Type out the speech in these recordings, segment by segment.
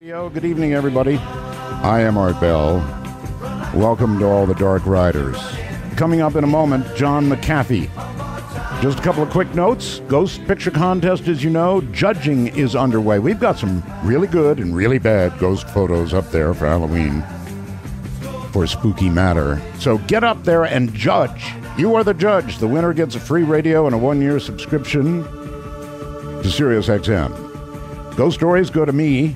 Good evening, everybody. I am Art Bell. Welcome to all the Dark Riders. Coming up in a moment, John McAfee. Just a couple of quick notes. Ghost Picture Contest, as you know, judging is underway. We've got some really good and really bad ghost photos up there for Halloween for Spooky Matter. So get up there and judge. You are the judge. The winner gets a free radio and a one year subscription to SiriusXM. Ghost stories go to me.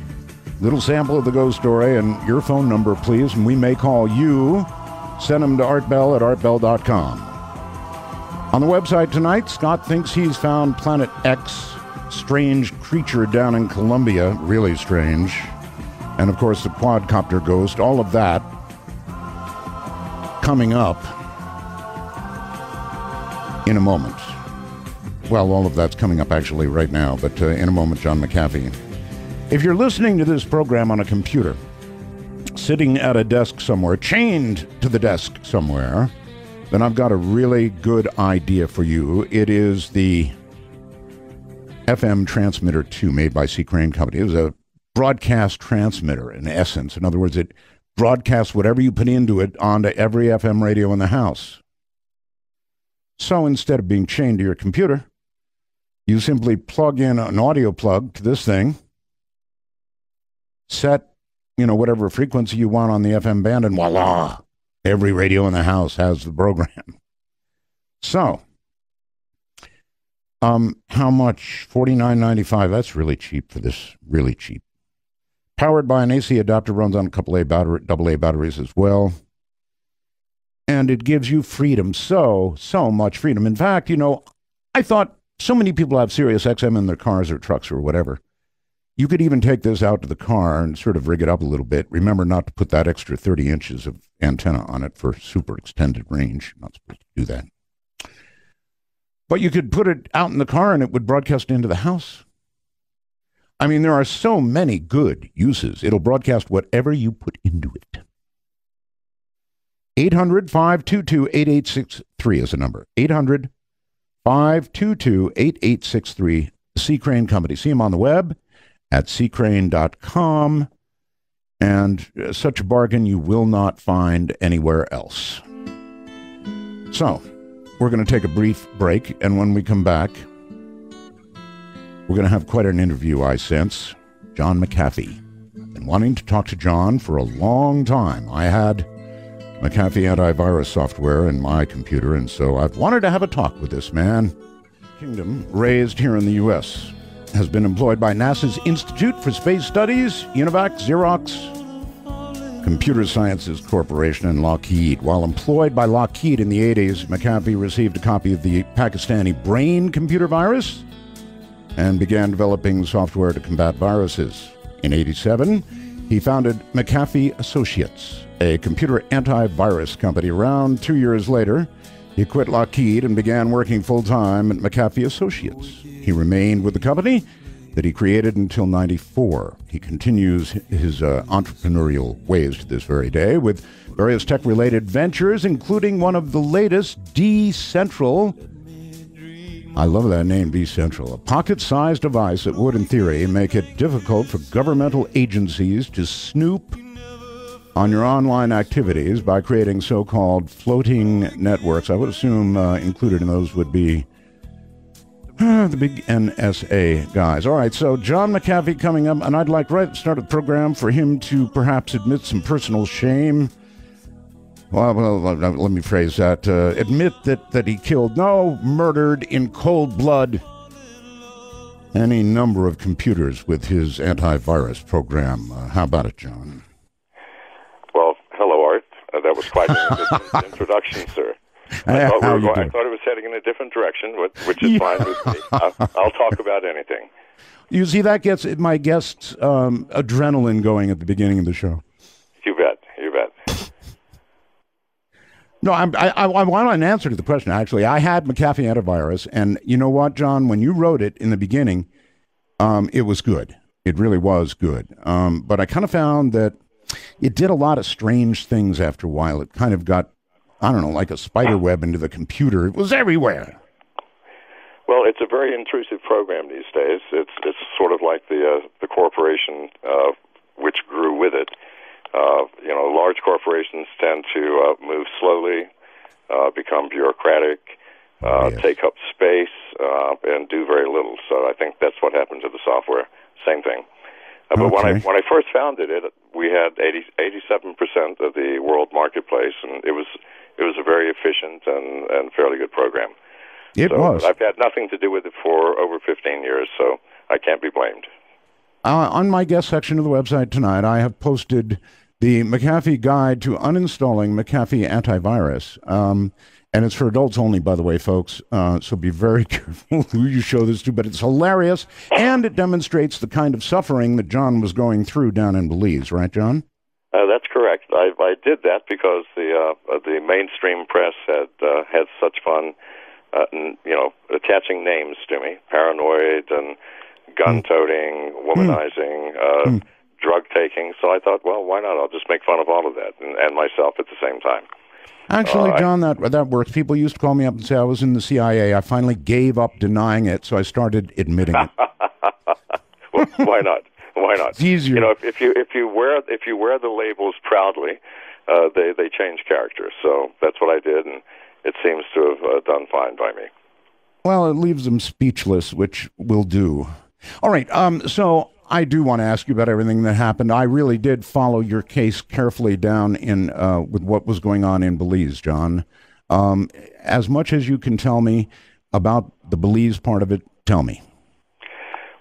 Little sample of the ghost story and your phone number, please, and we may call you. Send them to artbell at artbell.com. On the website tonight, Scott thinks he's found Planet X, strange creature down in Colombia, really strange. And of course, the quadcopter ghost, all of that coming up in a moment. Well, all of that's coming up actually right now, but uh, in a moment, John McAfee. If you're listening to this program on a computer, sitting at a desk somewhere, chained to the desk somewhere, then I've got a really good idea for you. It is the FM transmitter 2 made by C. Crane Company. It was a broadcast transmitter in essence. In other words, it broadcasts whatever you put into it onto every FM radio in the house. So instead of being chained to your computer, you simply plug in an audio plug to this thing set, you know, whatever frequency you want on the FM band, and voila, every radio in the house has the program. So, um, how much? Forty nine ninety five. That's really cheap for this. Really cheap. Powered by an AC adapter, runs on a couple A battery, double A batteries as well. And it gives you freedom. So, so much freedom. In fact, you know, I thought so many people have Sirius XM in their cars or trucks or whatever. You could even take this out to the car and sort of rig it up a little bit. Remember not to put that extra 30 inches of antenna on it for super extended range. You're not supposed to do that. But you could put it out in the car and it would broadcast into the house. I mean, there are so many good uses. It'll broadcast whatever you put into it. 800 522 8863 is the number. 800 522 8863. C. Crane Company. See them on the web at ccrane.com. And uh, such a bargain you will not find anywhere else. So, we're going to take a brief break, and when we come back, we're going to have quite an interview, I sense. John McAfee. Been wanting to talk to John for a long time. I had McAfee antivirus software in my computer, and so I've wanted to have a talk with this man. Kingdom raised here in the U.S has been employed by NASA's Institute for Space Studies, UNIVAC, Xerox, Computer Sciences Corporation, and Lockheed. While employed by Lockheed in the 80s, McAfee received a copy of the Pakistani brain computer virus and began developing software to combat viruses. In 87, he founded McAfee Associates, a computer antivirus company. Around two years later, he quit Lockheed and began working full time at McAfee Associates. He remained with the company that he created until 94. He continues his uh, entrepreneurial ways to this very day with various tech related ventures, including one of the latest, Decentral. I love that name, Decentral. A pocket sized device that would, in theory, make it difficult for governmental agencies to snoop on your online activities by creating so called floating networks. I would assume uh, included in those would be the big NSA guys. All right, so John McAfee coming up, and I'd like right at the start of the program for him to perhaps admit some personal shame. Well, well let me phrase that. Uh, admit that, that he killed, no, murdered in cold blood any number of computers with his antivirus program. Uh, how about it, John? Well, hello, Art. Uh, that was quite an introduction, sir. I thought, we were going, I thought it was heading in a different direction, which is yeah. fine with me. I'll, I'll, talk about anything. You see, that gets my guests' um, adrenaline going at the beginning of the show. You bet. You bet. No, I'm, I, I, I want an answer to the question. Actually, I had McAfee antivirus, and you know what, John? When you wrote it in the beginning, um, it was good. It really was good. Um, but I kind of found that it did a lot of strange things after a while. It kind of got, I don't know, like a spider web into the computer. It was everywhere. Well, it's a very intrusive program these days. It's it's sort of like the uh, the corporation uh, which grew with it. Uh, you know, large corporations tend to uh, move slowly, uh, become bureaucratic, uh, oh, yes. take up space, uh, and do very little. So I think that's what happened to the software. Same thing. Uh, but okay. when I when I first founded it, we had 87 percent of the world marketplace, and it was it was a very efficient and, and fairly good program. It so was. I've had nothing to do with it for over 15 years, so I can't be blamed. Uh, on my guest section of the website tonight, I have posted the McAfee Guide to Uninstalling McAfee Antivirus. Um, and it's for adults only, by the way, folks. Uh, so be very careful who you show this to. But it's hilarious, and it demonstrates the kind of suffering that John was going through down in Belize, right, John? Uh, that's correct. I, I did that because the uh, the mainstream press had uh, had such fun, uh, you know, attaching names to me: paranoid and gun-toting, mm. womanizing, mm. Uh, mm. drug taking. So I thought, well, why not? I'll just make fun of all of that and, and myself at the same time. Actually, uh, John, that that works. People used to call me up and say I was in the CIA. I finally gave up denying it, so I started admitting it. well, why not? Why not? It's easier. You know, if, if you if you wear if you wear the labels proudly, uh, they they change character. So that's what I did, and it seems to have uh, done fine by me. Well, it leaves them speechless, which will do. All right. Um, so I do want to ask you about everything that happened. I really did follow your case carefully down in uh, with what was going on in Belize, John. Um, as much as you can tell me about the Belize part of it, tell me.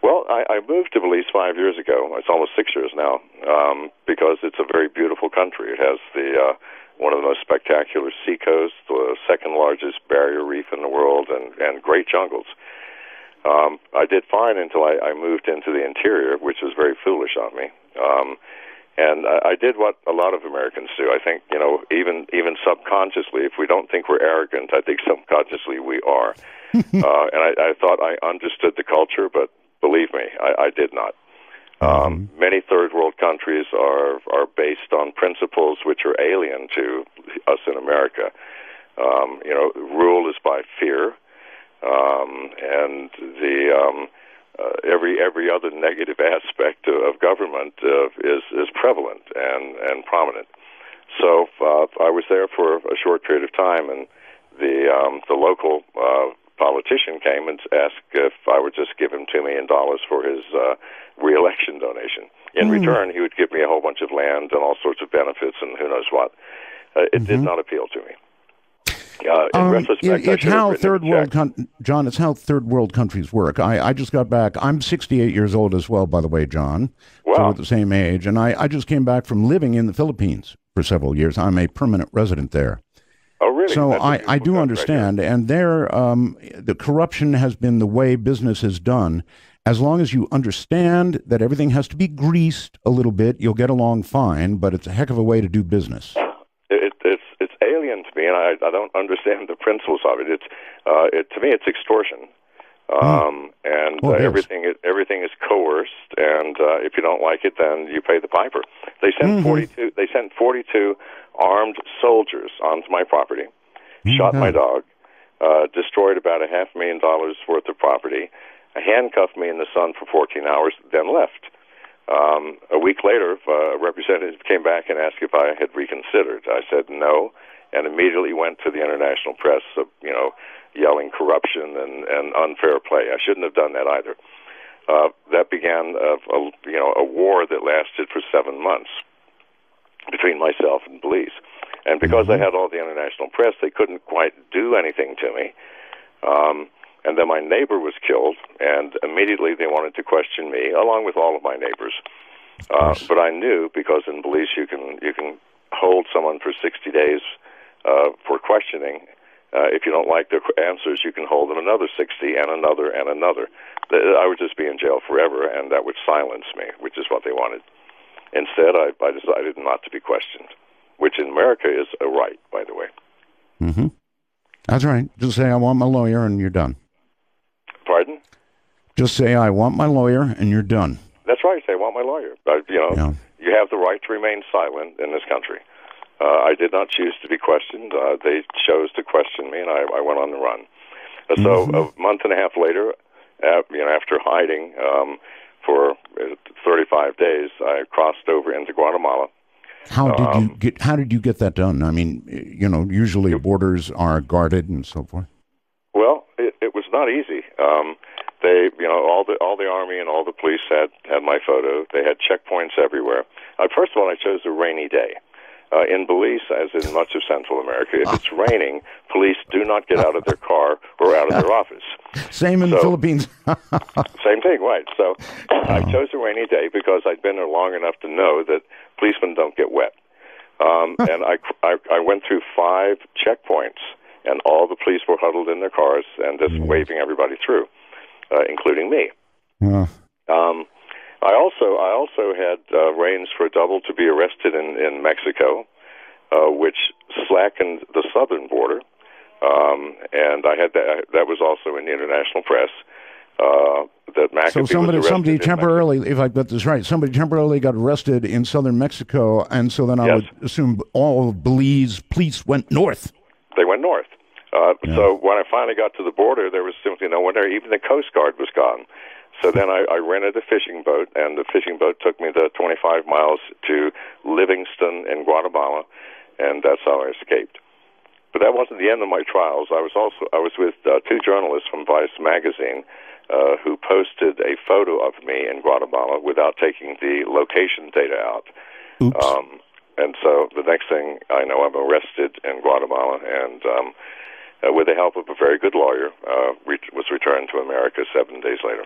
Well, I, I moved to Belize five years ago. It's almost six years now um, because it's a very beautiful country. It has the uh, one of the most spectacular seacoasts, the second largest barrier reef in the world, and, and great jungles. Um, I did fine until I, I moved into the interior, which was very foolish on me. Um, and I, I did what a lot of Americans do. I think you know, even even subconsciously, if we don't think we're arrogant, I think subconsciously we are. uh, and I, I thought I understood the culture, but believe me, I, I did not. Um, mm-hmm. many third world countries are are based on principles which are alien to us in America. Um, you know, rule is by fear um, and the um, uh, every every other negative aspect of government uh, is is prevalent and and prominent. So uh, I was there for a short period of time, and the um, the local uh, politician came and asked if I would just give him two million dollars for his uh, reelection donation. In mm. return, he would give me a whole bunch of land and all sorts of benefits and who knows what. Uh, it mm-hmm. did not appeal to me. Uh, in um, retrospect, it, it's how third world, con- John. It's how third world countries work. I, I just got back. I'm 68 years old as well, by the way, John. Wow. So we're the same age, and I, I just came back from living in the Philippines for several years. I'm a permanent resident there. Oh, really? So I, I do understand, right and there, um, the corruption has been the way business is done. As long as you understand that everything has to be greased a little bit, you'll get along fine. But it's a heck of a way to do business alien to me, and I, I don't understand the principles of it. It's uh, it, to me, it's extortion, hmm. um, and well, uh, everything is, everything is coerced. And uh, if you don't like it, then you pay the piper. They sent mm-hmm. forty two. They sent forty two armed soldiers onto my property, mm-hmm. shot my dog, uh, destroyed about a half million dollars worth of property, handcuffed me in the sun for fourteen hours, then left. Um, a week later, uh, a representative came back and asked if I had reconsidered. I said no, and immediately went to the international press, uh, you know, yelling corruption and, and unfair play. I shouldn't have done that either. Uh, that began a, a you know a war that lasted for seven months between myself and Belize, and because mm-hmm. I had all the international press, they couldn't quite do anything to me. Um, and then my neighbor was killed, and immediately they wanted to question me, along with all of my neighbors. Uh, but I knew because in Belize you can you can hold someone for 60 days uh, for questioning. Uh, if you don't like their answers, you can hold them another 60 and another and another. I would just be in jail forever, and that would silence me, which is what they wanted. Instead, I, I decided not to be questioned, which in America is a right, by the way. Mm-hmm. That's right. Just say, I want my lawyer, and you're done. Pardon? Just say, I want my lawyer, and you're done. That's right. Say, I want my lawyer. Uh, you know, yeah. you have the right to remain silent in this country. Uh, I did not choose to be questioned. Uh, they chose to question me, and I, I went on the run. Uh, so mm-hmm. a month and a half later, uh, you know, after hiding um, for uh, 35 days, I crossed over into Guatemala, How did um, you get? How did you get that done? I mean, you know, usually borders are guarded and so forth. Well, it, it was not easy. Um, they, you know, all the all the army and all the police had had my photo. They had checkpoints everywhere. Uh, first of all, I chose a rainy day. Uh, in Belize, as in much of Central America, if it's raining, police do not get out of their car or out of their office. Same in so, the Philippines. same thing, right? So I uh-huh. chose a rainy day because I'd been there long enough to know that policemen don't get wet. Um, and I, I, I went through five checkpoints, and all the police were huddled in their cars and just waving everybody through, uh, including me. Uh. Um, I also I also had uh, range for a double to be arrested in in Mexico, uh, which slackened the southern border, um, and I had that that was also in the international press. Uh, that McAfee so somebody somebody temporarily, if I got this right, somebody temporarily got arrested in southern Mexico, and so then I yes. would assume all of Belize police went north. They went north. Uh, yeah. So when I finally got to the border, there was simply no one there. Even the Coast Guard was gone. So then I, I rented a fishing boat, and the fishing boat took me the 25 miles to Livingston in Guatemala, and that's how I escaped. But that wasn't the end of my trials. I was also I was with uh, two journalists from Vice magazine uh, who posted a photo of me in Guatemala without taking the location data out. Oops. Um, and so the next thing I know, I'm arrested in Guatemala, and um, uh, with the help of a very good lawyer, uh, re- was returned to America seven days later.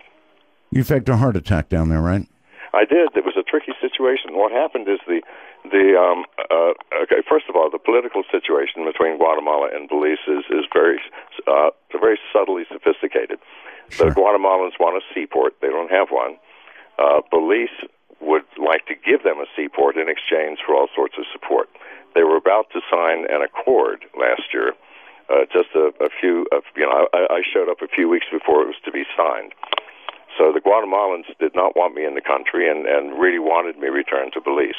You faked a heart attack down there, right? I did. It was a tricky situation. What happened is the the um, uh, okay. First of all, the political situation between Guatemala and Belize is is very uh, very subtly sophisticated. Sure. The Guatemalans want a seaport. They don't have one. Uh, Belize would like to give them a seaport in exchange for all sorts of support. They were about to sign an accord last year. Uh, just a, a few, of, you know, I, I showed up a few weeks before it was to be signed. So the Guatemalans did not want me in the country and, and really wanted me returned to Belize.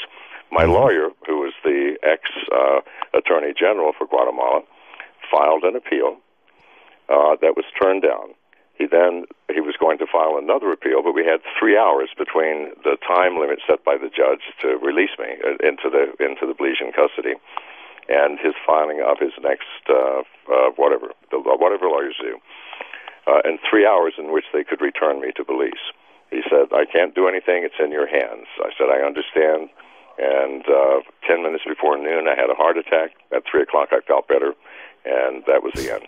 My mm-hmm. lawyer, who was the ex uh, attorney general for Guatemala, filed an appeal uh, that was turned down. He then he was going to file another appeal, but we had three hours between the time limit set by the judge to release me uh, into the into the Belizean custody, and his filing of his next uh, uh, whatever the, whatever lawyers do uh, and three hours in which they could return me to Belize. He said, I can't do anything, it's in your hands. I said, I understand. And uh, 10 minutes before noon, I had a heart attack. At 3 o'clock, I felt better, and that was the end.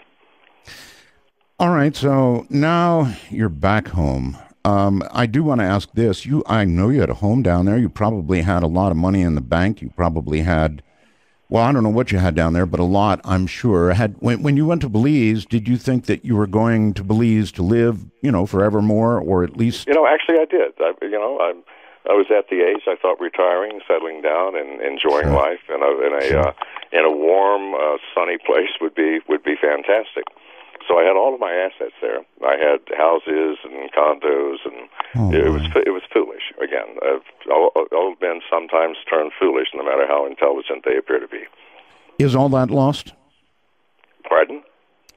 All right, so now you're back home. Um, I do want to ask this. You, I know you had a home down there. You probably had a lot of money in the bank. You probably had well, I don't know what you had down there, but a lot, I'm sure. Had when when you went to Belize, did you think that you were going to Belize to live, you know, forevermore, or at least? You know, actually, I did. I, you know, I I was at the age I thought retiring, settling down, and enjoying sure. life in a in a sure. uh, in a warm, uh, sunny place would be would be fantastic. So I had all of my assets there. I had houses and condos, and oh, it was it was foolish. Again, uh, old men sometimes turn foolish, no matter how intelligent they appear to be. Is all that lost? Pardon?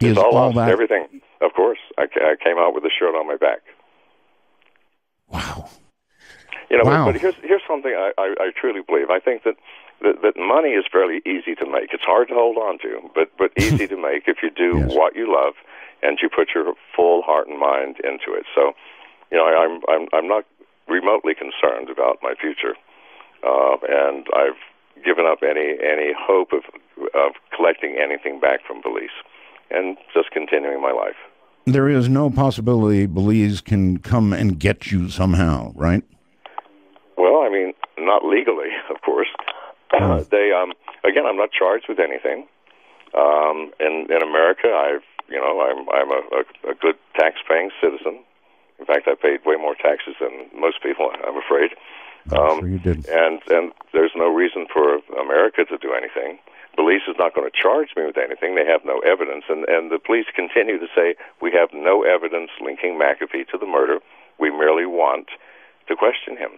Is it's all, all lost. that everything? Of course, I, I came out with a shirt on my back. Wow. You know, wow. but, but here's here's something I, I, I truly believe. I think that that, that money is fairly easy to make. It's hard to hold on to, but but easy to make if you do yes. what you love and you put your full heart and mind into it. So, you know, I, I'm I'm I'm not remotely concerned about my future, uh, and I've given up any any hope of of collecting anything back from Belize, and just continuing my life. There is no possibility Belize can come and get you somehow, right? Well, I mean, not legally, of course. Uh, they um again, I'm not charged with anything. Um, in in America, I've you know I'm I'm a, a, a good tax-paying citizen. In fact, I paid way more taxes than most people. I'm afraid. Um, sure you did. And and there's no reason for America to do anything. Belize is not going to charge me with anything. They have no evidence, and and the police continue to say we have no evidence linking McAfee to the murder. We merely want to question him.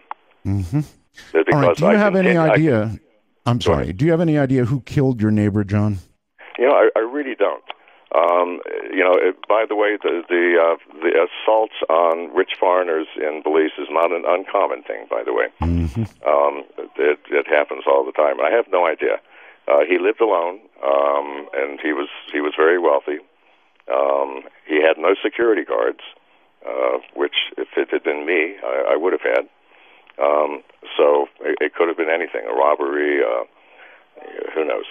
Mm-hmm. All right. Do you I have any idea? I'm sorry. Do you have any idea who killed your neighbor, John? You know, I, I really don't. Um, you know, it, by the way, the the, uh, the assaults on rich foreigners in Belize is not an uncommon thing. By the way, Mm-hmm. um, it it happens all the time. I have no idea. Uh, he lived alone, um, and he was he was very wealthy. Um, he had no security guards, uh, which if it had been me, I, I would have had. Um, so it, it could have been anything, a robbery. Uh, who knows?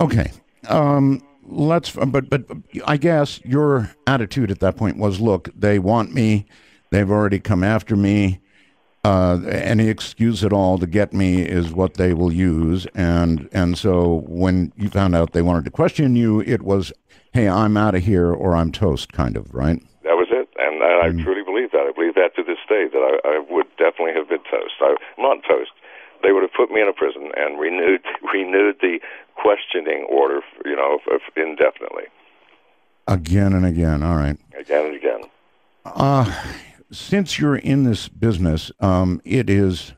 Okay. Um, let's. But but I guess your attitude at that point was, look, they want me. They've already come after me. Uh, any excuse at all to get me is what they will use, and and so when you found out they wanted to question you, it was, hey, I'm out of here or I'm toast, kind of, right? That was it, and, and I truly believe that. I believe that to this day that I, I would definitely have been toast. I, not toast. They would have put me in a prison and renewed renewed the questioning order, you know, f- indefinitely, Again and again. All right. again and again. Uh, since you're in this business, um, it is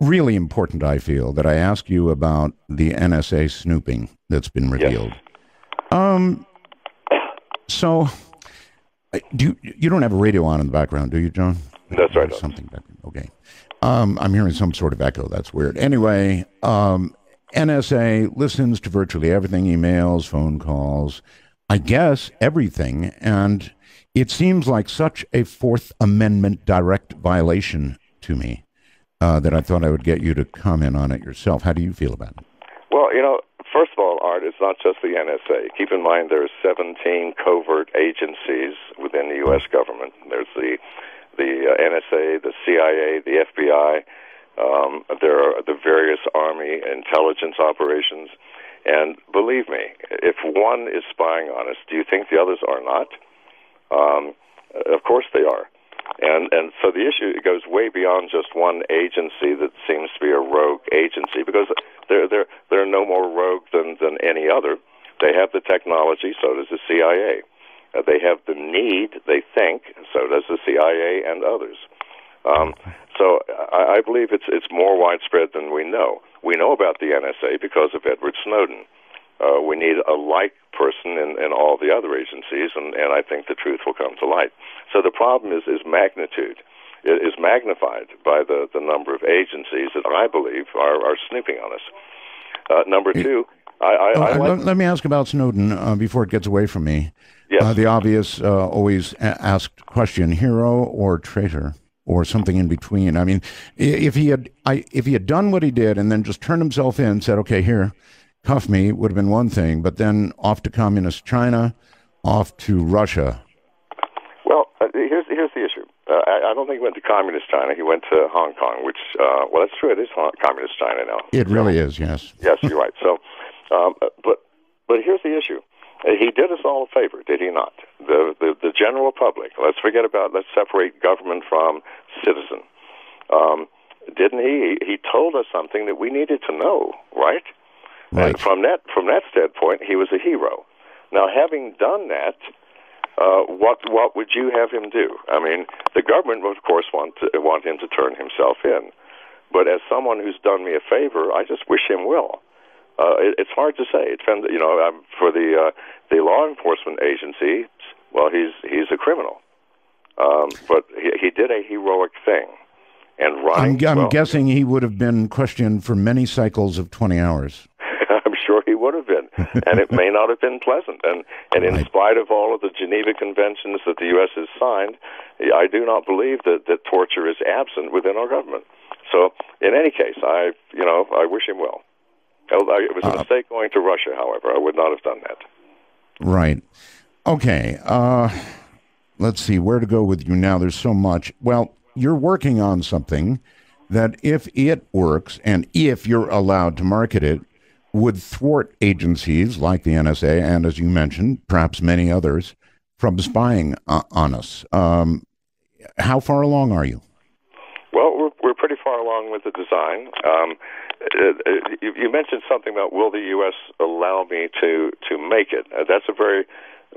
really important, I feel, that I ask you about the NSA snooping that's been revealed. Yes. Um, so, do you, you don't have a radio on in the background, do you, John? That's right. Something back. Okay. Um, I'm hearing some sort of echo. That's weird. Anyway, um, NSA listens to virtually everything: emails, phone calls, I guess everything, and it seems like such a Fourth Amendment direct violation to me uh, that I thought I would get you to comment on it yourself. How do you feel about it? Well, you know, first of all, Art, it's not just the NSA. Keep in mind there are 17 covert agencies within the U.S. government. There's the the uh, NSA, the CIA, the FBI. Um, there are the various Army intelligence operations. And believe me, if one is spying on us, do you think the others are not? Um, of course they are. And and so the issue it goes way beyond just one agency that seems to be a rogue agency because they're they're they're no more rogue than than any other. They have the technology, so does the CIA. Uh, they have the need, they think, so does the CIA and others. Um, so I, I believe it's it's more widespread than we know. We know about the NSA because of Edward Snowden. Uh, we need a like person in, in all the other agencies, and, and I think the truth will come to light. So the problem is, is magnitude. It is magnified by the, the number of agencies that I believe are, are snooping on us. Uh, number two, I, I, Oh, I like, let, let me ask about Snowden uh, before it gets away from me. Yes. Uh, the obvious, uh, always a- asked question: hero or traitor, or something in between. I mean, if he had, I, if he had done what he did and then just turned himself in, said, "Okay, here, cuff me," would have been one thing. But then off to communist China, off to Russia. Well, uh, here's here's the issue. Uh, I, I don't think he went to communist China. He went to Hong Kong, which uh, well, that's true. It is Hong- communist China now. It really is, yes. Yes, you're right. So, um, but but here's the issue. He did us all a favor, did he not? The, the the general public. Let's forget about. Let's separate government from citizen. Um, didn't he? He told us something that we needed to know, right? Right. And from that from that standpoint, he was a hero. Now, having done that, uh, what what would you have him do? I mean, the government would, of course, want to, want him to turn himself in. But as someone who's done me a favor, I just wish him well. Uh, it, it's hard to say. It depends, you know, um, for the uh, the law enforcement agency, well, he's he's a criminal, um, but he, he did a heroic thing. And I'm, I'm well, guessing he would have been questioned for many cycles of 20 hours. I'm sure he would have been, and it may not have been pleasant. And and in Right. spite of all of the Geneva Conventions that the U.S. has signed, I do not believe that that torture is absent within our government. So, in any case, I you know I wish him well. It was a Uh, mistake going to Russia, however. I would not have done that. Right. Okay. Uh, let's see where to go with you now. There's so much. Well, you're working on something that, if it works and if you're allowed to market it, would thwart agencies like the NSA and, as you mentioned, perhaps many others from spying uh, on us. Um, how far along are you? Well, we're we're pretty far along with the design. Um, uh, uh, you, you mentioned something about will the U.S. allow me to to make it? Uh, that's a very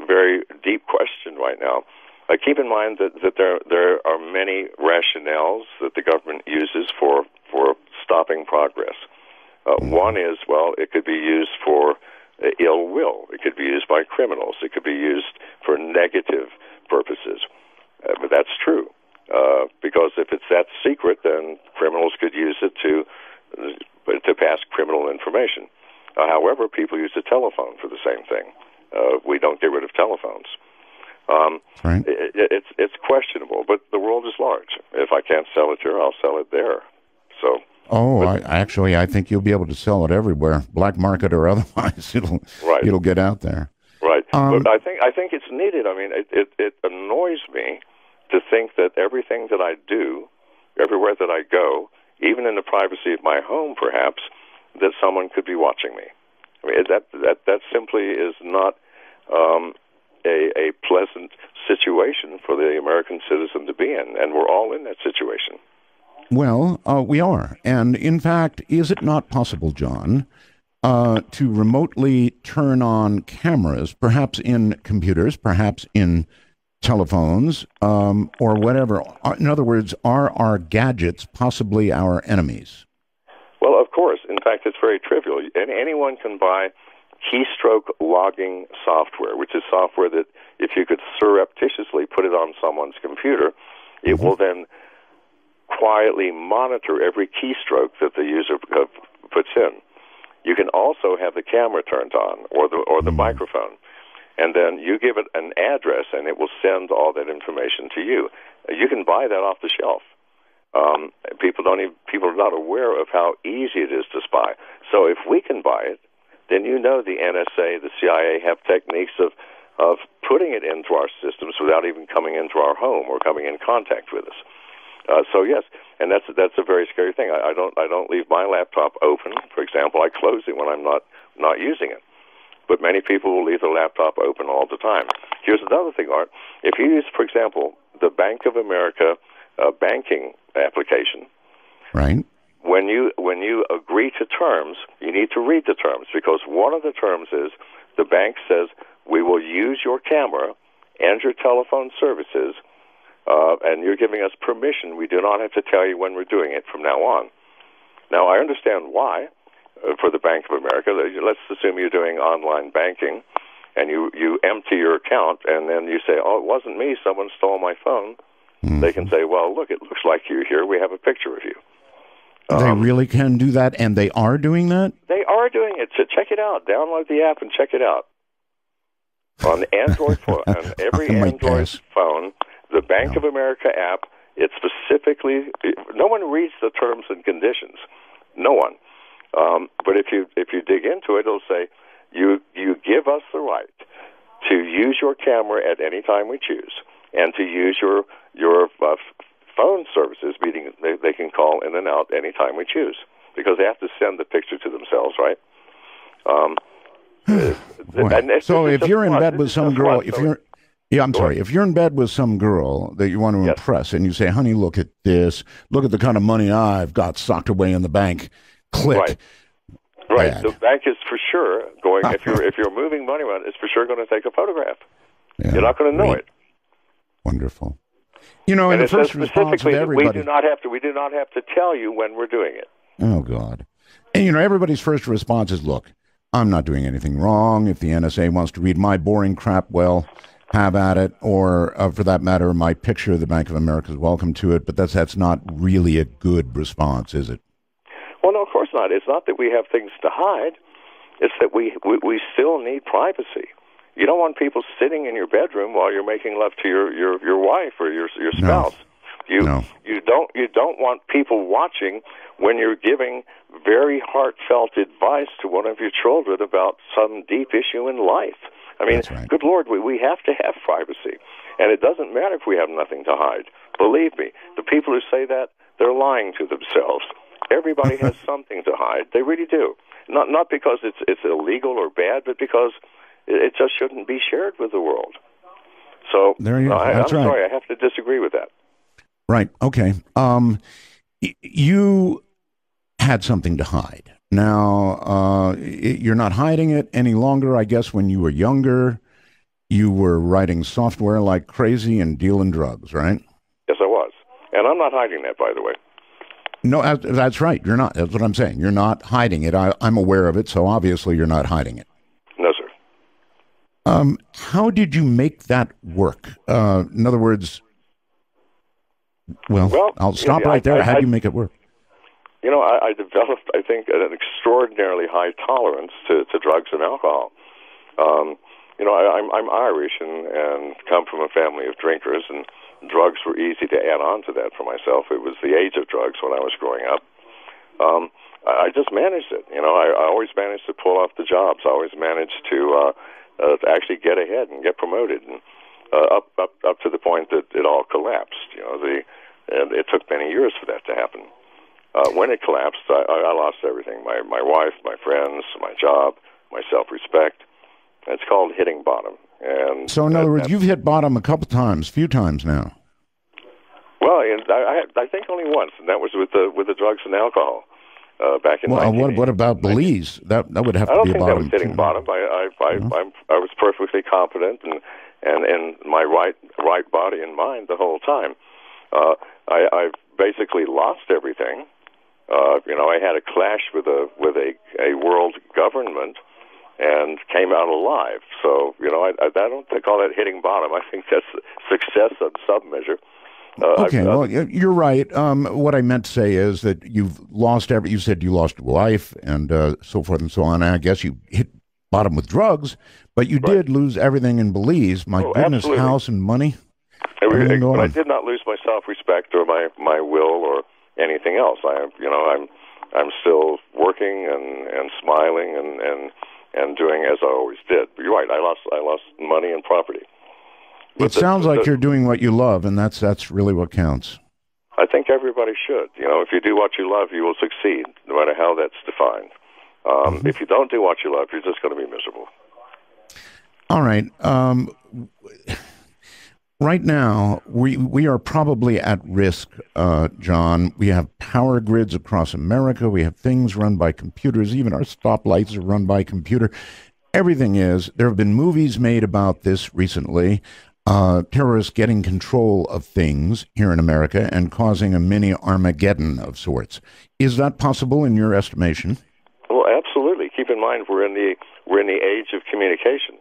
very deep question right now. Uh, keep in mind that, that there there are many rationales that the government uses for for stopping progress. Uh, one is well, it could be used for uh, ill will. It could be used by criminals. It could be used for negative purposes. Uh, but that's true. Uh, because if it's that secret, then criminals could use it to uh, to pass criminal information. Uh, however, people use the telephone for the same thing. Uh, we don't get rid of telephones. Um, right. it, it's it's questionable, but the world is large. If I can't sell it here, I'll sell it there. So. Oh, I, actually, I think you'll be able to sell it everywhere, black market or otherwise. It'll right. it'll get out there. Right. Um, but I think I think it's needed. I mean, it, it it annoys me to think that everything that I do, everywhere that I go, even in the privacy of my home, perhaps, that someone could be watching me. I mean, that that that simply is not um, a a pleasant situation for the American citizen to be in, and we're all in that situation. Well, uh, we are, and in fact, is it not possible, John? Uh, to remotely turn on cameras, perhaps in computers, perhaps in telephones, um, or whatever. Uh, in other words, are our gadgets possibly our enemies? Well, of course. In fact, it's very trivial. And anyone can buy keystroke logging software, which is software that if you could surreptitiously put it on someone's computer, it mm-hmm. will then quietly monitor every keystroke that the user puts in. You can also have the camera turned on or the or the mm-hmm. microphone and then you give it an address, and it will send all that information to you. You can buy that off the shelf. Um, people don't even, people are not aware of how easy it is to spy. So if we can buy it, then you know the NSA, the CIA have techniques of of putting it into our systems without even coming into our home or coming in contact with us. Uh, so yes, and that's that's a very scary thing. I, I don't I don't leave my laptop open. For example, I close it when I'm not not using it but many people will leave their laptop open all the time. Here's another thing, Art. If you use, for example, the Bank of America uh, banking application, right? When you when you agree to terms, you need to read the terms because one of the terms is the bank says we will use your camera and your telephone services, uh, and you're giving us permission. We do not have to tell you when we're doing it from now on. Now, I understand why for the Bank of America. Let's assume you're doing online banking, and you you empty your account, and then you say, "Oh, it wasn't me. Someone stole my phone." Mm-hmm. They can say, "Well, look, it looks like you're here. We have a picture of you." They um, really can do that, and they are doing that. They are doing it. So check it out. Download the app and check it out on Android phone. On every Android phone, the Bank no. of America app. It specifically. No one reads the terms and conditions. No one. Um, but if you if you dig into it, it'll say you you give us the right to use your camera at any time we choose, and to use your your uh, phone services, meaning they, they can call in and out any time we choose, because they have to send the picture to themselves, right? Um, so if you're in bed with some girl, if you're yeah, I'm sorry. If you're in bed with some girl that you want to yes. impress, and you say, "Honey, look at this. Look at the kind of money I've got socked away in the bank," click. Right. Right. Bad. The bank is for sure going. if you're if you're moving money around, it's for sure going to take a photograph. Yeah, you're not going to know it. Wonderful. You know, and in the first response of everybody, we do not have to. We do not have to tell you when we're doing it. Oh God! And you know, everybody's first response is, "Look, I'm not doing anything wrong. If the NSA wants to read my boring crap, well, have at it. Or, uh, for that matter, my picture of the Bank of America is welcome to it. But that's that's not really a good response, is it? Well, no, of course not. It's not that we have things to hide. It's that we, we, we still need privacy. You don't want people sitting in your bedroom while you're making love to your, your, your wife or your, your spouse. No. You, no. you don't you don't want people watching when you're giving very heartfelt advice to one of your children about some deep issue in life. I mean, right. good Lord, we, we have to have privacy. And it doesn't matter if we have nothing to hide. Believe me, the people who say that, they're lying to themselves. Everybody has something to hide. They really do. Not not because it's it's illegal or bad, but because it, it just shouldn't be shared with the world. So there you go. I, That's I'm right. sorry, I have to disagree with that. Right. Okay. Um, y- you had something to hide. Now uh, it, you're not hiding it any longer. I guess when you were younger, you were writing software like crazy and dealing drugs, right? Yes, I was, and I'm not hiding that, by the way. No, that's right. You're not. That's what I'm saying. You're not hiding it. I, am aware of it, so obviously you're not hiding it. No, sir. Um, how did you make that work? Uh, in other words, well, Well, I'll stop yeah, right there. I- how I- do you make it work? You know, I, I developed, I think, an extraordinarily high tolerance to, to drugs and alcohol. Um, you know, I, I'm, I'm Irish and, and come from a family of drinkers, and drugs were easy to add on to that for myself. It was the age of drugs when I was growing up. Um, I, just managed it. You know, I, I always managed to pull off the jobs. I always managed to, uh, uh, to actually get ahead and get promoted, and uh, up, up, up to the point that it all collapsed. You know, the and it took many years for that to happen. Uh, when it collapsed, I, I I lost everything: my my wife, my friends, my job, my self-respect. It's called hitting bottom. And So, in that- other words, you've hit bottom a couple times, few times now. well, I, I I think only once, and that was with the with the drugs and alcohol uh, back in. Well, uh, what, what about Belize? That that would have I to don't be a think that was hitting too. bottom. I I I. I'm, I was perfectly competent and and in my right right body and mind the whole time. Uh, I I basically lost everything. Uh, you know, I had a clash with a with a a world government and came out alive. So you know, I I, I don't call that hitting bottom. I think that's success on some measure. Uh, Okay, well, you're right. Um, what I meant to say is that you've lost every. You said you lost your life and uh, so forth and so on. I guess you hit bottom with drugs, but you did lose everything in Belize. My Oh, goodness, absolutely. house and money. I Everything but I did not lose my self-respect or my my will or anything else. I, you know, I'm I'm still working and and smiling and and and doing as I always did. But you're right. I lost I lost money and property. But It the- sounds like the- you're doing what you love, and that's that's really what counts. I think everybody should. You know, if you do what you love, you will succeed, no matter how that's defined. Um, Mm-hmm. If you don't do what you love, you're just going to be miserable. All right. Um, right now, we we are probably at risk, uh, John. We have power grids across America. We have things run by computers. Even our stoplights are run by computer. Everything is. There have been movies made about this recently. Uh, terrorists getting control of things here in America and causing a mini Armageddon of sorts. Is that possible in your estimation? Well, absolutely. Keep in mind we're in the we're in the age of communication.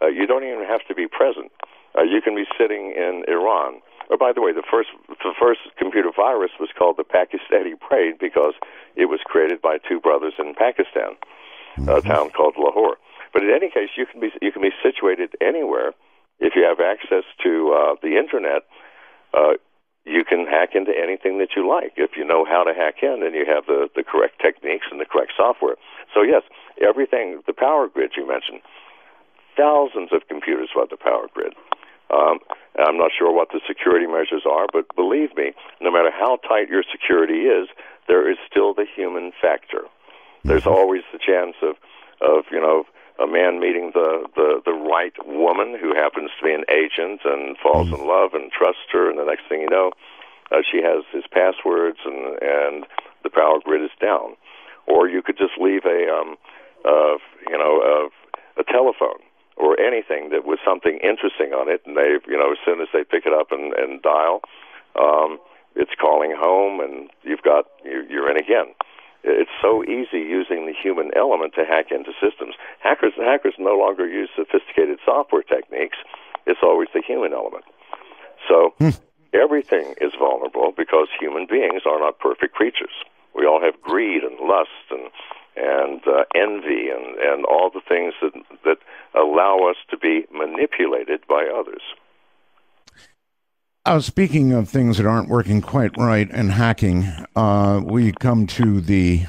Uh, you don't even have to be present. Uh, you can be sitting in Iran. Oh, by the way, the first the first computer virus was called the Pakistani Brain because it was created by two brothers in Pakistan, a town called Lahore. But in any case, you can be you can be situated anywhere if you have access to uh, the internet. Uh, you can hack into anything that you like if you know how to hack in and you have the, the correct techniques and the correct software. So yes, everything the power grid you mentioned, thousands of computers about the power grid. Um, I'm not sure what the security measures are, but believe me, no matter how tight your security is, there is still the human factor. There's always the chance of, of you know, a man meeting the, the, the right woman who happens to be an agent and falls in love and trusts her, and the next thing you know, uh, she has his passwords and, and the power grid is down. Or you could just leave a, um, uh, you know, a, a telephone or anything that was something interesting on it, and they, you know, as soon as they pick it up and, and dial, um, it's calling home, and you've got you, you're in again. It's so easy using the human element to hack into systems. Hackers hackers no longer use sophisticated software techniques. It's always the human element. So everything is vulnerable because human beings are not perfect creatures. We all have greed and lust and and uh, envy and, and all the things that that allow us to be manipulated by others. Uh, speaking of things that aren't working quite right and hacking, uh, we come to the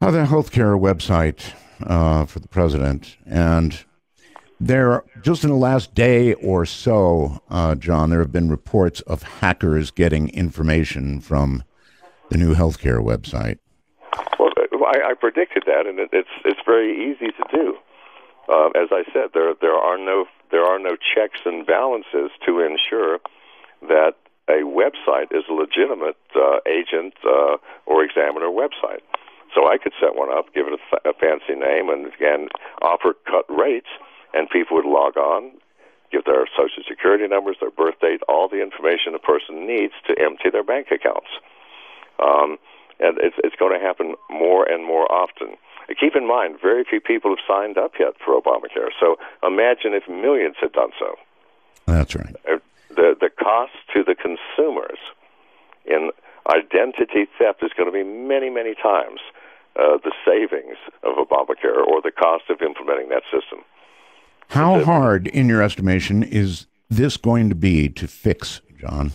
uh, the healthcare website uh, for the president, and there just in the last day or so, uh, John, there have been reports of hackers getting information from the new healthcare website. Well, I, I predicted that, and it, it's it's very easy to do. Um, as I said, there there are no there are no checks and balances to ensure that a website is a legitimate uh, agent uh, or examiner website. So I could set one up, give it a, a fancy name, and again offer cut rates, and people would log on, give their social security numbers, their birth date, all the information a person needs to empty their bank accounts. Um, and it's it's going to happen more and more often. keep in mind, very few people have signed up yet for Obamacare. So imagine if millions had done so. That's right. Uh, the the cost to the consumers in identity theft is going to be many many times uh, the savings of Obamacare or the cost of implementing that system. How hard, in your estimation, is this going to be to fix, John?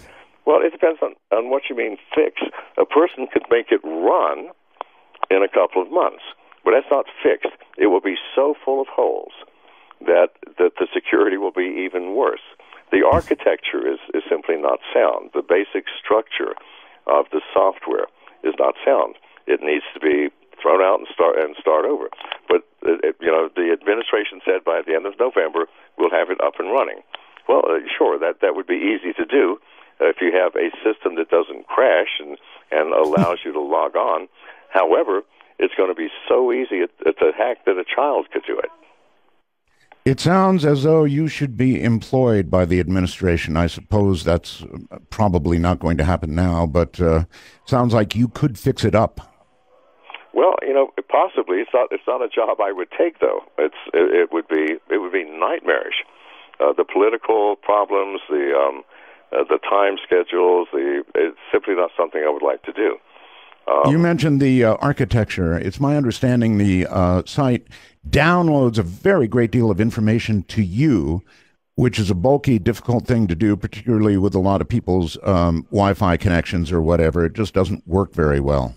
Well, it depends on, on what you mean fix. A person could make it run in a couple of months, but that's not fixed. It will be so full of holes that, that the security will be even worse. The architecture is, is simply not sound. The basic structure of the software is not sound. It needs to be thrown out and start and start over. But it, you know, the administration said by the end of November we'll have it up and running. Well, uh, sure, that that would be easy to do uh, if you have a system that doesn't crash and and allows you to log on. However, it's going to be so easy It's a hack that a child could do it. It sounds as though you should be employed by the administration. I suppose that's uh, probably not going to happen now, but uh, sounds like you could fix it up. Well, you know, possibly it's not. It's not a job I would take, though. It's it, it would be it would be nightmarish. Uh, the political problems, the um, uh, the time schedules, the it's simply not something I would like to do. Um, you mentioned the uh, architecture. It's my understanding the uh, site downloads a very great deal of information to you, which is a bulky, difficult thing to do, particularly with a lot of people's um, Wi Fi connections or whatever. It just doesn't work very well.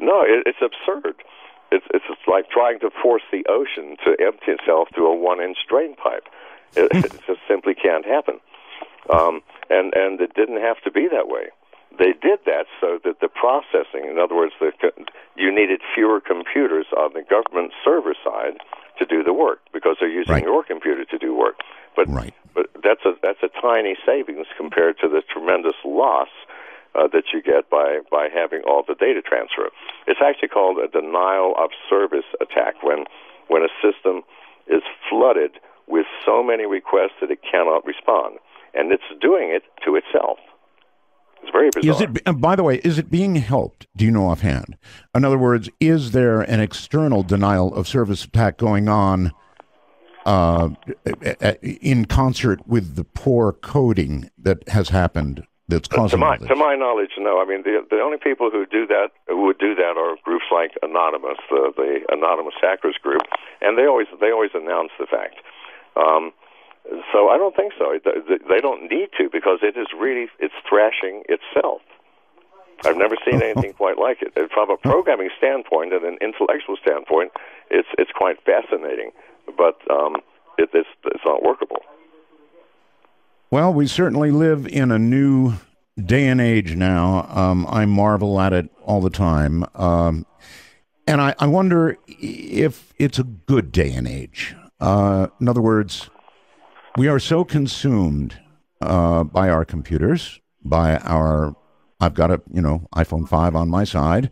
No, it, it's absurd. It's, it's like trying to force the ocean to empty itself through a one inch drain pipe. It, it just simply can't happen. Um, and, and it didn't have to be that way. They did that so that the processing, in other words, the, you needed fewer computers on the government server side to do the work because they're using right. your computer to do work. But right. but that's a that's a tiny savings compared to the tremendous loss uh, that you get by by having all the data transfer. It's actually called a denial of service attack when when a system is flooded with so many requests that it cannot respond, and it's doing it to itself. It's very bizarre. Is it, by the way, is it being helped? Do you know offhand? In other words, is there an external denial of service attack going on uh, in concert with the poor coding that has happened that's causing to my to my knowledge, no. I mean, the the only people who do that who would do that are groups like Anonymous, the the Anonymous Hackers group, and they always they always announce the fact. Um, so I don't think so. They don't need to because it is really it's thrashing itself. I've never seen anything quite like it. And from a programming standpoint and an intellectual standpoint, it's it's quite fascinating, but um, it, it's it's not workable. Well, we certainly live in a new day and age now. Um, I marvel at it all the time. Um, and I, I, wonder if it's a good day and age. Uh, in other words, we are so consumed uh, by our computers, by our. I've got a you know iPhone five on my side,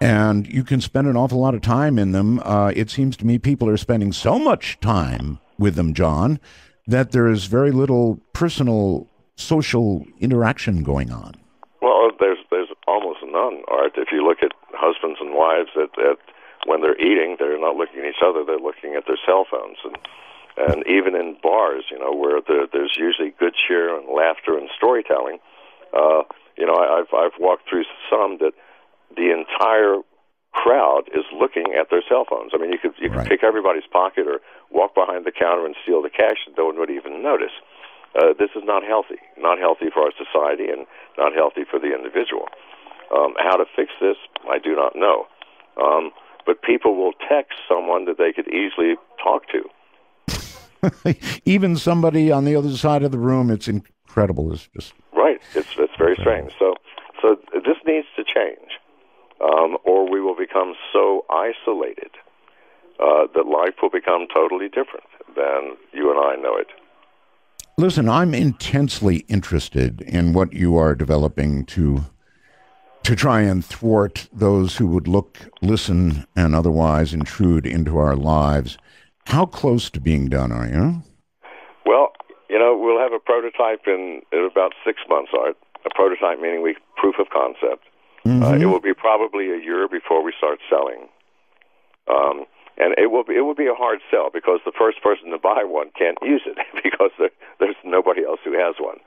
and you can spend an awful lot of time in them. Uh, it seems to me people are spending so much time with them, John, that there is very little personal social interaction going on. Well, there's there's almost none, Art. If you look at husbands and wives that, that when they're eating, they're not looking at each other; they're looking at their cell phones, and and even in bars, you know, where there, there's usually good cheer and laughter and storytelling. Uh, you know, I, I've I've walked through some that the entire crowd is looking at their cell phones. I mean, you could you could right. pick everybody's pocket or walk behind the counter and steal the cash, and no one would even notice. Uh, this is not healthy. Not healthy for our society, and not healthy for the individual. Um, how to fix this, I do not know. Um, but people will text someone that they could easily talk to. even somebody on the other side of the room, it's incredible. It's just right. It's it's very strange. So so this needs to change, um, or we will become so isolated uh, that life will become totally different than you and I know it. Listen, I'm intensely interested in what you are developing to to try and thwart those who would look, listen, and otherwise intrude into our lives. How close to being done are you? Well, you know, we'll have a prototype in, in about six months, Art. A prototype meaning we proof of concept. Uh, mm-hmm. Uh, it will be probably a year before we start selling. Um, and it will be, it will be a hard sell because the first person to buy one can't use it because there, there's nobody else who has one.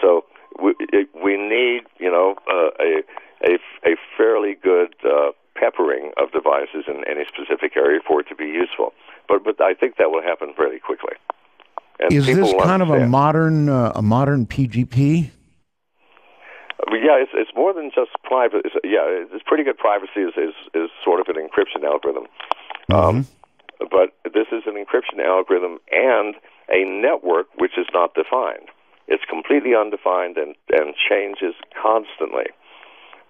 So we we need you know uh, a a a fairly good uh, peppering of devices in any specific area for it to be useful. But but I think that will happen fairly quickly. And Is this kind of a modern uh, a modern PGP? Yeah, it's it's more than just private. It's, yeah, it's pretty good privacy is is, is sort of an encryption algorithm. Mm-hmm. Um, but this is an encryption algorithm and a network which is not defined. It's completely undefined and, and changes constantly.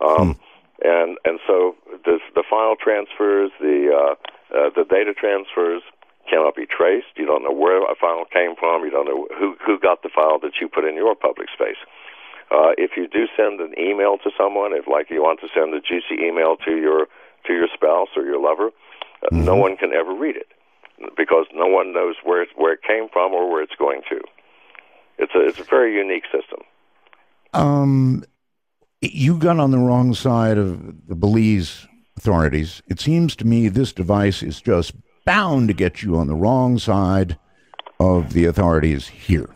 Um, hmm. And and so the the file transfers, the uh, uh, the data transfers cannot be traced. You don't know where a file came from. You don't know who who got the file that you put in your public space. Uh, if you do send an email to someone, if like you want to send a juicy email to your to your spouse or your lover, uh, mm-hmm. no one can ever read it because no one knows where it, where it came from or where it's going to. It's a it's a very unique system. Um, you got on the wrong side of the Belize authorities. It seems to me this device is just bound to get you on the wrong side of the authorities here.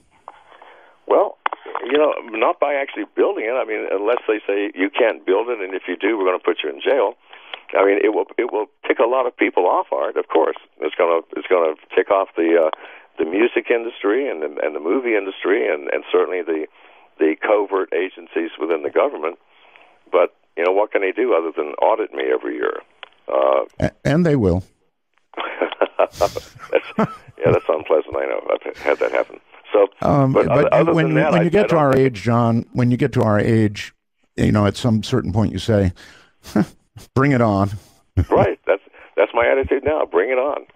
Well, you know, not by actually building it. I mean, unless they say you can't build it, and if you do, we're going to put you in jail. I mean, it will it will tick a lot of people off. Art, of course, it's going to it's going to tick off the uh, the music industry and the, and the movie industry and and certainly the the covert agencies within the government. But you know, what can they do other than audit me every year? Uh, and they will. that's, yeah, that's unpleasant. I know. I've had that happen. So, um, but, but other, when, that, when you I, get I to our age, John, when you get to our age, you know, at some certain point, you say, "Bring it on." right. That's that's my attitude now. Bring it on.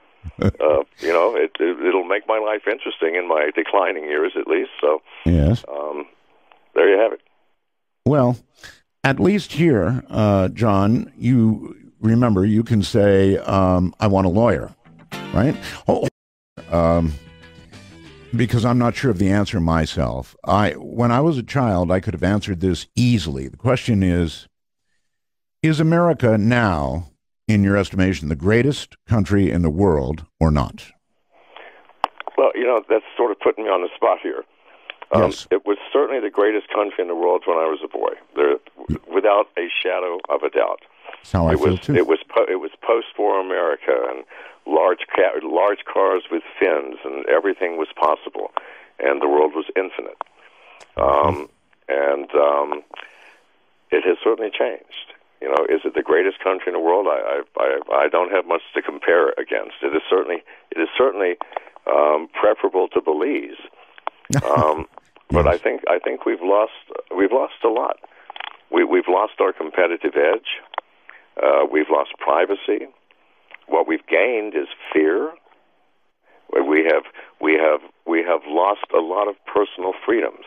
uh, you know, it, it will make my life interesting in my declining years, at least. So, yes. Um, there you have it. Well, at least here, uh, John, you remember you can say, um, "I want a lawyer," right? Oh, um, because I'm not sure of the answer myself. I, when I was a child, I could have answered this easily. The question is: Is America now, in your estimation, the greatest country in the world, or not? Well, you know, that's sort of putting me on the spot here. Um, yes. It was certainly the greatest country in the world when I was a boy, there, without a shadow of a doubt. That's how I it feel was, too. It was po- it was post-war America and large ca- large cars with fins and everything was possible, and the world was infinite. Um, and um, it has certainly changed. You know, is it the greatest country in the world? I I I, I don't have much to compare against. It is certainly it is certainly um, preferable to Belize. Um, but I think I think we've lost we've lost a lot. We, we've lost our competitive edge. Uh, we've lost privacy. What we've gained is fear. We have we have we have lost a lot of personal freedoms.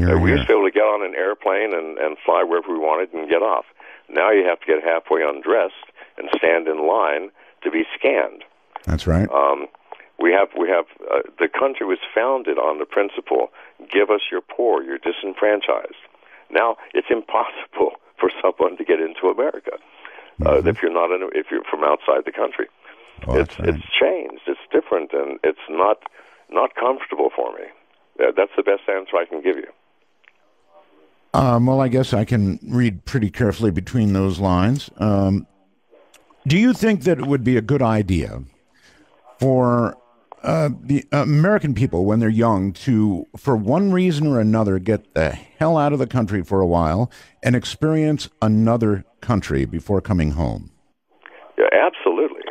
Uh, we used to be able to get on an airplane and, and fly wherever we wanted and get off. Now you have to get halfway undressed and stand in line to be scanned. That's right. Um, we have we have uh, the country was founded on the principle: give us your poor, you're disenfranchised. Now it's impossible for someone to get into America uh, mm-hmm. if you're not in, if you're from outside the country. Oh, it's right. it's changed. It's different, and it's not not comfortable for me. Uh, that's the best answer I can give you. Um, well, I guess I can read pretty carefully between those lines. Um, do you think that it would be a good idea for uh, the American people, when they're young, to, for one reason or another, get the hell out of the country for a while and experience another country before coming home? Yeah, absolutely.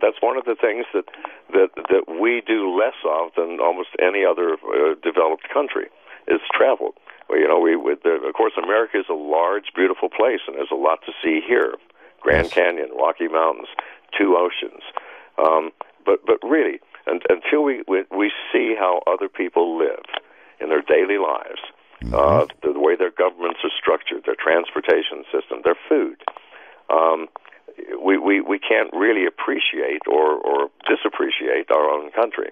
That's one of the things that that that we do less of than almost any other uh, developed country is travel. Well, you know, we with the, of course America is a large, beautiful place, and there's a lot to see here: Grand yes. Canyon, Rocky Mountains, two oceans. Um, but but really, and, until we, we we see how other people live in their daily lives, mm-hmm. uh, the, the way their governments are structured, their transportation system, their food. Um, we, we, we can't really appreciate or, or disappreciate our own country.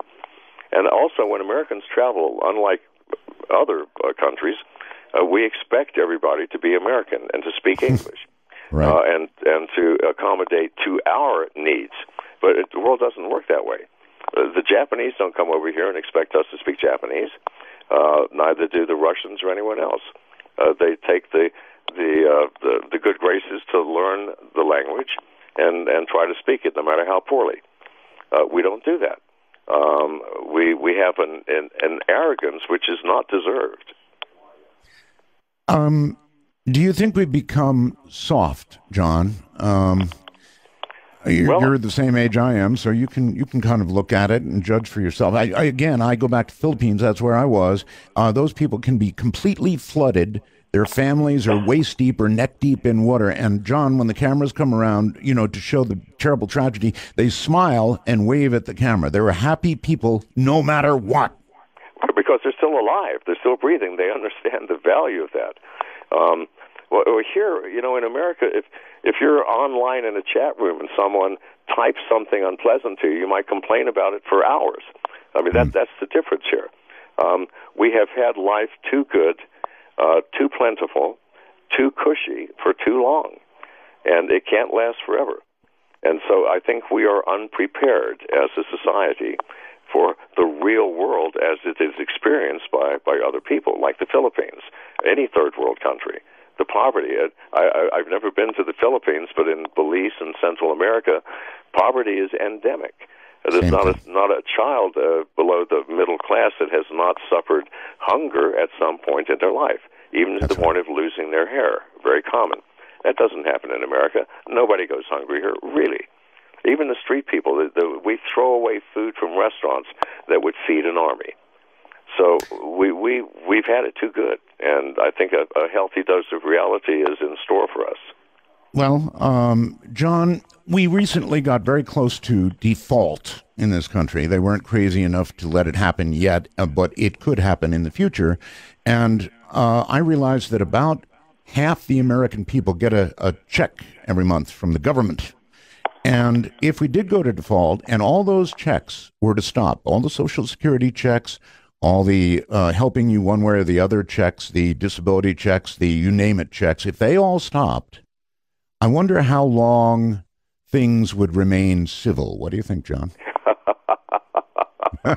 And also, when Americans travel, unlike other uh, countries, uh, we expect everybody to be American and to speak English, right. uh, and and to accommodate to our needs. But it, the world doesn't work that way. Uh, the Japanese don't come over here and expect us to speak Japanese. Uh, neither do the Russians or anyone else. Uh, they take the the, uh, the the good graces to learn the language and and try to speak it, no matter how poorly. Uh, we don't do that. Um, we we have an, an an arrogance which is not deserved. Um, do you think we've become soft, John? Um, you're, Well- you're the same age I am, so you can you can kind of look at it and judge for yourself. I, I again, I go back to Philippines. That's where I was. Uh, those people can be completely flooded. Their families are waist deep or neck deep in water. And John, when the cameras come around, you know, to show the terrible tragedy, they smile and wave at the camera. They're happy people, no matter what. because they're still alive, they're still breathing. They understand the value of that. Um, well, here, you know, in America, if if you're online in a chat room and someone types something unpleasant to you, you might complain about it for hours. I mean, that that's the difference here. Um, we have had life too good, uh, too plentiful, too cushy for too long, and it can't last forever. And so I think we are unprepared as a society for the real world as it is experienced by, by other people, like the Philippines, any third world country. The poverty, I, I, I've never been to the Philippines, but in Belize and Central America, poverty is endemic. There's Same not a, thing. not a child uh, below the middle class that has not suffered hunger at some point in their life, even to That's the point of losing their hair. Very common. That doesn't happen in America. Nobody goes hungry here, really. Even the street people, the, the, we throw away food from restaurants that would feed an army. So we we we've had it too good, and I think a, a healthy dose of reality is in store for us. Well, um, John, we recently got very close to default in this country. They weren't crazy enough to let it happen yet, uh, but it could happen in the future. And uh, I realized that about half the American people get a, a check every month from the government. And if we did go to default and all those checks were to stop, all the Social Security checks, all the uh, helping you one way or the other checks, the disability checks, the you name it checks, if they all stopped, I wonder how long things would remain civil. What do you think, John?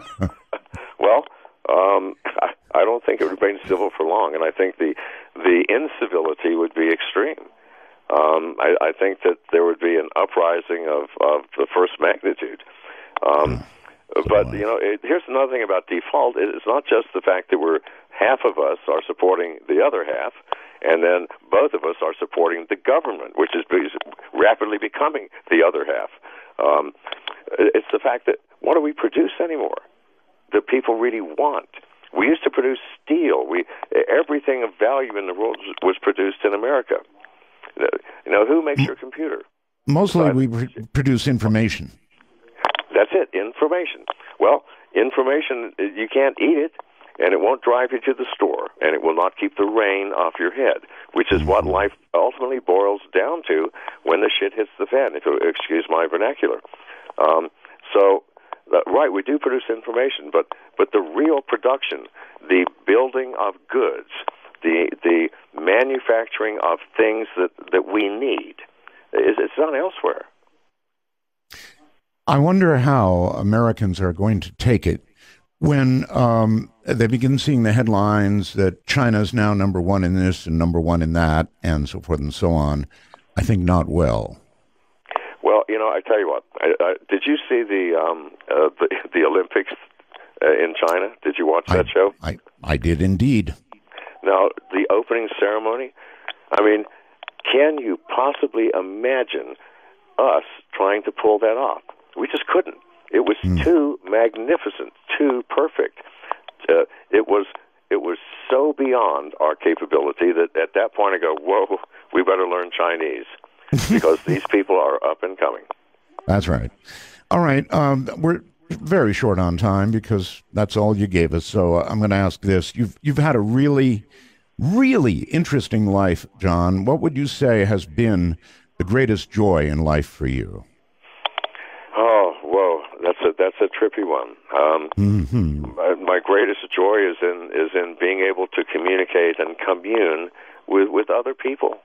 Well, um, I, I don't think it would remain civil for long, and I think the the incivility would be extreme. Um, I, I think that there would be an uprising of, of the first magnitude. Um, but you know, it, here's another thing about default: it's not just the fact that we're half of us are supporting the other half, and then both of us are supporting the government, which is rapidly becoming the other half. Um, it's the fact that what do we produce anymore? that people really want. We used to produce steel. We everything of value in the world was- produced in America. You know, who makes your computer? Mostly we pr- produce information. It, information. Well, information you can't eat it, and it won't drive you to the store, and it will not keep the rain off your head, which is what life ultimately boils down to when the shit hits the fan. If you excuse my vernacular. Um, so, uh, right, we do produce information, but but the real production, the building of goods, the the manufacturing of things that that we need, is it's done elsewhere. I wonder how Americans are going to take it when um, they begin seeing the headlines that China is now number one in this and number one in that, and so forth and so on. I think not well. Well, you know, I tell you what. I, I, did you see the um, uh, the, the Olympics uh, in China? Did you watch that I, show? I, I did indeed. Now, the opening ceremony. I mean, can you possibly imagine us trying to pull that off? We just couldn't. It was too magnificent, too perfect. Uh, it was it was so beyond our capability that at that point I go, whoa, we better learn Chinese because these people are up and coming. That's right. All right. Um, we're very short on time because that's all you gave us. So uh, I'm going to ask this: You've you've had a really, really interesting life, John. What would you say has been the greatest joy in life for you? That's a trippy one. Um, hmm my, my greatest joy is in is in being able to communicate and commune with with other people,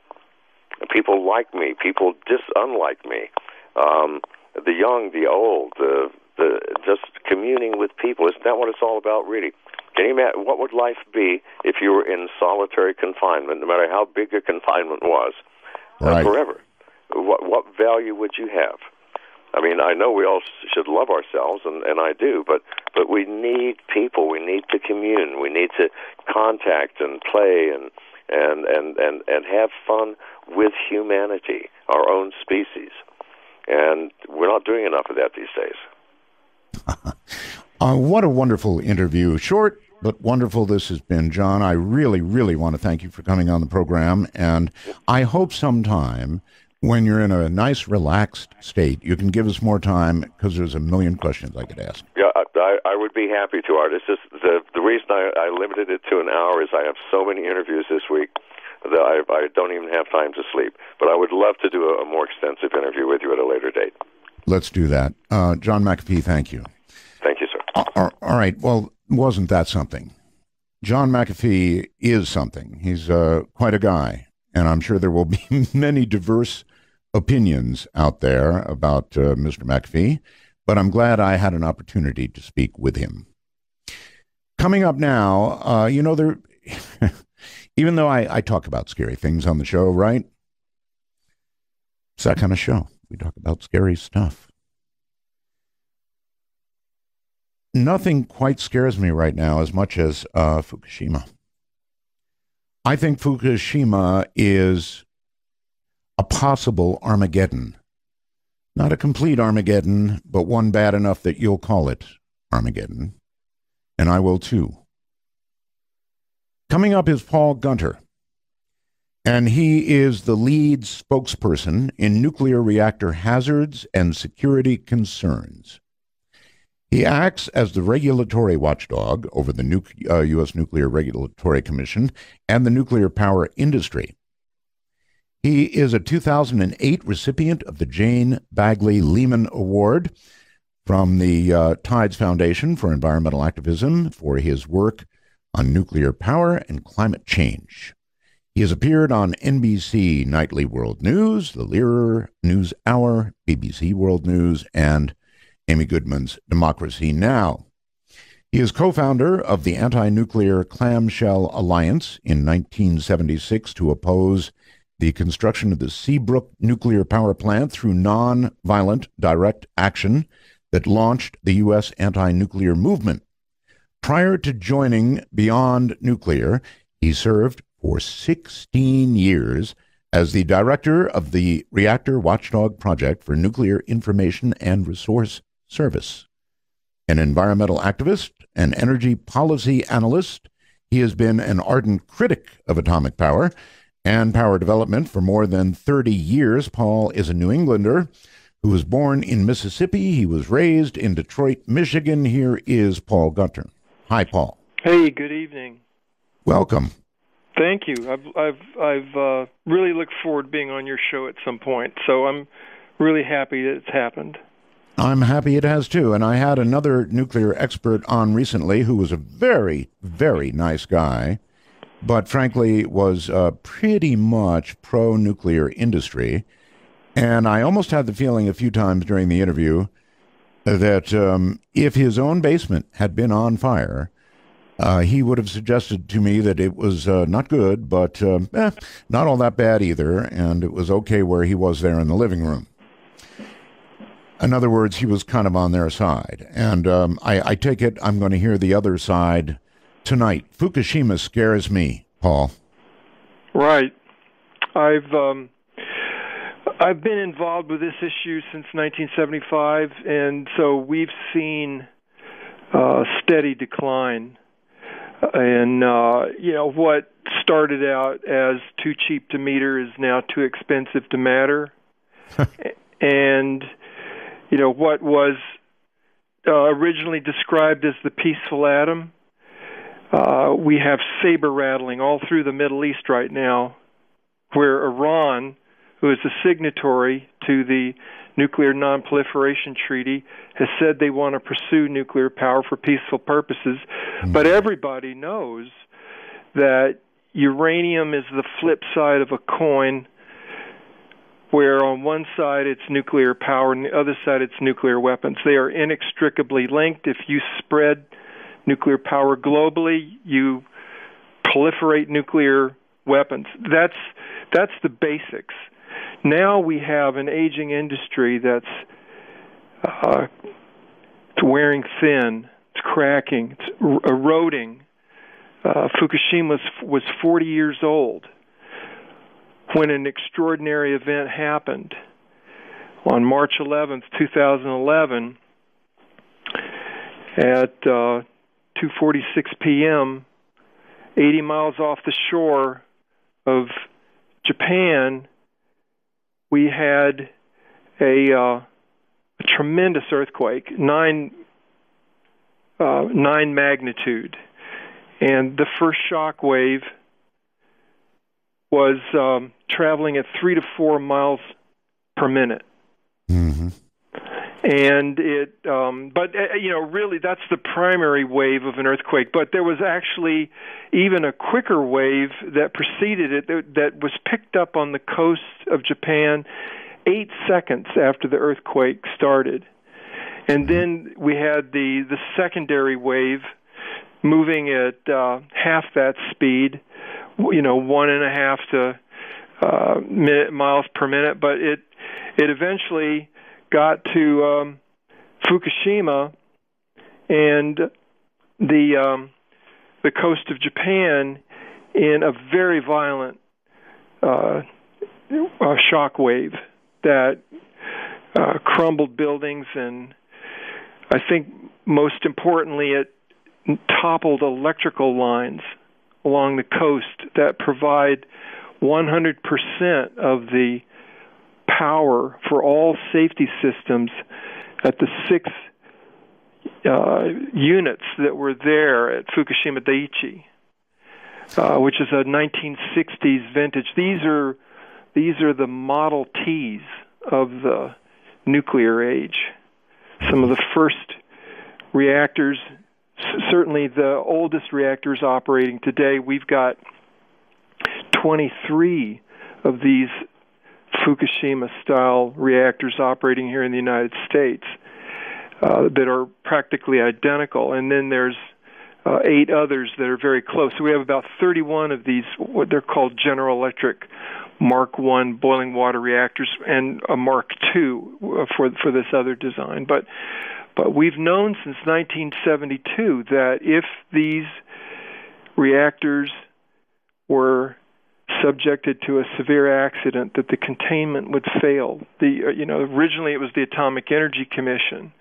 people like me, people dis unlike me. Um, the young, the old, the the just communing with people. Isn't that what it's all about, really? Can you imagine what would life be if you were in solitary confinement, no matter how big a confinement was, uh, forever? What what value would you have? I mean, I know we all should love ourselves, and, and I do, but but we need people. We need to commune. We need to contact and play and and and and and have fun with humanity, our own species. And we're not doing enough of that these days. uh, what a wonderful interview. Short but wonderful this has been, John. I really, really want to thank you for coming on the program. And I hope sometime when you're in a nice, relaxed state, you can give us more time because there's a million questions I could ask. Yeah, I, I would be happy to, Art. It's just the, the reason I, I limited it to an hour is I have so many interviews this week that I, I don't even have time to sleep. But I would love to do a, a more extensive interview with you at a later date. Let's do that. Uh, John McAfee, thank you. Thank you, sir. all right. Well, wasn't that something? John McAfee is something. He's uh, quite a guy, and I'm sure there will be many diverse opinions out there about uh, Mr. McAfee, but I'm glad I had an opportunity to speak with him. Coming up now, uh, you know, there, even though I, I talk about scary things on the show, right? It's that kind of show. We talk about scary stuff. Nothing quite scares me right now as much as uh, Fukushima. I think Fukushima is a possible Armageddon. Not a complete Armageddon, but one bad enough that you'll call it Armageddon. And I will too. Coming up is Paul Gunter. And he is the lead spokesperson in nuclear reactor hazards and security concerns. He acts as the regulatory watchdog over the nu- uh, U.S. Nuclear Regulatory Commission and the nuclear power industry. He is a 2008 recipient of the Jane Bagley Lehman Award from the uh, Tides Foundation for Environmental Activism for his work on nuclear power and climate change. He has appeared on NBC Nightly World News, The Lehrer News Hour, BBC World News, and Amy Goodman's Democracy Now! He is co founder of the Anti Nuclear Clamshell Alliance in 1976 to oppose the construction of the Seabrook nuclear power plant through non-violent direct action that launched the U.S. anti nuclear movement. Prior to joining Beyond Nuclear, he served for 16 years as the director of the Reactor Watchdog Project for Nuclear Information and Resource Service. An environmental activist, an energy policy analyst, he has been an ardent critic of atomic power and power development for more than 30 years. Paul is a New Englander who was born in Mississippi. He was raised in Detroit, Michigan. Here is Paul Gunter. Hi, Paul. Hey, good evening. Welcome. Thank you. I've I've I've uh, really looked forward to being on your show at some point. So I'm really happy that it's happened. I'm happy it has too. And I had another nuclear expert on recently who was a very, very nice guy, but frankly was uh, pretty much pro nuclear industry. And I almost had the feeling a few times during the interview that um, if his own basement had been on fire, uh, he would have suggested to me that it was uh, not good, but uh, eh, not all that bad either, and it was okay where he was there in the living room. In other words, he was kind of on their side. And um, I, I, take it I'm going to hear the other side tonight. Fukushima scares me, Paul. Right. I've um, I've been involved with this issue since 1975, and so we've seen uh, steady decline. And uh, you know what started out as too cheap to meter is now too expensive to matter. and you know what was uh, originally described as the peaceful atom. Uh, we have saber rattling all through the Middle East right now, where Iran, who is a signatory to the Nuclear Nonproliferation Treaty, has said they want to pursue nuclear power for peaceful purposes. Mm-hmm. But everybody knows that uranium is the flip side of a coin where on one side it's nuclear power and the other side it's nuclear weapons. They are inextricably linked. If you spread nuclear power globally, you proliferate nuclear weapons. That's that's the basics. Now we have an aging industry that's uh, it's wearing thin, it's cracking, it's eroding. Uh, Fukushima was, was 40 years old when an extraordinary event happened on March 11th, 2011, at uh, 2:46 p.m., 80 miles off the shore of Japan, we had a, uh, a tremendous earthquake, nine uh, nine magnitude, and the first shock wave was um, traveling at three to four miles per minute. Mm-hmm. And it, um, but uh, you know, really, that's the primary wave of an earthquake. But there was actually even a quicker wave that preceded it that, that was picked up on the coast of Japan eight seconds after the earthquake started. And mm-hmm. then we had the the secondary wave moving at uh, half that speed, you know, one and a half to uh, minute, miles per minute. But it it eventually got to um, Fukushima and the um, the coast of Japan in a very violent uh, uh, shock wave that uh, crumbled buildings and I think most importantly it toppled electrical lines along the coast that provide 100% of the power for all safety systems at the six uh, units that were there at Fukushima Daiichi, uh, which is a 1960s vintage. These are these are the Model Ts of the nuclear age. Some of the first reactors, certainly the oldest reactors operating today. We've got 23 of these Fukushima style reactors operating here in the United States uh, that are practically identical. And then there's uh, eight others that are very close. So we have about 31 of these, what they're called General Electric Mark One boiling water reactors, and a Mark Two uh, for for this other design. But but we've known since 1972 that if these reactors were subjected to a severe accident that the containment would fail. The uh, you know originally it was the Atomic Energy Commission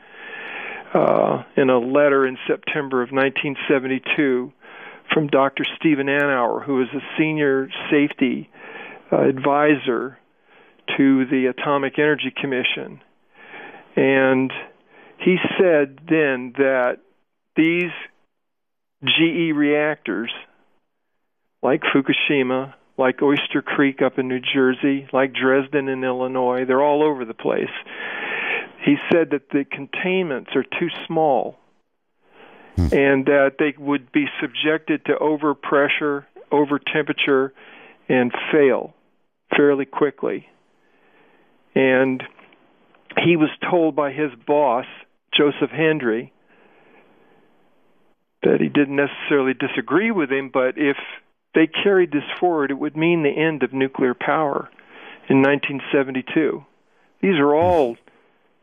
uh, in a letter in September of 1972 from Dr. Stephen Hanauer, who was a senior safety uh, advisor to the Atomic Energy Commission, and he said then that these GE reactors, like Fukushima, like Oyster Creek up in New Jersey, like Dresden in Illinois. They're all over the place. He said that the containments are too small hmm. and that they would be subjected to overpressure, over temperature, and fail fairly quickly. And he was told by his boss, Joseph Hendrie, that he didn't necessarily disagree with him, but if they carried this forward, it would mean the end of nuclear power in 1972. These are all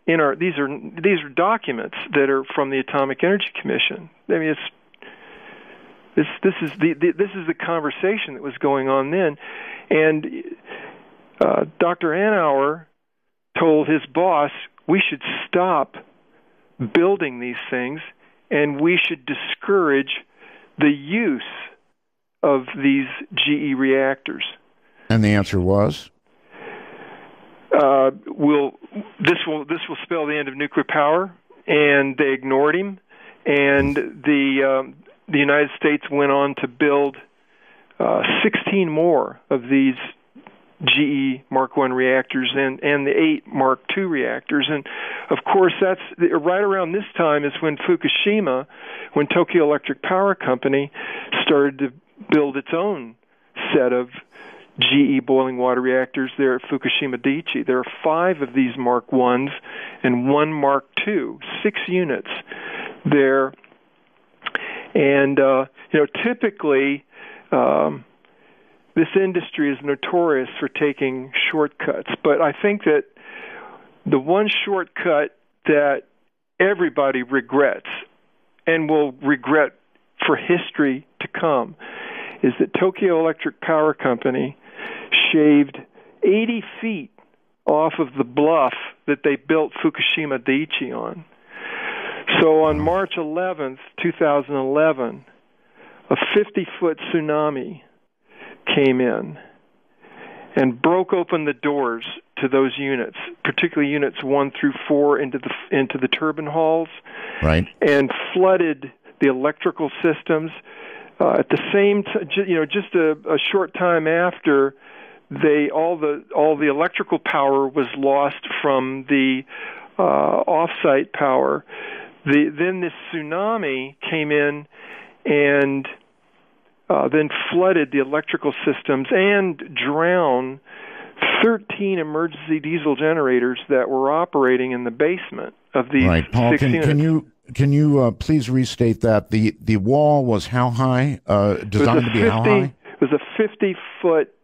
in our these are these are documents that are from the Atomic Energy Commission. I mean, it's this this is the, the this is the conversation that was going on then, and uh, Dr. Hanauer told his boss we should stop building these things and we should discourage the use of these GE reactors. And the answer was? Uh, will this will this will spell the end of nuclear power, and they ignored him, and the um, the United States went on to build uh, 16 more of these GE Mark One reactors and and the eight Mark Two reactors, and of course that's right around this time is when Fukushima, when Tokyo Electric Power Company started to build its own set of GE boiling water reactors there at Fukushima Daiichi. There are five of these Mark Ones and one Mark II, six units there. And uh, you know, typically, um, this industry is notorious for taking shortcuts. But I think that the one shortcut that everybody regrets and will regret for history to come is that Tokyo Electric Power Company shaved 80 feet off of the bluff that they built Fukushima Daiichi on. So on March 11th, 2011, a 50 foot tsunami came in and broke open the doors to those units, particularly units one through four into the into the turbine halls, right, and flooded the electrical systems. Uh, at the same time, you know, just a, a short time after, they all the all the electrical power was lost from the uh, off-site power. The, then this tsunami came in and uh, then flooded the electrical systems and drowned 13 emergency diesel generators that were operating in the basement of these right. Paul, can. Can you can you uh, please restate that the the wall was how high? Uh, designed to be 50, how high? It was a 50 foot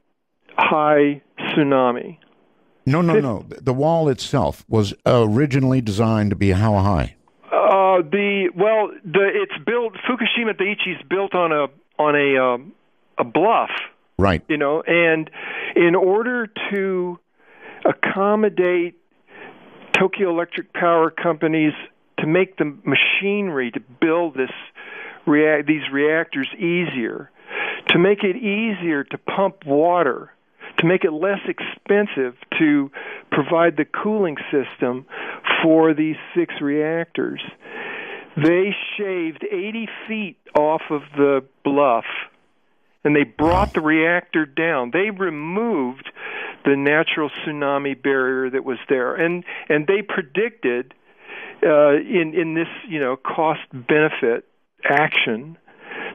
high tsunami. No, no, no. The wall itself was originally designed to be how high? Uh, the well, the it's built. Fukushima Daiichi's built on a on a um, a bluff, right? You know, and in order to accommodate Tokyo Electric Power Company's to make the machinery to build this react these reactors easier, to make it easier to pump water, to make it less expensive to provide the cooling system for these six reactors. They shaved 80 feet off of the bluff and they brought the reactor down. They removed the natural tsunami barrier that was there, and and they predicted uh, in in this you know cost benefit action,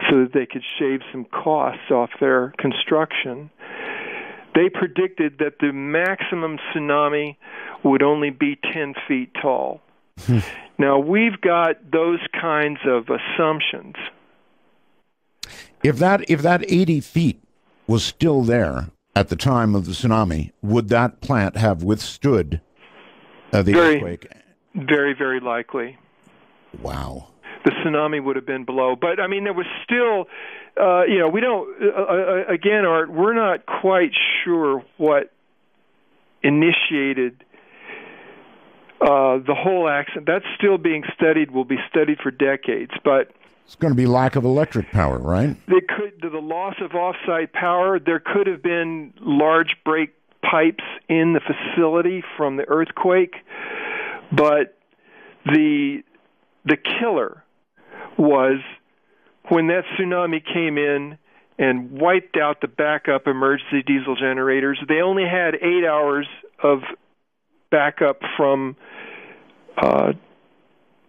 so that they could shave some costs off their construction. They predicted that the maximum tsunami would only be 10 feet tall. Now we've got those kinds of assumptions if that if that 80 feet was still there at the time of the tsunami, would that plant have withstood uh, the very, earthquake? Very, very likely. Wow. The tsunami would have been below, but I mean, there was still, uh, you know, we don't. Uh, uh, again, Art, we're not quite sure what initiated uh, the whole accident. That's still being studied. Will be studied for decades, but it's going to be lack of electric power, right? There could the loss of offsite power. There could have been large break pipes in the facility from the earthquake, but the the killer was when that tsunami came in and wiped out the backup emergency diesel generators. They only had eight hours of backup from uh,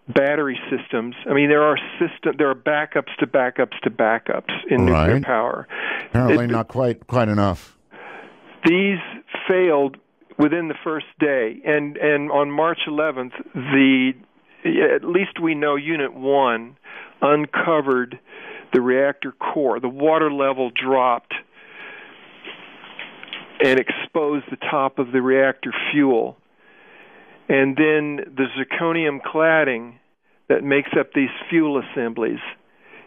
battery systems. I mean, there are system, there are backups to backups to backups in right. nuclear power. Apparently, it, not quite quite enough. These failed within the first day, and and on March 11th, the at least we know Unit One uncovered the reactor core. The water level dropped and exposed the top of the reactor fuel and then the zirconium cladding that makes up these fuel assemblies.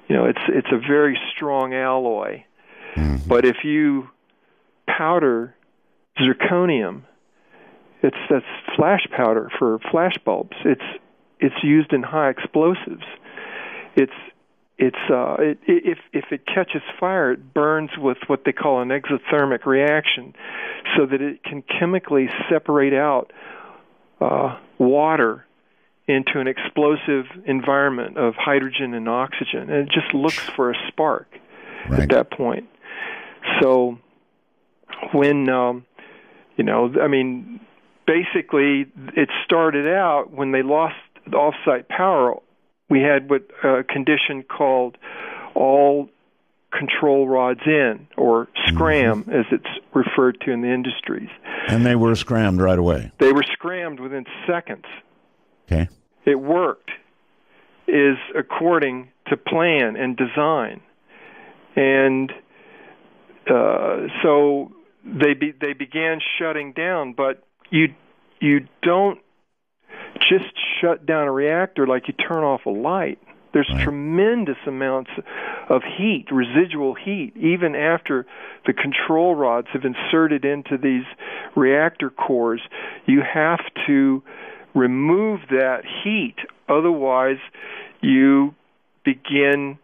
You know, it's it's a very strong alloy. Mm-hmm. But if you powder zirconium, it's that's flash powder for flash bulbs. It's it's used in high explosives. It's it's uh, it, if if it catches fire, it burns with what they call an exothermic reaction, so that it can chemically separate out uh, water into an explosive environment of hydrogen and oxygen, and it just looks for a spark right. at that point. So when um, you know, I mean, basically, it started out when they lost the off-site power. We had what a condition called all control rods in, or scram mm-hmm. as it's referred to in the industries. And they were scrammed right away. They were scrammed within seconds. Okay. It worked, is according to plan and design, and uh, so they be, they began shutting down. But you you don't just shut down a reactor like you turn off a light. There's right. tremendous amounts of heat, residual heat, even after the control rods have inserted into these reactor cores. You have to remove that heat, otherwise, you begin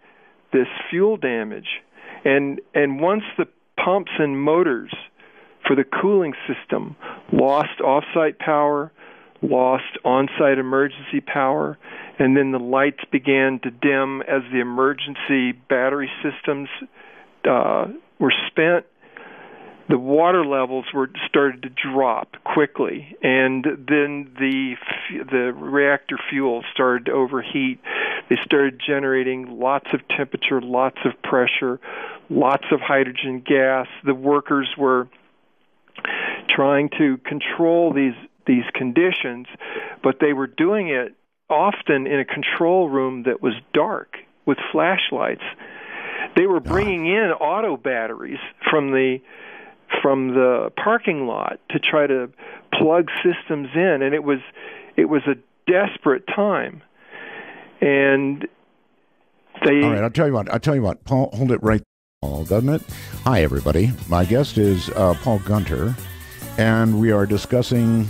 this fuel damage. And and once the pumps and motors for the cooling system lost off-site power, lost on-site emergency power, and then the lights began to dim as the emergency battery systems uh, were spent. The water levels were started to drop quickly, and then the the reactor fuel started to overheat. They started generating lots of temperature, lots of pressure, lots of hydrogen gas. The workers were trying to control these these conditions, but they were doing it often in a control room that was dark with flashlights. They were bringing in auto batteries from the from the parking lot to try to plug systems in and it was it was a desperate time. And they All right, I'll tell you what. I'll tell you what. Paul, hold it right Paul, doesn't it? Hi everybody. My guest is uh, Paul Gunter and we are discussing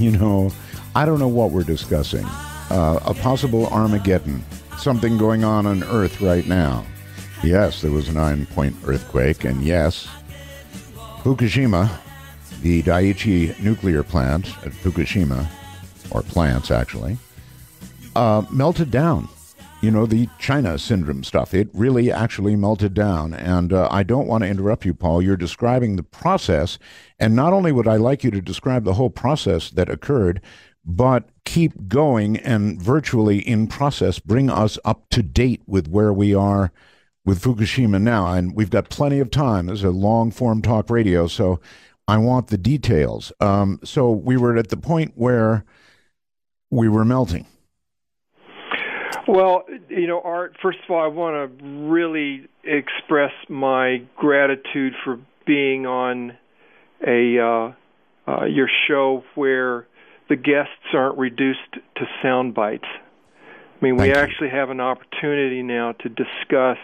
you know I don't know what we're discussing. Uh, a possible Armageddon, something going on on Earth right now. Yes, there was a nine point earthquake, and yes, Fukushima, the Daiichi nuclear plant at Fukushima, or plants actually, uh, melted down. You know, the China syndrome stuff. It really actually melted down. And uh, I don't want to interrupt you, Paul. You're describing the process. And not only would I like you to describe the whole process that occurred, but keep going and virtually in process bring us up to date with where we are with Fukushima now. And we've got plenty of time. This is a long form talk radio, so I want the details. Um, so we were at the point where we were melting. Well, you know, Art, first of all, I want to really express my gratitude for being on a uh, uh, your show where the guests aren't reduced to sound bites. I mean, Thank we you. actually have an opportunity now to discuss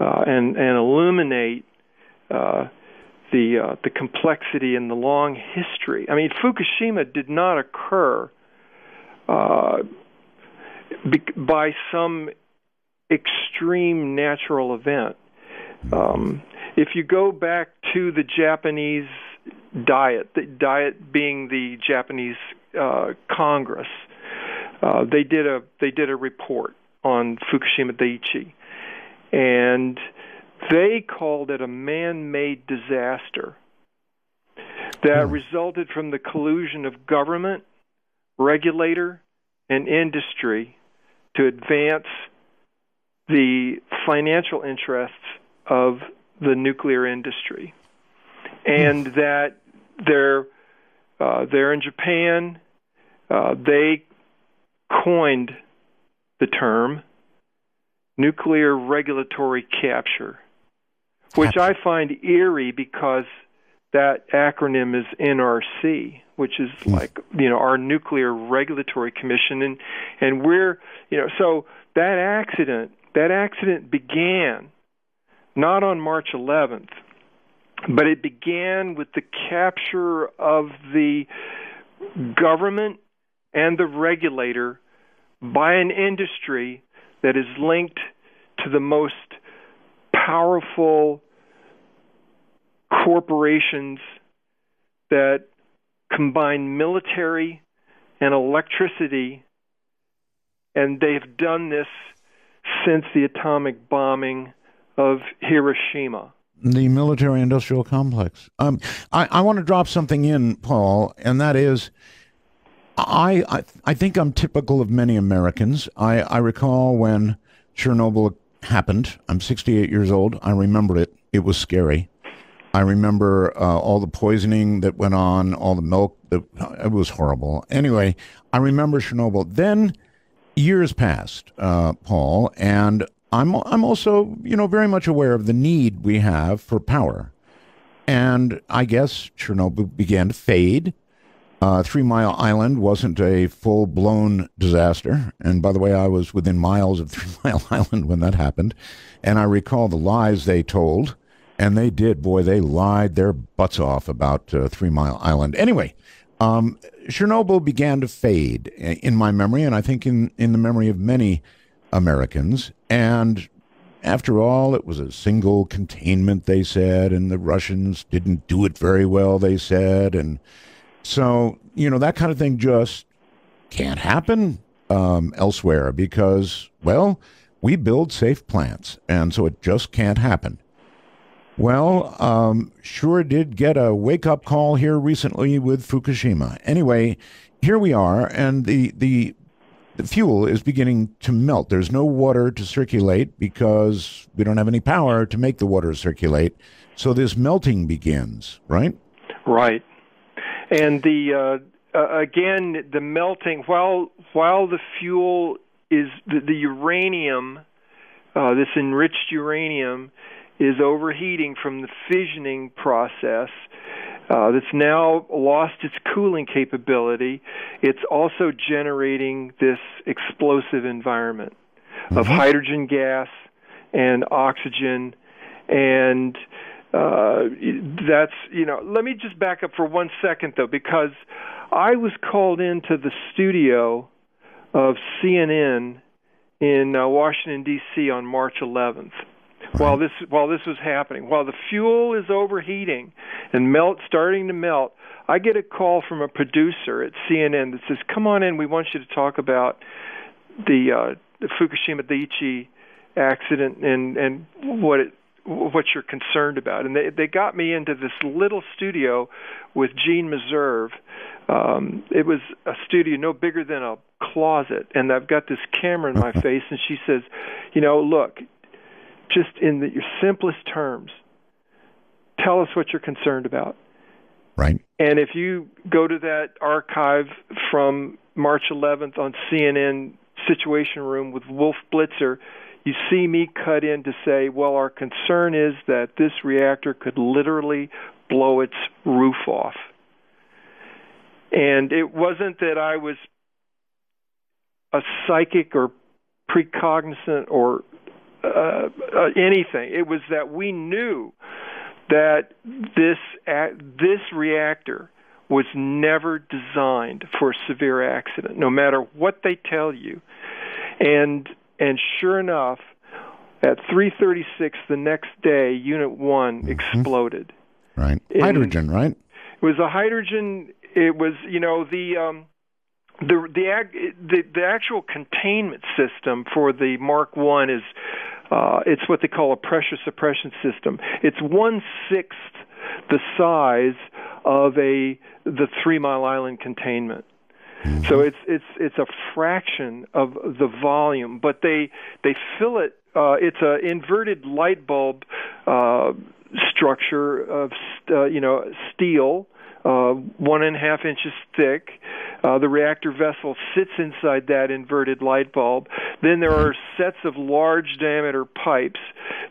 uh, and and illuminate uh, the uh, the complexity and the long history. I mean, Fukushima did not occur uh, by some extreme natural event. Um, if you go back to the Japanese diet, the diet being the Japanese uh, Congress. Uh, they did a they did a report on Fukushima Daiichi, and they called it a man-made disaster that hmm. resulted from the collusion of government, regulator, and industry to advance the financial interests of the nuclear industry, and hmm. that they're uh, they're in Japan. Uh, they coined the term nuclear regulatory capture, which I find eerie because that acronym is NRC, which is like you know our nuclear regulatory commission, and and we're you know so that accident that accident began not on March 11th, but it began with the capture of the government and the regulator by an industry that is linked to the most powerful corporations that combine military and electricity, and they've done this since the atomic bombing of Hiroshima the military industrial complex. Um, I, I want to drop something in, Paul, and that is I, I, I think I'm typical of many Americans. I, I recall when Chernobyl happened. I'm 68 years old. I remember it. It was scary. I remember uh, all the poisoning that went on, all the milk. That, it was horrible. Anyway, I remember Chernobyl. Then years passed, uh, Paul, and I'm I'm also you know very much aware of the need we have for power, and I guess Chernobyl began to fade. Uh, Three Mile Island wasn't a full blown disaster. And by the way, I was within miles of Three Mile Island when that happened. And I recall the lies they told. And they did. Boy, they lied their butts off about uh, Three Mile Island. Anyway, um, Chernobyl began to fade in my memory, and I think in, in the memory of many Americans. And after all, it was a single containment, they said, and the Russians didn't do it very well, they said. And so, you know, that kind of thing just can't happen um, elsewhere because, well, we build safe plants, and so it just can't happen. Well, um, sure did get a wake up call here recently with Fukushima. Anyway, here we are, and the, the, the fuel is beginning to melt. There's no water to circulate because we don't have any power to make the water circulate. So this melting begins, right? Right. And the uh, uh, again, the melting while while the fuel is the, the uranium, uh, this enriched uranium is overheating from the fissioning process uh, that's now lost its cooling capability. It's also generating this explosive environment mm-hmm. of hydrogen gas and oxygen and uh, that's you know let me just back up for one second though because i was called into the studio of cnn in uh, washington d.c on march 11th while this while this was happening, while the fuel is overheating and melt starting to melt, I get a call from a producer at CNN that says, "Come on in, we want you to talk about the uh, the Fukushima Daiichi accident and and what it what you're concerned about." And they they got me into this little studio with Jeanne Meserve. Um, it was a studio no bigger than a closet, and I've got this camera in my face, and she says, "You know, look, just in the, your simplest terms, tell us what you're concerned about. Right. And if you go to that archive from March 11th on CNN Situation Room with Wolf Blitzer, you see me cut in to say, well, our concern is that this reactor could literally blow its roof off. And it wasn't that I was a psychic or precognizant or uh, uh, anything. It was that we knew that this uh, this reactor was never designed for a severe accident, no matter what they tell you. And and sure enough, at 3:36 the next day, Unit One mm-hmm. exploded. Right, hydrogen, right? It was a hydrogen. It was you know the. Um, the the the the actual containment system for the Mark One is uh, it's what they call a pressure suppression system. It's one sixth the size of a the Three Mile Island containment. Mm-hmm. So it's it's it's a fraction of the volume, but they they fill it. Uh, it's a inverted light bulb uh, structure of st- uh, you know steel uh, one and a half inches thick. Uh, the reactor vessel sits inside that inverted light bulb. Then there are sets of large diameter pipes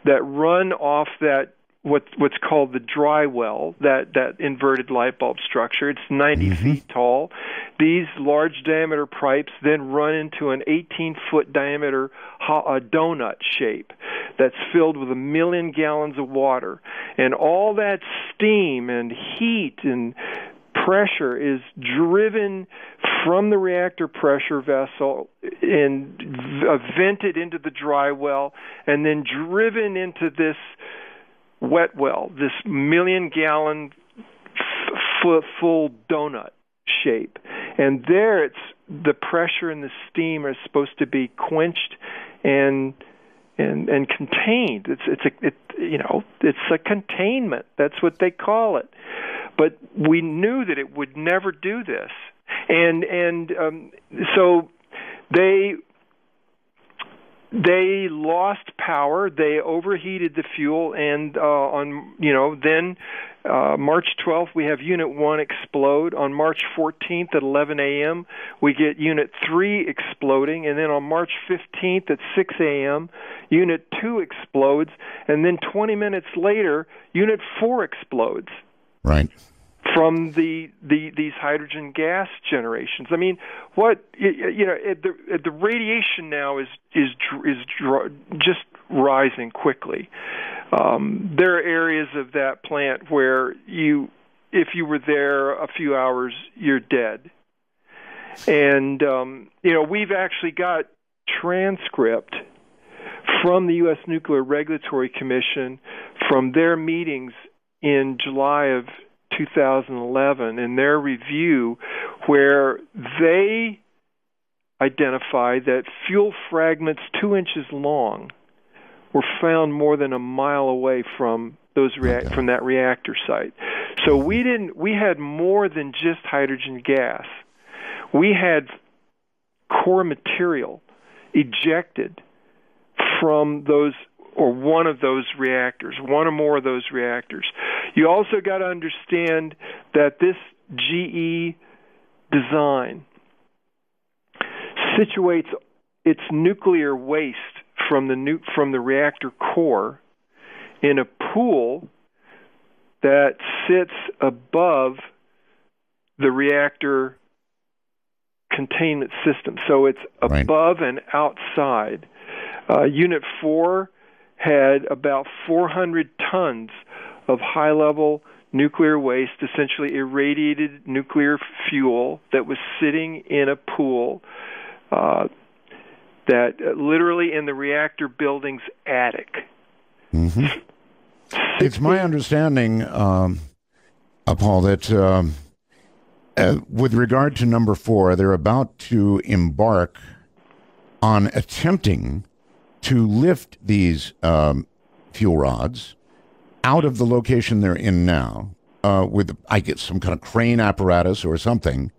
that run off that what what's called the dry well, that that inverted light bulb structure. It's 90 mm-hmm. feet tall. These large diameter pipes then run into an 18 foot diameter ho- donut shape that's filled with a million gallons of water, and all that steam and heat and pressure is driven from the reactor pressure vessel and vented into the dry well and then driven into this wet well, this million gallon f- full donut shape. And there it's the pressure and the steam are supposed to be quenched and and and contained. It's it's a it, you know it's a containment. That's what they call it. But we knew that it would never do this, and and um, so they they lost power. They overheated the fuel, and uh, on you know then uh, March 12th we have Unit One explode. On March 14th at 11 a.m. we get Unit Three exploding, and then on March 15th at 6 a.m. Unit Two explodes, and then 20 minutes later Unit Four explodes. Right from the, the these hydrogen gas generations. I mean, what you know, the the radiation now is is is just rising quickly. Um, there are areas of that plant where you, if you were there a few hours, you're dead. And um, you know, we've actually got transcript from the U.S. Nuclear Regulatory Commission from their meetings in July of 2011 in their review where they identified that fuel fragments two inches long were found more than a mile away from those rea- from that reactor site. So we didn't we had more than just hydrogen gas. We had core material ejected from those or one of those reactors, one or more of those reactors. You also got to understand that this GE design situates its nuclear waste from the nu- from the reactor core in a pool that sits above the reactor containment system. So it's above and outside. Uh, unit 4 had about 400 tons of high level nuclear waste, essentially irradiated nuclear fuel that was sitting in a pool uh, that uh, literally in the reactor building's attic. Mm-hmm. it's my understanding, um, uh, Paul, that um, uh, with regard to number four, they're about to embark on attempting to lift these um, fuel rods out of the location they're in now uh, with, I get some kind of crane apparatus or something,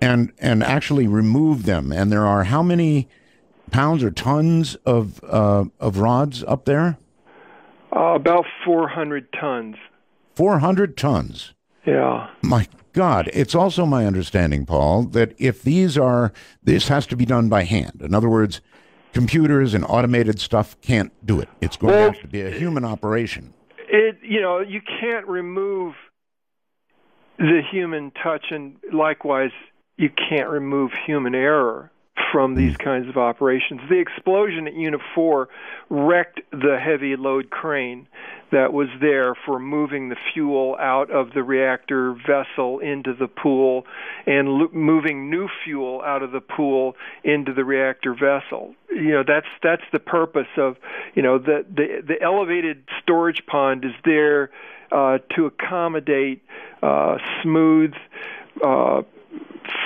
and and actually remove them. And there are how many pounds or tons of uh, of rods up there? Uh, about 400 tons. 400 tons. Yeah. My God. It's also my understanding, Paul, that if these are, this has to be done by hand. In other words, computers and automated stuff can't do it. It's going well, to have to be a human operation. It you know you can't remove the human touch, and likewise you can't remove human error from these hmm. kinds of operations. The explosion at Unit 4 wrecked the heavy load crane that was there for moving the fuel out of the reactor vessel into the pool and lo- moving new fuel out of the pool into the reactor vessel. You know, that's that's the purpose of, you know, the the the elevated storage pond is there uh, to accommodate uh, smooth uh,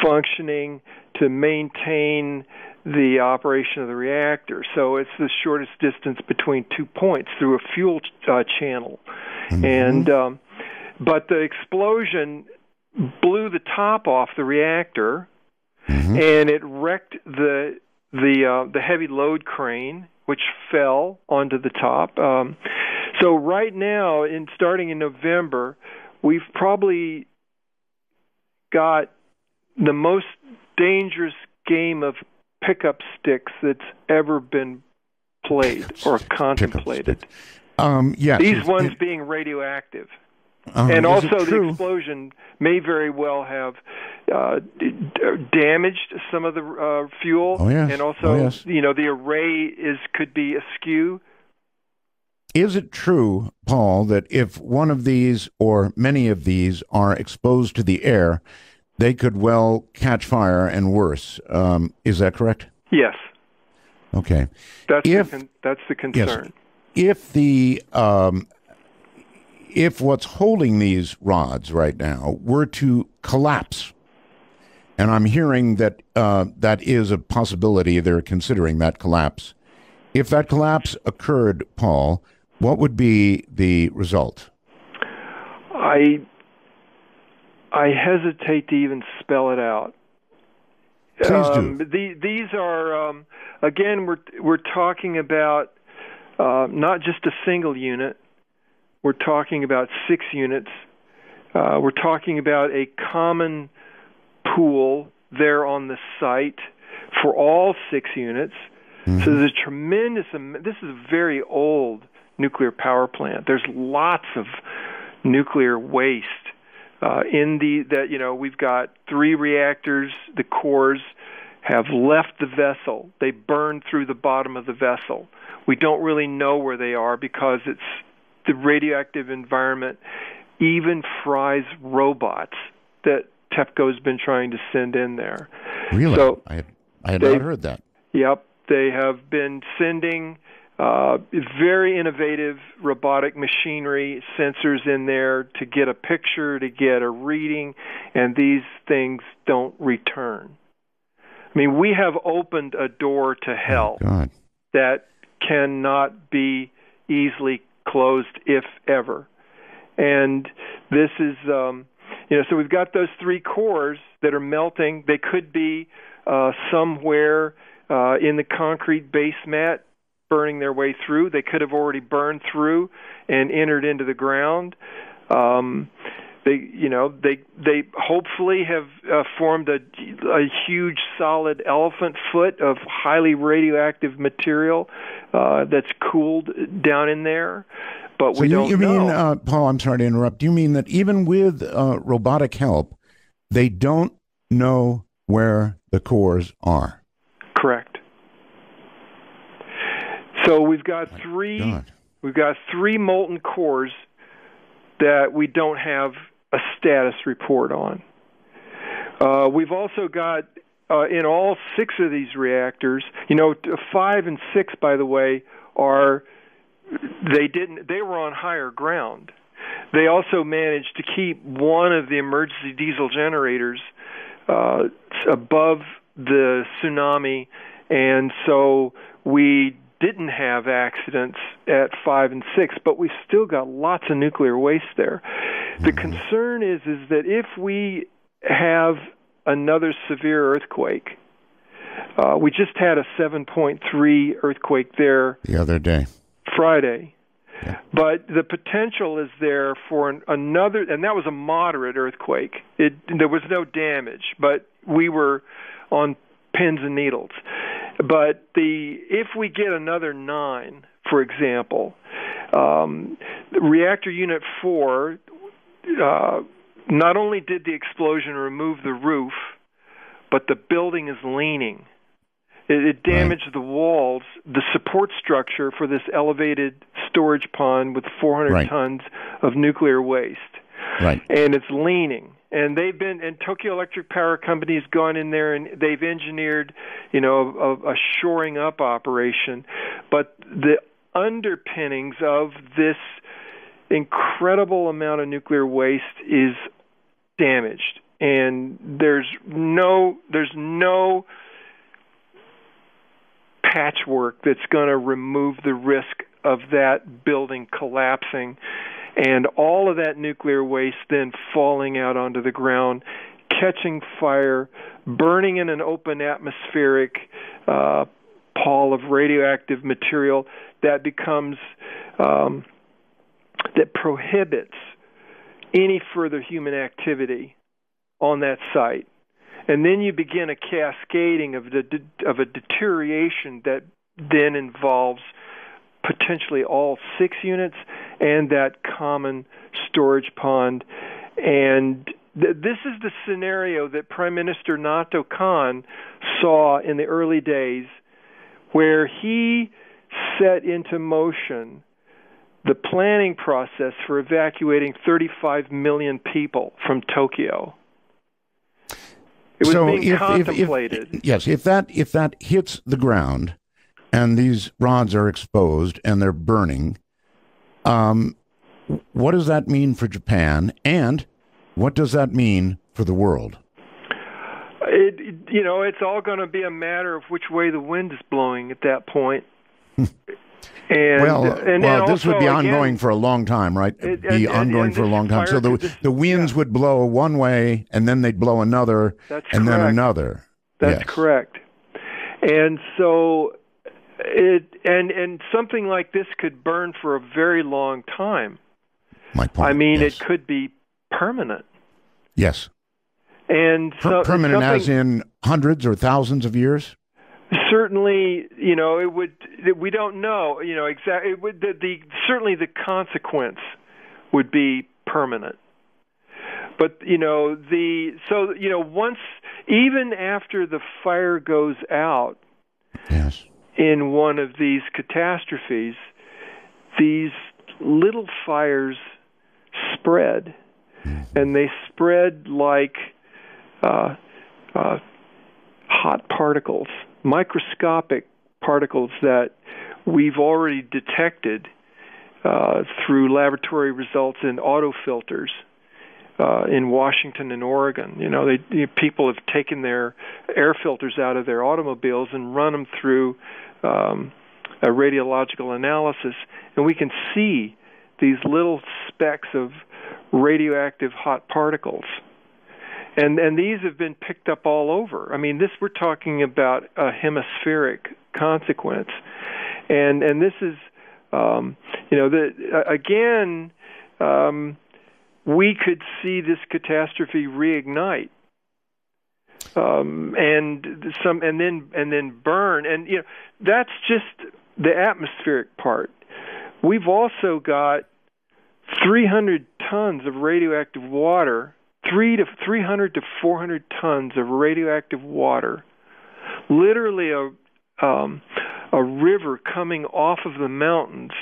functioning to maintain the operation of the reactor. So it's the shortest distance between two points through a fuel uh, channel. Mm-hmm. And um, but the explosion blew the top off the reactor, mm-hmm. and it wrecked the the uh, the heavy load crane, which fell onto the top. Um, so right now, in starting in November, we've probably got the most dangerous game of pickup sticks that's ever been played or contemplated. Um, yes, these ones it, being radioactive. Uh, and also, the explosion may very well have uh, damaged some of the uh, fuel, oh, yes. and also, oh, yes. you know, the array is could be askew. Is it true, Paul, that if one of these or many of these are exposed to the air, they could well catch fire and worse. Um, is that correct? Yes. Okay. That's if, the con- that's the concern. Yes, if the um, if what's holding these rods right now were to collapse, and I'm hearing that uh, that is a possibility. They're considering that collapse. If that collapse occurred, Paul, what would be the result? I I hesitate to even spell it out. Please um, do. The, these are um, again we're we're talking about uh, not just a single unit. We're talking about six units. Uh, we're talking about a common pool there on the site for all six units. Mm-hmm. So there's a tremendous. This is a very old nuclear power plant. There's lots of nuclear waste uh, in the that you know we've got three reactors. The cores have left the vessel. They burn through the bottom of the vessel. We don't really know where they are because it's the radioactive environment even fries robots that TEPCO's been trying to send in there. Really? So I had, I had they- not heard that. Yep, they have been sending uh, very innovative robotic machinery sensors in there to get a picture, to get a reading, and these things don't return. I mean, we have opened a door to hell God. that cannot be easily closed, if ever. And this is, um, you know, so we've got those three cores that are melting. They could be uh, somewhere uh, in the concrete base mat burning their way through. They could have already burned through and entered into the ground. Um, they, you know, they they hopefully have uh, formed a, a huge solid elephant foot of highly radioactive material uh, that's cooled down in there. But So we you, don't you know. mean, uh, Paul? I'm sorry to interrupt. You mean that even with uh, robotic help, they don't know where the cores are? Correct. So we've got three. God. We've got three molten cores that we don't have a status report on. Uh, we've also got uh, in all six of these reactors. You know, five and six, by the way, are they didn't they were on higher ground. They also managed to keep one of the emergency diesel generators uh, above the tsunami, and so we didn't have accidents at five and six, but we've still got lots of nuclear waste there. The concern is is that if we have another severe earthquake, uh, we just had a 7.3 earthquake there The other day. Friday. Yeah. But the potential is there for an, another, and that was a moderate earthquake. It there was no damage, but we were on pins and needles. But the if we get another nine, for example, um, reactor unit four, uh, not only did the explosion remove the roof, but the building is leaning. It, it damaged the walls, the support structure for this elevated storage pond with 400 Right. tons of nuclear waste Right. and it's leaning. And they've been and Tokyo Electric Power Company has gone in there and they've engineered, you know, a, a shoring up operation, but the underpinnings of this incredible amount of nuclear waste is damaged, and there's no there's no patchwork that's going to remove the risk of that building collapsing and all of that nuclear waste then falling out onto the ground, catching fire, burning in an open atmospheric uh, pall of radioactive material that becomes um, that prohibits any further human activity on that site. And then you begin a cascading of the of a deterioration that then involves potentially all six units and that common storage pond. And th- this is the scenario that Prime Minister Naoto Kan saw in the early days, where he set into motion the planning process for evacuating 35 million people from Tokyo. It was so being if, if, contemplated. if yes, if that if that hits the ground and these rods are exposed and they're burning, um, what does that mean for Japan, and what does that mean for the world? It, you know, it's all going to be a matter of which way the wind is blowing at that point. and well, and well, this would also, be again, ongoing for a long time, right? It- be and- ongoing and for a long time. So the this- the winds yeah. would blow one way, and then they'd blow another, That's and then another. That's Yes. correct. And so it and and something like this could burn for a very long time. My point. I mean, yes. it could be permanent. Yes. And Per- permanent as in hundreds or thousands of years? certainly, you know, it would. We don't know, you know, exactly. It would the, the certainly the consequence would be permanent. But you know the so you know once even after the fire goes out Yes. In one of these catastrophes, these little fires spread, and they spread like uh, uh, hot particles, microscopic particles that we've already detected uh, through laboratory results in autofilters uh, in Washington and Oregon. You know, they you know, people have taken their air filters out of their automobiles and run them through um, a radiological analysis, and we can see these little specks of radioactive hot particles. And and these have been picked up all over. I mean, this we're talking about a hemispheric consequence, and and this is, um, you know, the again, um, we could see this catastrophe reignite, um, and some and then and then burn, and you know that's just the atmospheric part. We've also got 300 tons of radioactive water, three to 300 to 400 tons of radioactive water, literally a um, a river coming off of the mountains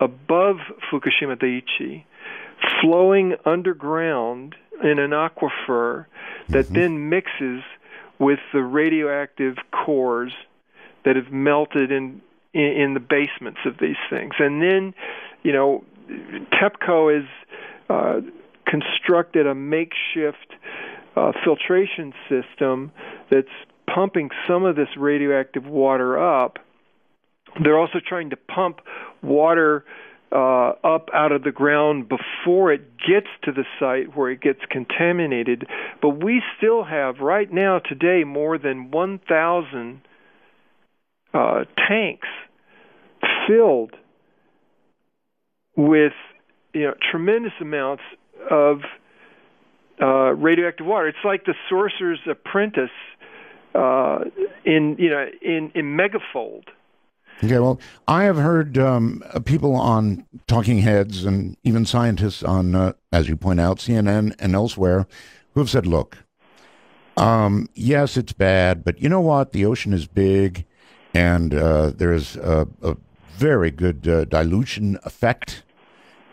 above Fukushima Daiichi, flowing underground in an aquifer that then mixes with the radioactive cores that have melted in, in in the basements of these things, and then, you know, TEPCO has uh, constructed a makeshift uh, filtration system that's pumping some of this radioactive water up. They're also trying to pump water uh, up out of the ground before it gets to the site where it gets contaminated. But we still have, right now, today, more than 1,000 uh, tanks filled with you know tremendous amounts of uh, radioactive water. It's like the Sorcerer's Apprentice uh, in you know in in megafold. Okay, well, I have heard um, people on Talking Heads and even scientists on, uh, as you point out, CNN and elsewhere, who have said, look, um, yes, it's bad, but you know what? The ocean is big, and uh, there's a, a very good uh, dilution effect,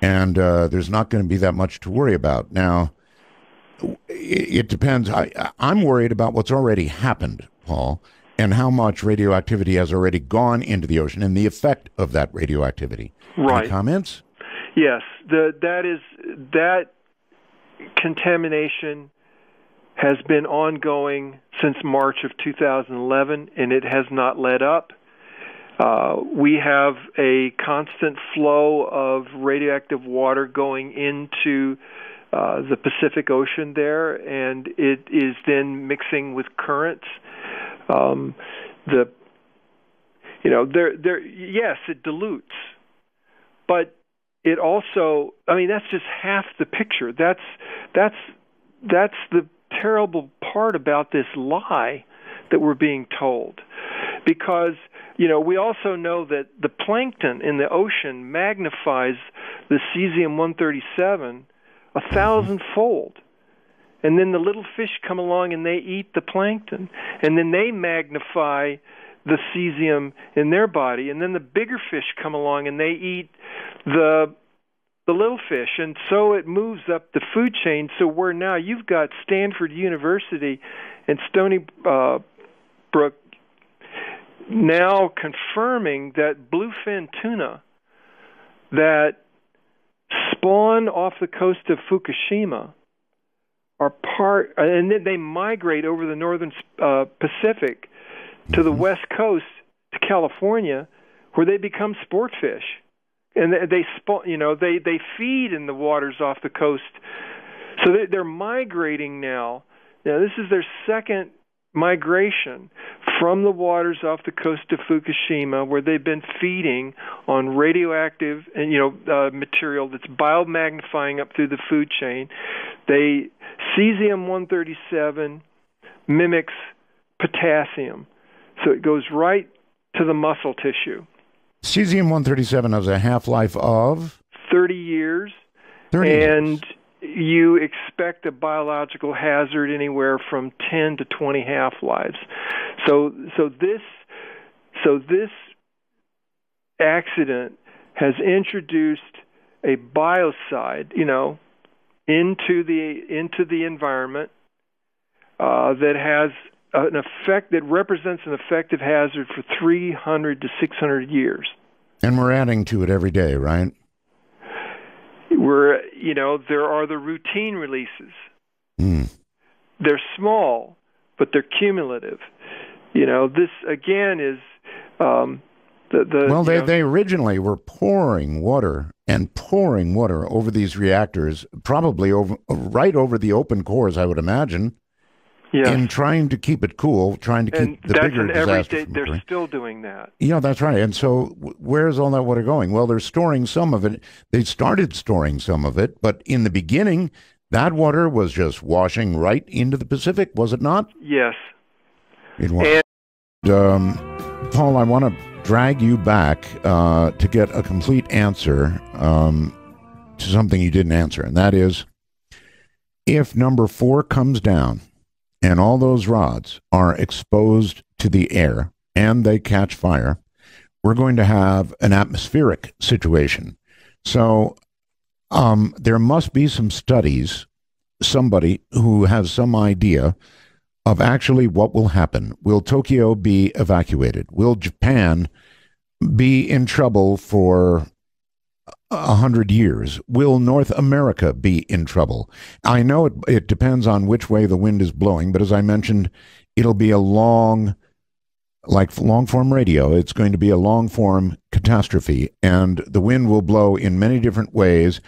and uh, there's not going to be that much to worry about. Now, it, it depends. I, I'm worried about what's already happened, Paul, and how much radioactivity has already gone into the ocean and the effect of that radioactivity. Right. Any comments? Yes, the that is that contamination has been ongoing since March of 2011, and it has not let up. Uh, we have a constant flow of radioactive water going into uh, the Pacific Ocean there, and it is then mixing with currents. Um, the you know there there yes it dilutes, but it also I mean that's just half the picture. That's that's that's the terrible part about this lie that we're being told because you know we also know that the plankton in the ocean magnifies the cesium 137 a thousandfold and then the little fish come along and they eat the plankton. And then they magnify the cesium in their body. And then the bigger fish come along and they eat the the little fish. And so it moves up the food chain. So where now you've got Stanford University and Stony uh, Brook now confirming that bluefin tuna that spawn off the coast of Fukushima are part and then they migrate over the northern uh, Pacific to the west coast to California where they become sport fish. And they, they spawn you know they they feed in the waters off the coast. So they, they're migrating now. Now this is their second migration from the waters off the coast of Fukushima, where they've been feeding on radioactive and you know uh, material that's biomagnifying up through the food chain. They cesium 137 mimics potassium, so it goes right to the muscle tissue. Cesium 137 has a half life of 30 years. 30 and years. You expect a biological hazard anywhere from 10 to 20 half lives. So so this so this accident has introduced a biocide, you know, into the into the environment uh, that has an effect that represents an effective hazard for 300 to 600 years. And we're adding to it every day, right? We're, you know, there are the routine releases. Mm. They're small, but they're cumulative. You know, this again is um, the the. Well, they know, they originally were pouring water and pouring water over these reactors, probably over right over the open cores, I would imagine. Yeah. in trying to keep it cool, trying to keep and the that's bigger disaster everyday. They're still doing that. Yeah, that's right. And so, where's all that water going? Well, they're storing some of it. They started storing some of it, but in the beginning, that water was just washing right into the Pacific, was it not? Yes. It was. And Um, Paul, I want to drag you back uh, to get a complete answer um, to something you didn't answer, and that is if number four comes down and all those rods are exposed to the air and they catch fire, we're going to have an atmospheric situation. So um, there must be some studies, somebody who has some idea of actually what will happen. Will Tokyo be evacuated? Will Japan be in trouble for a hundred years? Will North America be in trouble? I know it, it depends on which way the wind is blowing, but as I mentioned, it'll be a long, like long form radio, it's going to be a long form catastrophe, and the wind will blow in many different ways.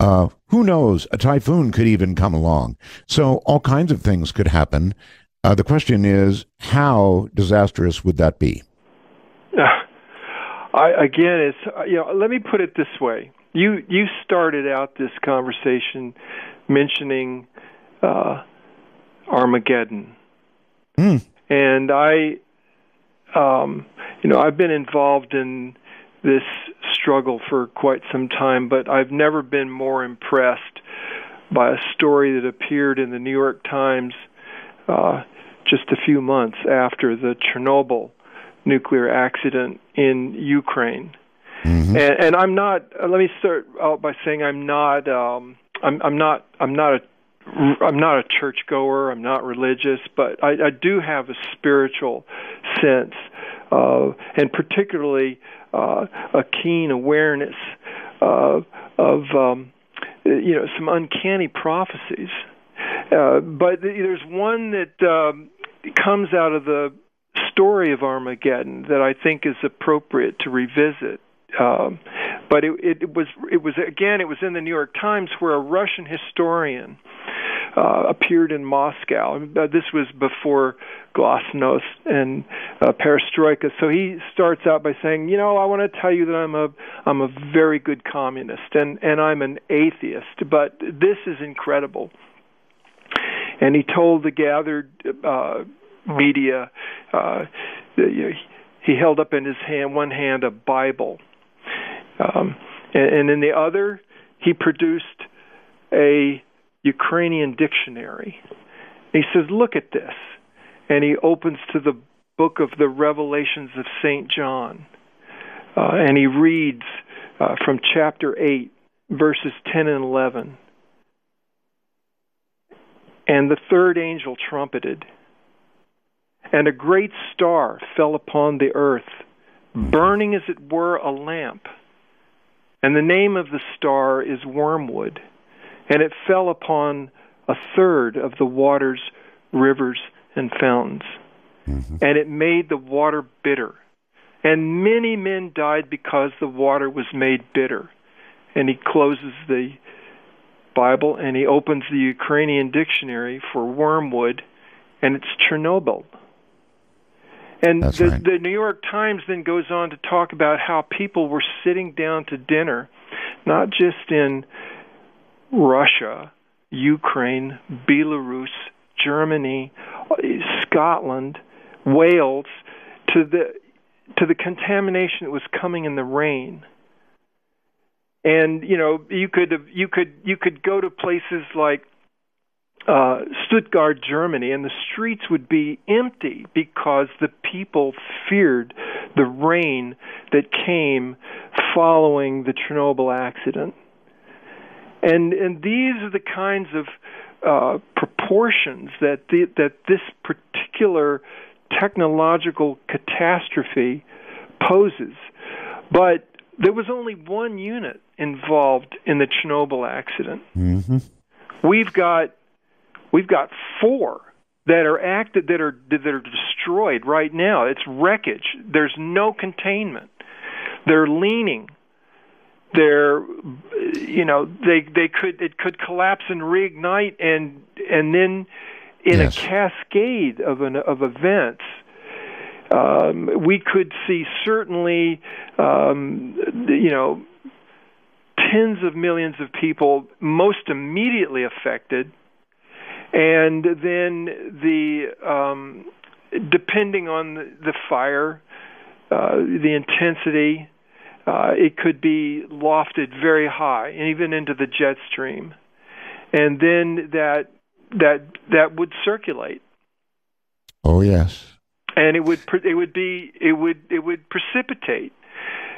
Uh, who knows? A typhoon could even come along. So all kinds of things could happen. Uh, the question is, how disastrous would that be? I, again, it's you know. Let me put it this way: you you started out this conversation mentioning uh, Armageddon, Hmm. and I, um, you know, I've been involved in this struggle for quite some time, but I've never been more impressed by a story that appeared in the New York Times uh, just a few months after the Chernobyl nuclear accident in Ukraine. Mhm. And, and I'm not. Uh, let me start out by saying I'm not. Um, I'm, I'm not. I'm not a. I'm not a churchgoer. I'm not religious, but I, I do have a spiritual sense, uh, and particularly uh, a keen awareness uh, of um, you know some uncanny prophecies. Uh, but there's one that um, comes out of the story of Armageddon that I think is appropriate to revisit. Um, but it, it was it was again it was in the New York Times where a Russian historian uh, appeared in Moscow. Uh, This was before Glasnost and uh, Perestroika. So he starts out by saying, "You know, I want to tell you that I'm a I'm a very good communist and and I'm an atheist, but this is incredible." And he told the gathered uh, media, uh, he held up in his hand one hand a Bible, um, and, and in the other he produced a Ukrainian dictionary. He says, "Look at this," and he opens to the book of the Revelations of Saint John, uh, and he reads uh, from chapter eight, verses ten and eleven. And the third angel trumpeted, and a great star fell upon the earth, burning as it were a lamp. And the name of the star is Wormwood, and it fell upon a third of the waters, rivers, and fountains. Mhm. And it made the water bitter. And many men died because the water was made bitter. And he closes the Bible and he opens the Ukrainian dictionary for wormwood and it's Chernobyl. And That's the, right. the New York Times then goes on to talk about how people were sitting down to dinner, not just in Russia, Ukraine, Belarus, Germany, Scotland, Wales, to the to the contamination that was coming in the rain. And you know, you could you could you could go to places like uh, Stuttgart, Germany, and the streets would be empty because the people feared the rain that came following the Chernobyl accident. And and these are the kinds of uh, proportions that the, that this particular technological catastrophe poses. But there was only one unit involved in the Chernobyl accident. Mm-hmm. We've got we've got four that are acted that are that are destroyed right now. It's wreckage. There's no containment. They're leaning. They're you know they they could it could collapse and reignite and and then in Yes. a cascade of an of events. Um, we could see certainly, um, you know, tens of millions of people most immediately affected, and then the um, depending on the, fire, uh, the intensity, uh, it could be lofted very high, and even into the jet stream, and then that that that would circulate. Oh yes. and it would it would be it would it would precipitate.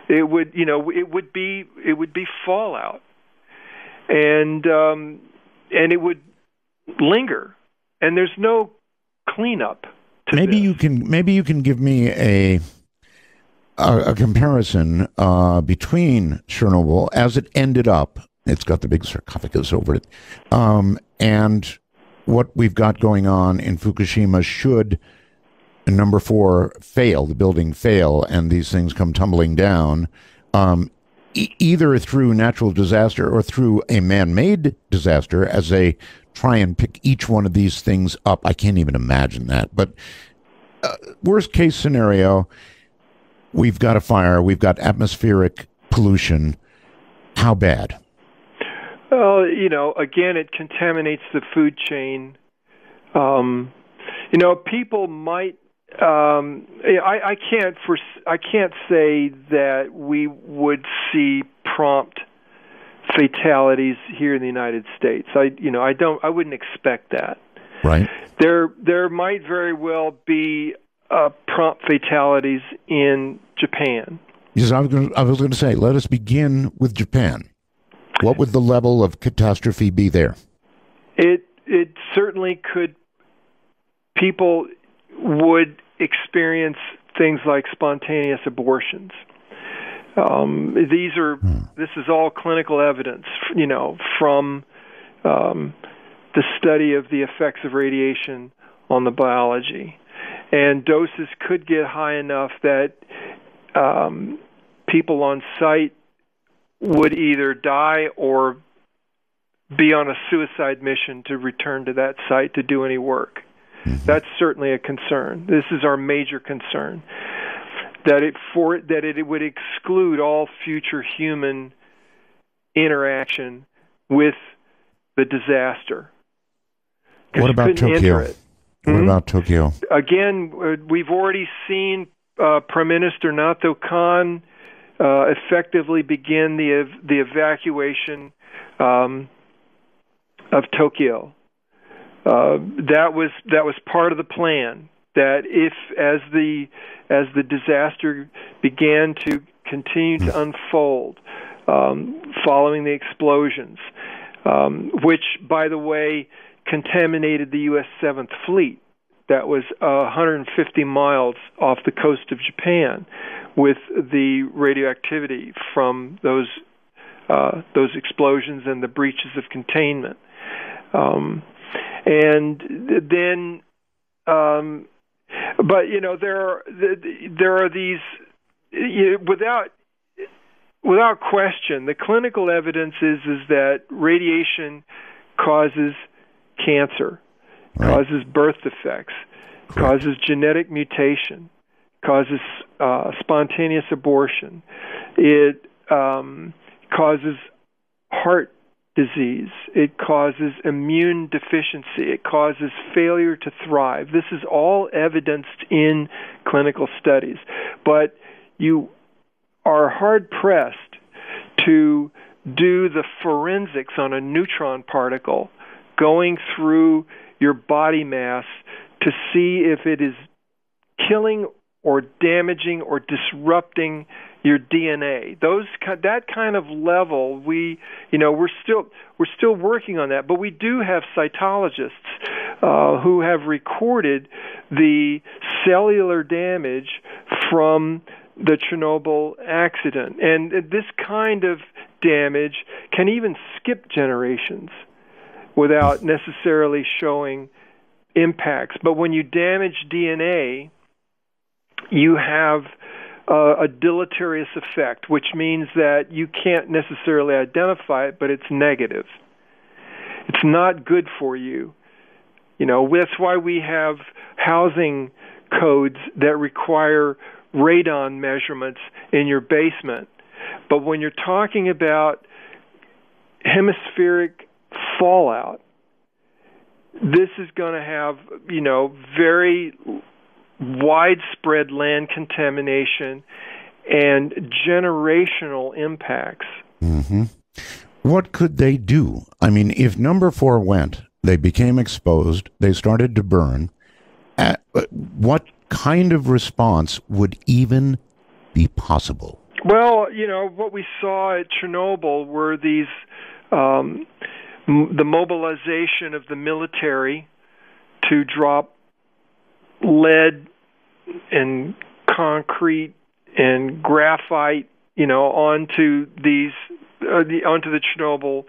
It would you know it would be it would be fallout. And um and it would linger and there's no cleanup to maybe this. you can maybe you can give me a a, a comparison uh, between Chernobyl as it ended up. It's got the big sarcophagus over it, um, and what we've got going on in Fukushima. Should number four fail, the building fail, and these things come tumbling down, um, e- either through natural disaster or through a man-made disaster, as they try and pick each one of these things up. I can't even imagine that, but worst case scenario, we've got a fire, we've got atmospheric pollution. How bad? Well, you know, again, it contaminates the food chain. Um, you know, people might. Um, I, I can't for I can't say that we would see prompt fatalities here in the United States. I, you know, I don't. I wouldn't expect that. Right? There, there might very well be uh, prompt fatalities in Japan. Yes, I was going to, I was going to say, let us begin with Japan. What would the level of catastrophe be there? It it certainly could. People would experience things like spontaneous abortions. Um, these are this is all clinical evidence, you know, from um, the study of the effects of radiation on the biology, and doses could get high enough that um, people on site would either die or be on a suicide mission to return to that site to do any work. That's certainly a concern. This is our major concern that it for that it would exclude all future human interaction with the disaster. What about Tokyo? What Mhm. about Tokyo? Again, uh, we've already seen uh, Prime Minister Naoto Kan uh, effectively begin the ev- the evacuation um, of Tokyo. Uh, that was that was part of the plan. That if as the as the disaster began to continue to unfold, um, following the explosions, um, which by the way contaminated the U.S. Seventh Fleet, that was uh, 150 miles off the coast of Japan, with the radioactivity from those uh, those explosions and the breaches of containment. Um, and then, um, but you know, there are th- there are these you, without without question, the clinical evidence is is that radiation causes cancer. Right. causes birth defects, Correct. causes genetic mutation, causes uh, spontaneous abortion. It um, causes heart disease. It causes immune deficiency. It causes failure to thrive. This is all evidenced in clinical studies. But you are hard pressed to do the forensics on a neutron particle going through your body mass to see if it is killing or damaging or disrupting your DNA. Those that kind of level, we you know we're still we're still working on that, but we do have cytologists uh, who have recorded the cellular damage from the Chernobyl accident, and this kind of damage can even skip generations without necessarily showing impacts. But when you damage DNA, you have uh, a deleterious effect, which means that you can't necessarily identify it, but it's negative. It's not good for you. You know, that's why we have housing codes that require radon measurements in your basement. But when you're talking about hemispheric fallout, this is going to have, you know, very widespread land contamination and generational impacts. Mm-hmm. What could they do? I mean, if number four went, they became exposed, they started to burn. Uh, what kind of response would even be possible? Well, you know, what we saw at Chernobyl were these um, m- the mobilization of the military to drop lead and concrete and graphite, you know, onto these uh, the, onto the Chernobyl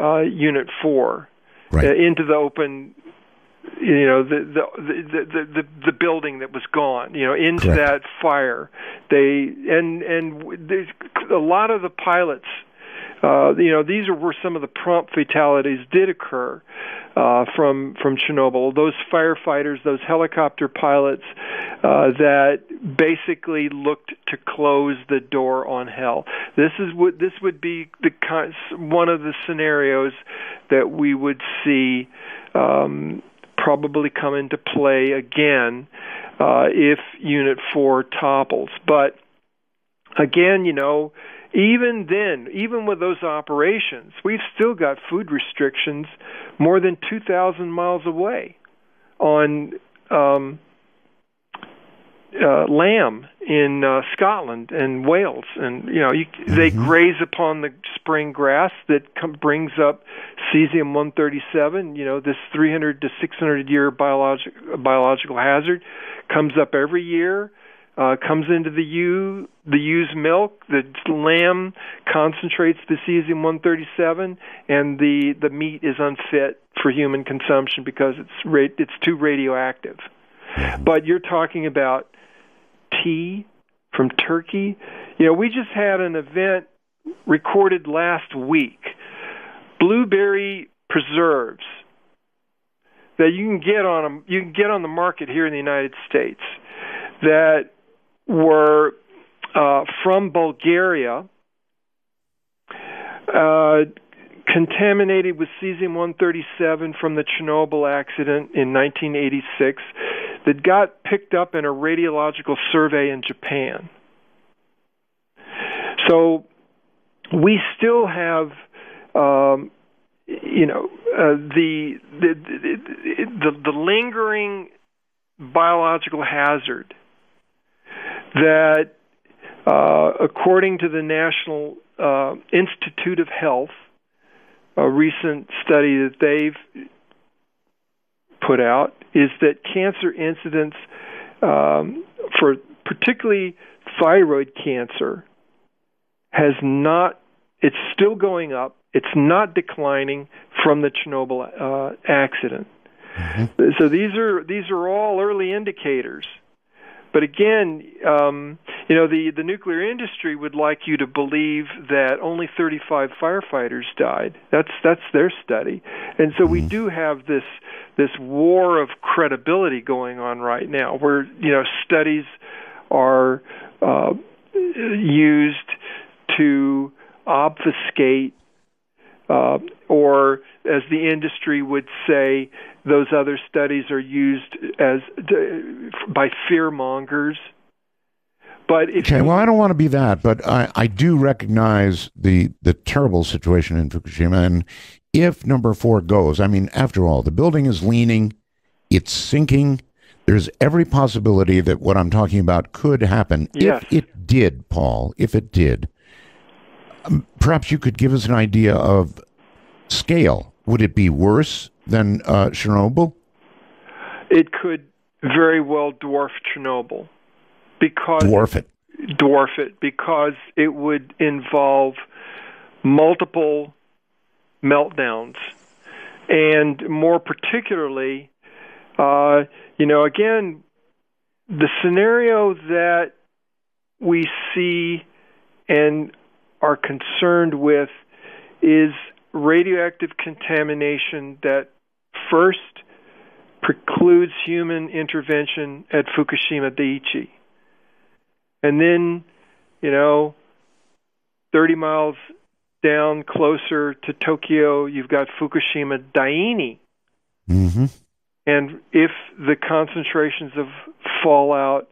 uh, Unit Four, right. uh, into the open, you know, the the, the the the the building that was gone, you know, into Correct. that fire. They and and there's a lot of the pilots. Uh, you know, these are where some of the prompt fatalities did occur uh, from from Chernobyl. Those firefighters, those helicopter pilots uh, that basically looked to close the door on hell. This is what this would be the one of the scenarios that we would see um, probably come into play again uh, if Unit Four topples. But again, you know even then, even with those operations, we've still got food restrictions more than 2,000 miles away on um, uh, lamb in uh, Scotland and Wales, and you know you, mm-hmm. they graze upon the spring grass that com- brings up cesium 137. You know this 300 to 600 year biologic biological hazard comes up every year uh, comes into the ewe, the ewe's milk. The lamb concentrates the cesium 137, and the the meat is unfit for human consumption because it's ra- it's too radioactive. But you're talking about tea from Turkey. You know, we just had an event recorded last week. Blueberry preserves that you can get on a, you can get on the market here in the United States that were uh, from Bulgaria, uh, contaminated with cesium 137 from the Chernobyl accident in 1986, that got picked up in a radiological survey in Japan. So we still have. Um, you know uh, the, the, the the the lingering biological hazard that, uh, according to the National uh, Institute of Health, a recent study that they've put out, is that cancer incidence um, for particularly thyroid cancer has not, it's still going up, it's not declining from the Chernobyl uh, accident. Mm-hmm. So these are these are all early indicators but again, um, you know, the the nuclear industry would like you to believe that only 35 firefighters died. That's that's their study, and so we do have this this war of credibility going on right now, where you know studies are uh, used to obfuscate uh, or as the industry would say, those other studies are used as by fear mongers. But okay, well, I don't want to be that, but I, I do recognize the the terrible situation in Fukushima, and if number four goes, I mean, after all, the building is leaning, it's sinking. There's every possibility that what I'm talking about could happen. Yes. If it did, Paul, if it did, um, perhaps you could give us an idea of scale. Would it be worse than uh, Chernobyl? It could very well dwarf Chernobyl because dwarf it. Dwarf it because it would involve multiple meltdowns, and more particularly, uh, you know, again, the scenario that we see and are concerned with is radioactive contamination that first precludes human intervention at Fukushima Daiichi. And then, you know, 30 miles down closer to Tokyo, you've got Fukushima Daini. Mm-hmm. And if the concentrations of fallout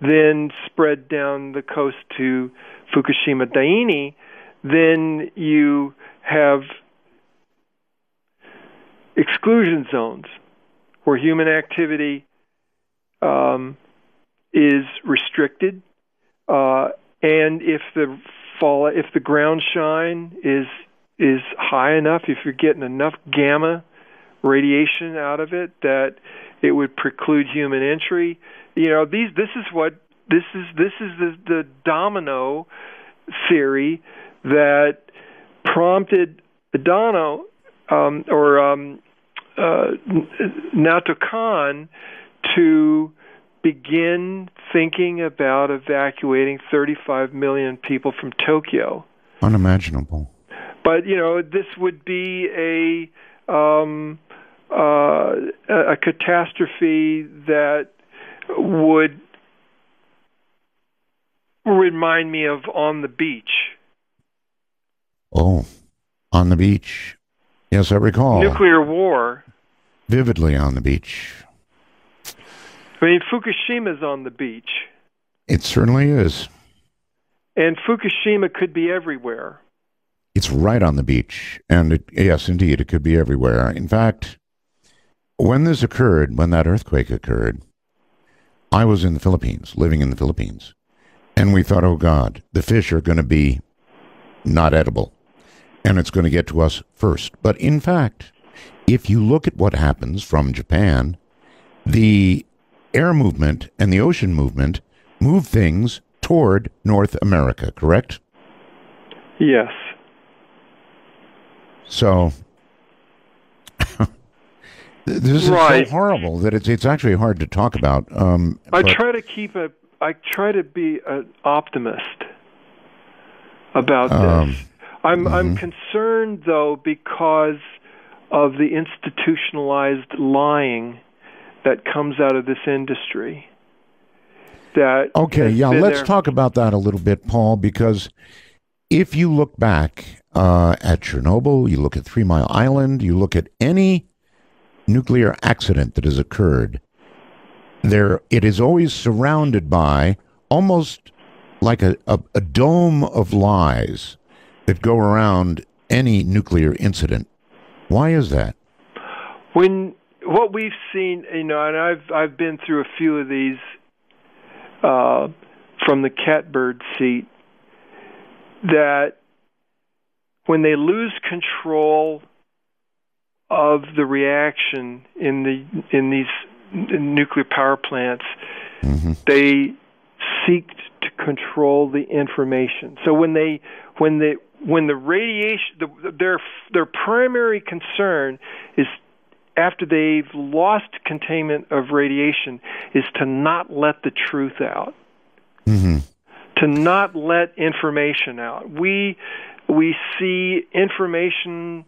then spread down the coast to Fukushima Daini, then you have exclusion zones where human activity um, is restricted, uh, and if the fall, if the ground shine is is high enough, if you're getting enough gamma radiation out of it that it would preclude human entry. You know, these this is what this is this is the the domino theory that prompted Adano um, or um, uh, Naoto Kan to begin thinking about evacuating 35 million people from Tokyo. Unimaginable. But you know, this would be a um, uh, a catastrophe that would remind me of on the beach. Oh, on the beach. Yes, I recall. Nuclear war. Vividly on the beach. I mean, Fukushima's on the beach. It certainly is. And Fukushima could be everywhere. It's right on the beach. And it, yes, indeed, it could be everywhere. In fact, when this occurred, when that earthquake occurred, I was in the Philippines, living in the Philippines. And we thought, oh God, the fish are going to be not edible. And it's going to get to us first. But in fact, if you look at what happens from Japan, the air movement and the ocean movement move things toward North America, correct? Yes. So this is right. so horrible that it's it's actually hard to talk about. Um, I try to keep a I try to be an optimist about Um, this. I'm mhm. I'm concerned though because of the institutionalized lying that comes out of this industry. That Okay, yeah, let's there- talk about that a little bit, Paul, because if you look back uh, at Chernobyl, you look at Three Mile Island, you look at any nuclear accident that has occurred, there it is always surrounded by almost like a, a, a dome of lies that go around any nuclear incident. Why is that? when what we've seen, you know, and I've I've been through a few of these uh, from the catbird seat. That when they lose control of the reaction in the in these n- nuclear power plants, hmm they seek to control the information. So when they when the when the radiation the, their their primary concern is after they've lost containment of radiation is to not let the truth out. hmm to not let information out. We we see information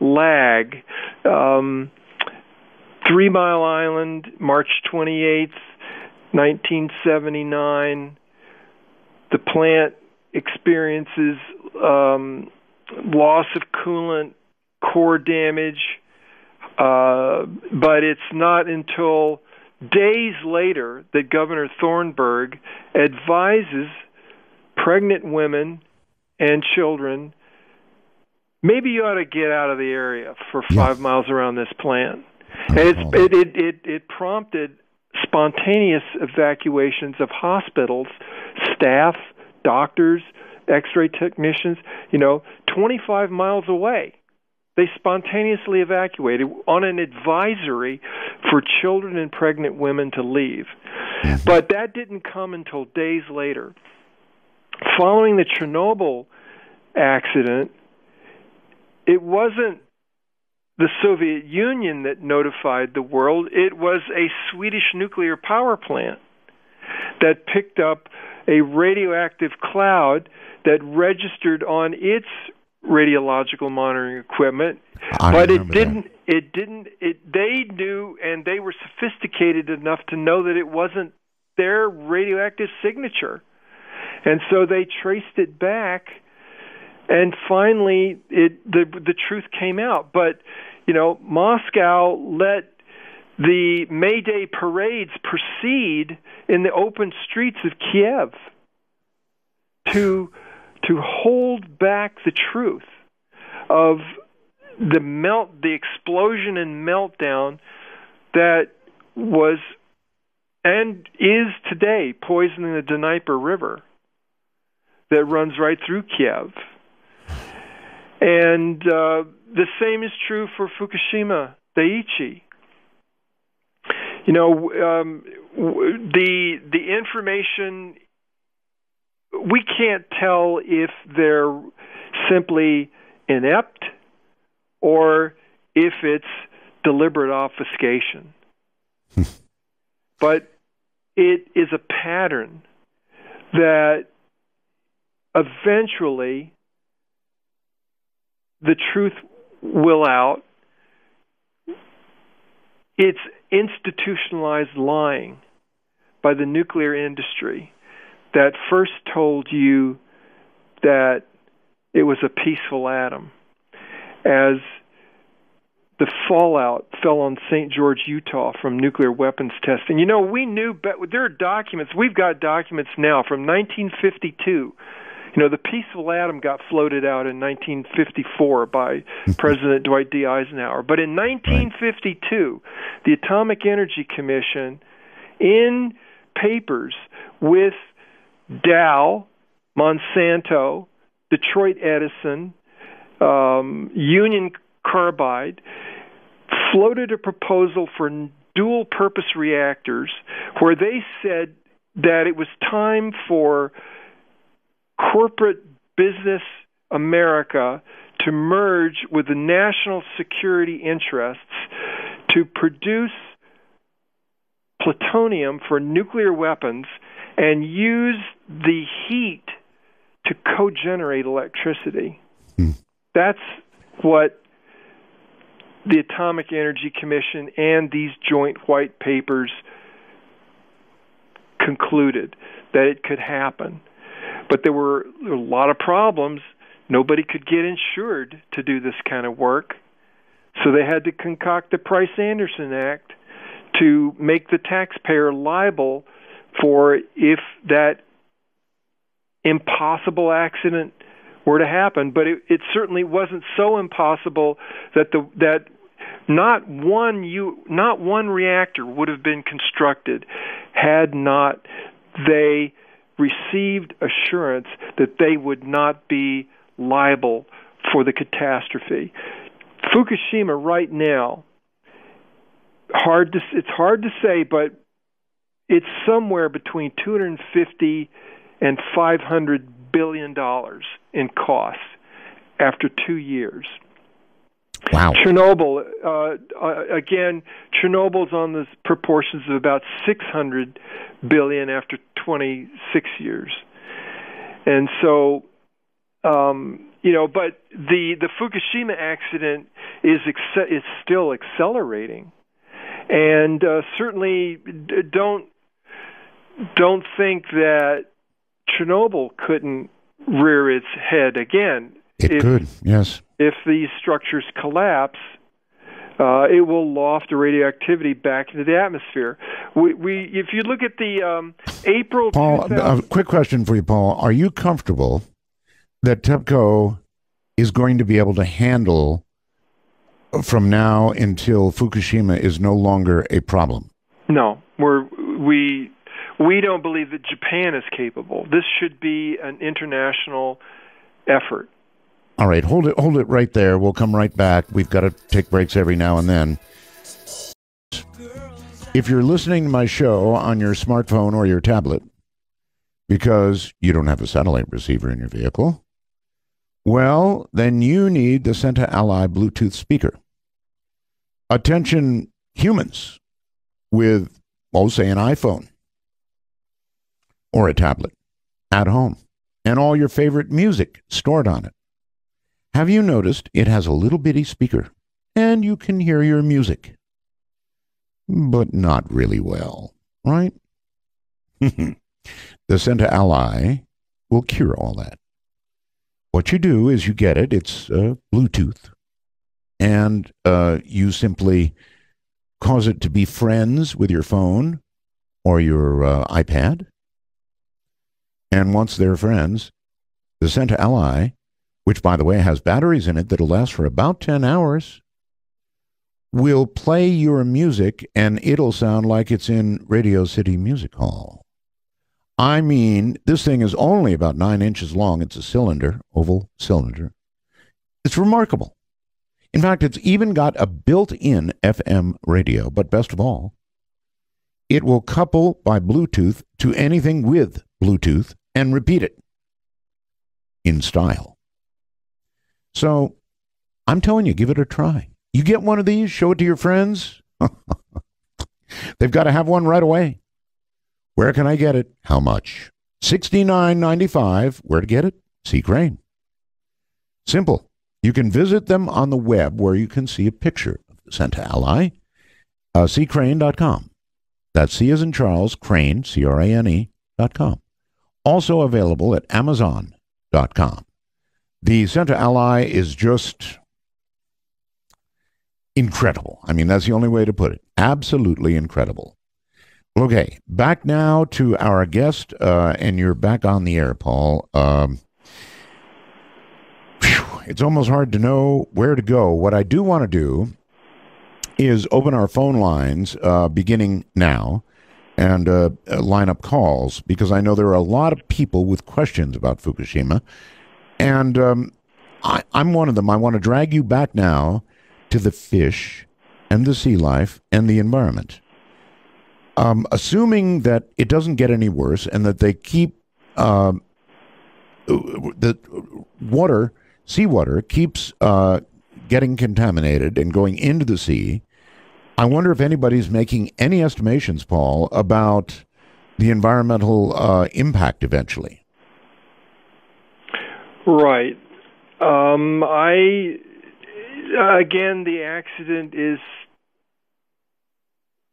lag. Um, Three Mile Island, March 28th, 1979. The plant experiences um, loss of coolant, core damage, uh, but it's not until days later that Governor Thornburgh advises pregnant women and children maybe you ought to get out of the area for five miles around this plant. And it's, oh. it, it, it, it prompted spontaneous evacuations of hospitals, staff, doctors, x ray technicians, you know, 25 miles away. They spontaneously evacuated on an advisory for children and pregnant women to leave. But that didn't come until days later. Following the Chernobyl accident, it wasn't the Soviet Union that notified the world, it was a Swedish nuclear power plant that picked up a radioactive cloud that registered on its radiological monitoring equipment I but it didn't that. it didn't it they knew and they were sophisticated enough to know that it wasn't their radioactive signature and so they traced it back and finally it the the truth came out. But you know Moscow let the May Day parades proceed in the open streets of Kiev to to hold back the truth of the melt the explosion and meltdown that was and is today poisoning the Dnieper River that runs right through Kiev and uh, the same is true for Fukushima Daiichi. You know, um, the the information we can't tell if they're simply inept or if it's deliberate obfuscation. but it is a pattern that eventually the truth will out. It's institutionalized lying by the nuclear industry that first told you that it was a peaceful atom as the fallout fell on St. George, Utah from nuclear weapons testing. You know, we knew, but there are documents, we've got documents now from 1952 you know, the peaceful atom got floated out in 1954 by President Dwight D. Eisenhower. But in 1952, right. the Atomic Energy Commission, in papers with Dow, Monsanto, Detroit Edison, um, Union Carbide, floated a proposal for dual purpose reactors where they said that it was time for corporate business America to merge with the national security interests to produce plutonium for nuclear weapons and use the heat to co-generate electricity. Hmm. That's what the Atomic Energy Commission and these joint white papers concluded that it could happen. But there were a lot of problems. Nobody could get insured to do this kind of work. So they had to concoct the Price Anderson Act to make the taxpayer liable for if that impossible accident were to happen. But it, it certainly wasn't so impossible that the that not one you not one reactor would have been constructed had not they received assurance that they would not be liable for the catastrophe. Fukushima right now hard to it's hard to say but it's somewhere between 250 and 500 billion dollars in costs after 2 years. Wow. Chernobyl, uh, uh, again, Chernobyl's on the proportions of about 600 billion after 26 years. and so um, you know, but the the Fukushima accident is ex- is still accelerating, and uh, certainly don't don't think that Chernobyl couldn't rear its head again. It if, could, yes. If these structures collapse, uh, it will loft the radioactivity back into the atmosphere. We, we if you look at the um, April. Paul, 2000... a quick question for you, Paul. Are you comfortable that TEPCO is going to be able to handle from now until Fukushima is no longer a problem? No, we're we we don't believe that Japan is capable. This should be an international effort. All right, hold it hold it right there. We'll come right back. We've got to take breaks every now and then. If you're listening to my show on your smartphone or your tablet because you don't have a satellite receiver in your vehicle, well, then you need the Senta Ally Bluetooth speaker. Attention humans with, oh, say, an iPhone or a tablet at home and all your favorite music stored on it. Have you noticed it has a little bitty speaker and you can hear your music? But not really well, right? the Senta Ally will cure all that. What you do is you get it, it's uh, Bluetooth, and uh, you simply cause it to be friends with your phone or your uh, iPad. And once they're friends, the Senta Ally, which by the way has batteries in it that'll last for about 10 hours, will play your music and it'll sound like it's in Radio City Music Hall. I mean, this thing is only about nine inches long. It's a cylinder, oval cylinder. It's remarkable. In fact, it's even got a built in FM radio, but best of all, it will couple by Bluetooth to anything with Bluetooth and repeat it in style. So I'm telling you, give it a try. You get one of these, show it to your friends. They've got to have one right away. Where can I get it? How much? Sixty-nine ninety-five. Where to get it? C. Crane. Simple. You can visit them on the web where you can see a picture of the Senta Ally, uh, ccrane.com. That's C as in Charles, Crane, C-R-A-N-E, dot com. Also available at amazon.com. The center Ally is just incredible. I mean, that's the only way to put it. Absolutely incredible. Okay, back now to our guest, uh, and you're back on the air, Paul. Um, whew, it's almost hard to know where to go. What I do want to do is open our phone lines uh, beginning now and uh, line up calls because I know there are a lot of people with questions about Fukushima. And um, I, I'm one of them. I want to drag you back now to the fish and the sea life and the environment. Um, assuming that it doesn't get any worse and that they keep uh, the water, seawater, keeps uh, getting contaminated and going into the sea, I wonder if anybody's making any estimations, Paul, about the environmental uh, impact eventually. Right. Um, I again, the accident is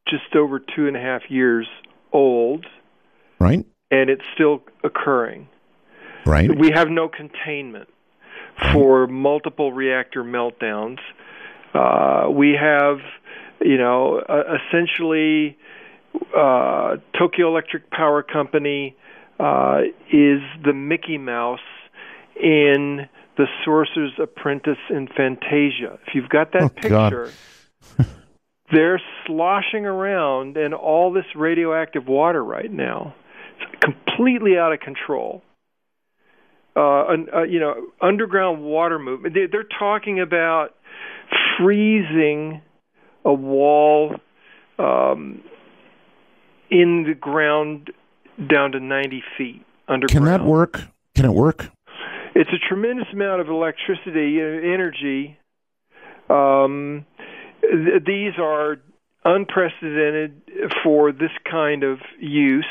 just over two and a half years old. Right. And it's still occurring. Right. We have no containment for multiple reactor meltdowns. Uh, we have, you know, uh, essentially uh, Tokyo Electric Power Company uh, is the Mickey Mouse in the Sorcerer's Apprentice in Fantasia. If you've got that oh, picture, they're sloshing around in all this radioactive water right now. It's completely out of control. Uh, uh, you know, underground water movement. They, they're talking about freezing a wall um, in the ground down to 90 feet underground. Can that work? Can it work? It's a tremendous amount of electricity, uh, energy. Um, th- these are unprecedented for this kind of use.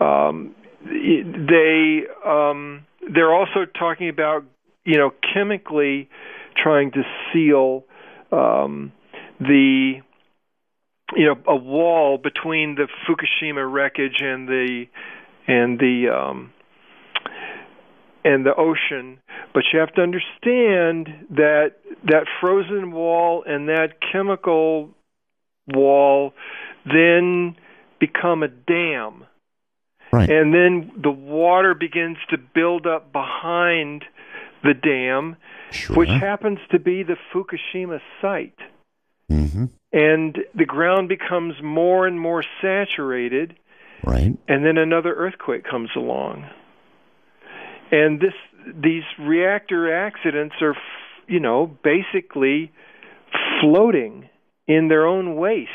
Um, they um, they're also talking about you know chemically trying to seal um, the you know a wall between the Fukushima wreckage and the and the um, and the ocean but you have to understand that that frozen wall and that chemical wall then become a dam Right. and then the water begins to build up behind the dam Sure. which happens to be the Fukushima site hmm and the ground becomes more and more saturated Right. and then another earthquake comes along and this these reactor accidents are you know basically floating in their own waste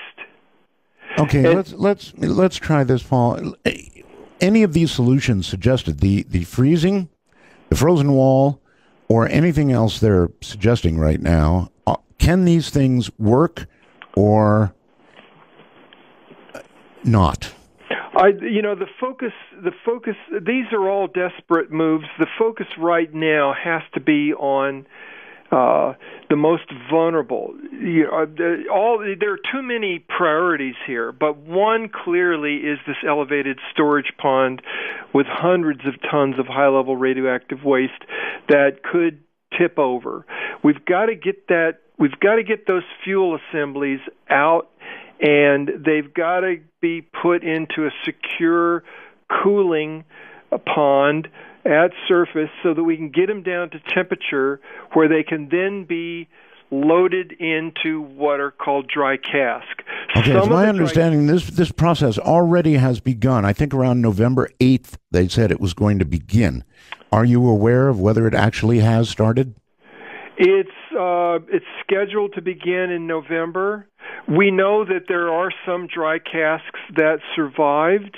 Okay, And- let's let's let's try this, Paul. Any of these solutions suggested the the freezing, the frozen wall, or anything else they're suggesting right now? uh, Can these things work or not? I, you know, the focus, the focus. These are all desperate moves. The focus right now has to be on uh, the most vulnerable. You know, the, all there are too many priorities here, but one clearly is this elevated storage pond with hundreds of tons of high-level radioactive waste that could tip over. We've got to get that. We've got to get those fuel assemblies out and they've got to be put into a secure cooling pond at surface so that we can get them down to temperature where they can then be loaded into what are called dry cask. Okay, Some it's my understanding this this process already has begun. I think around November eighth, they said it was going to begin. Are you aware of whether it actually has started? It's uh, it's scheduled to begin in November. We know that there are some dry casks that survived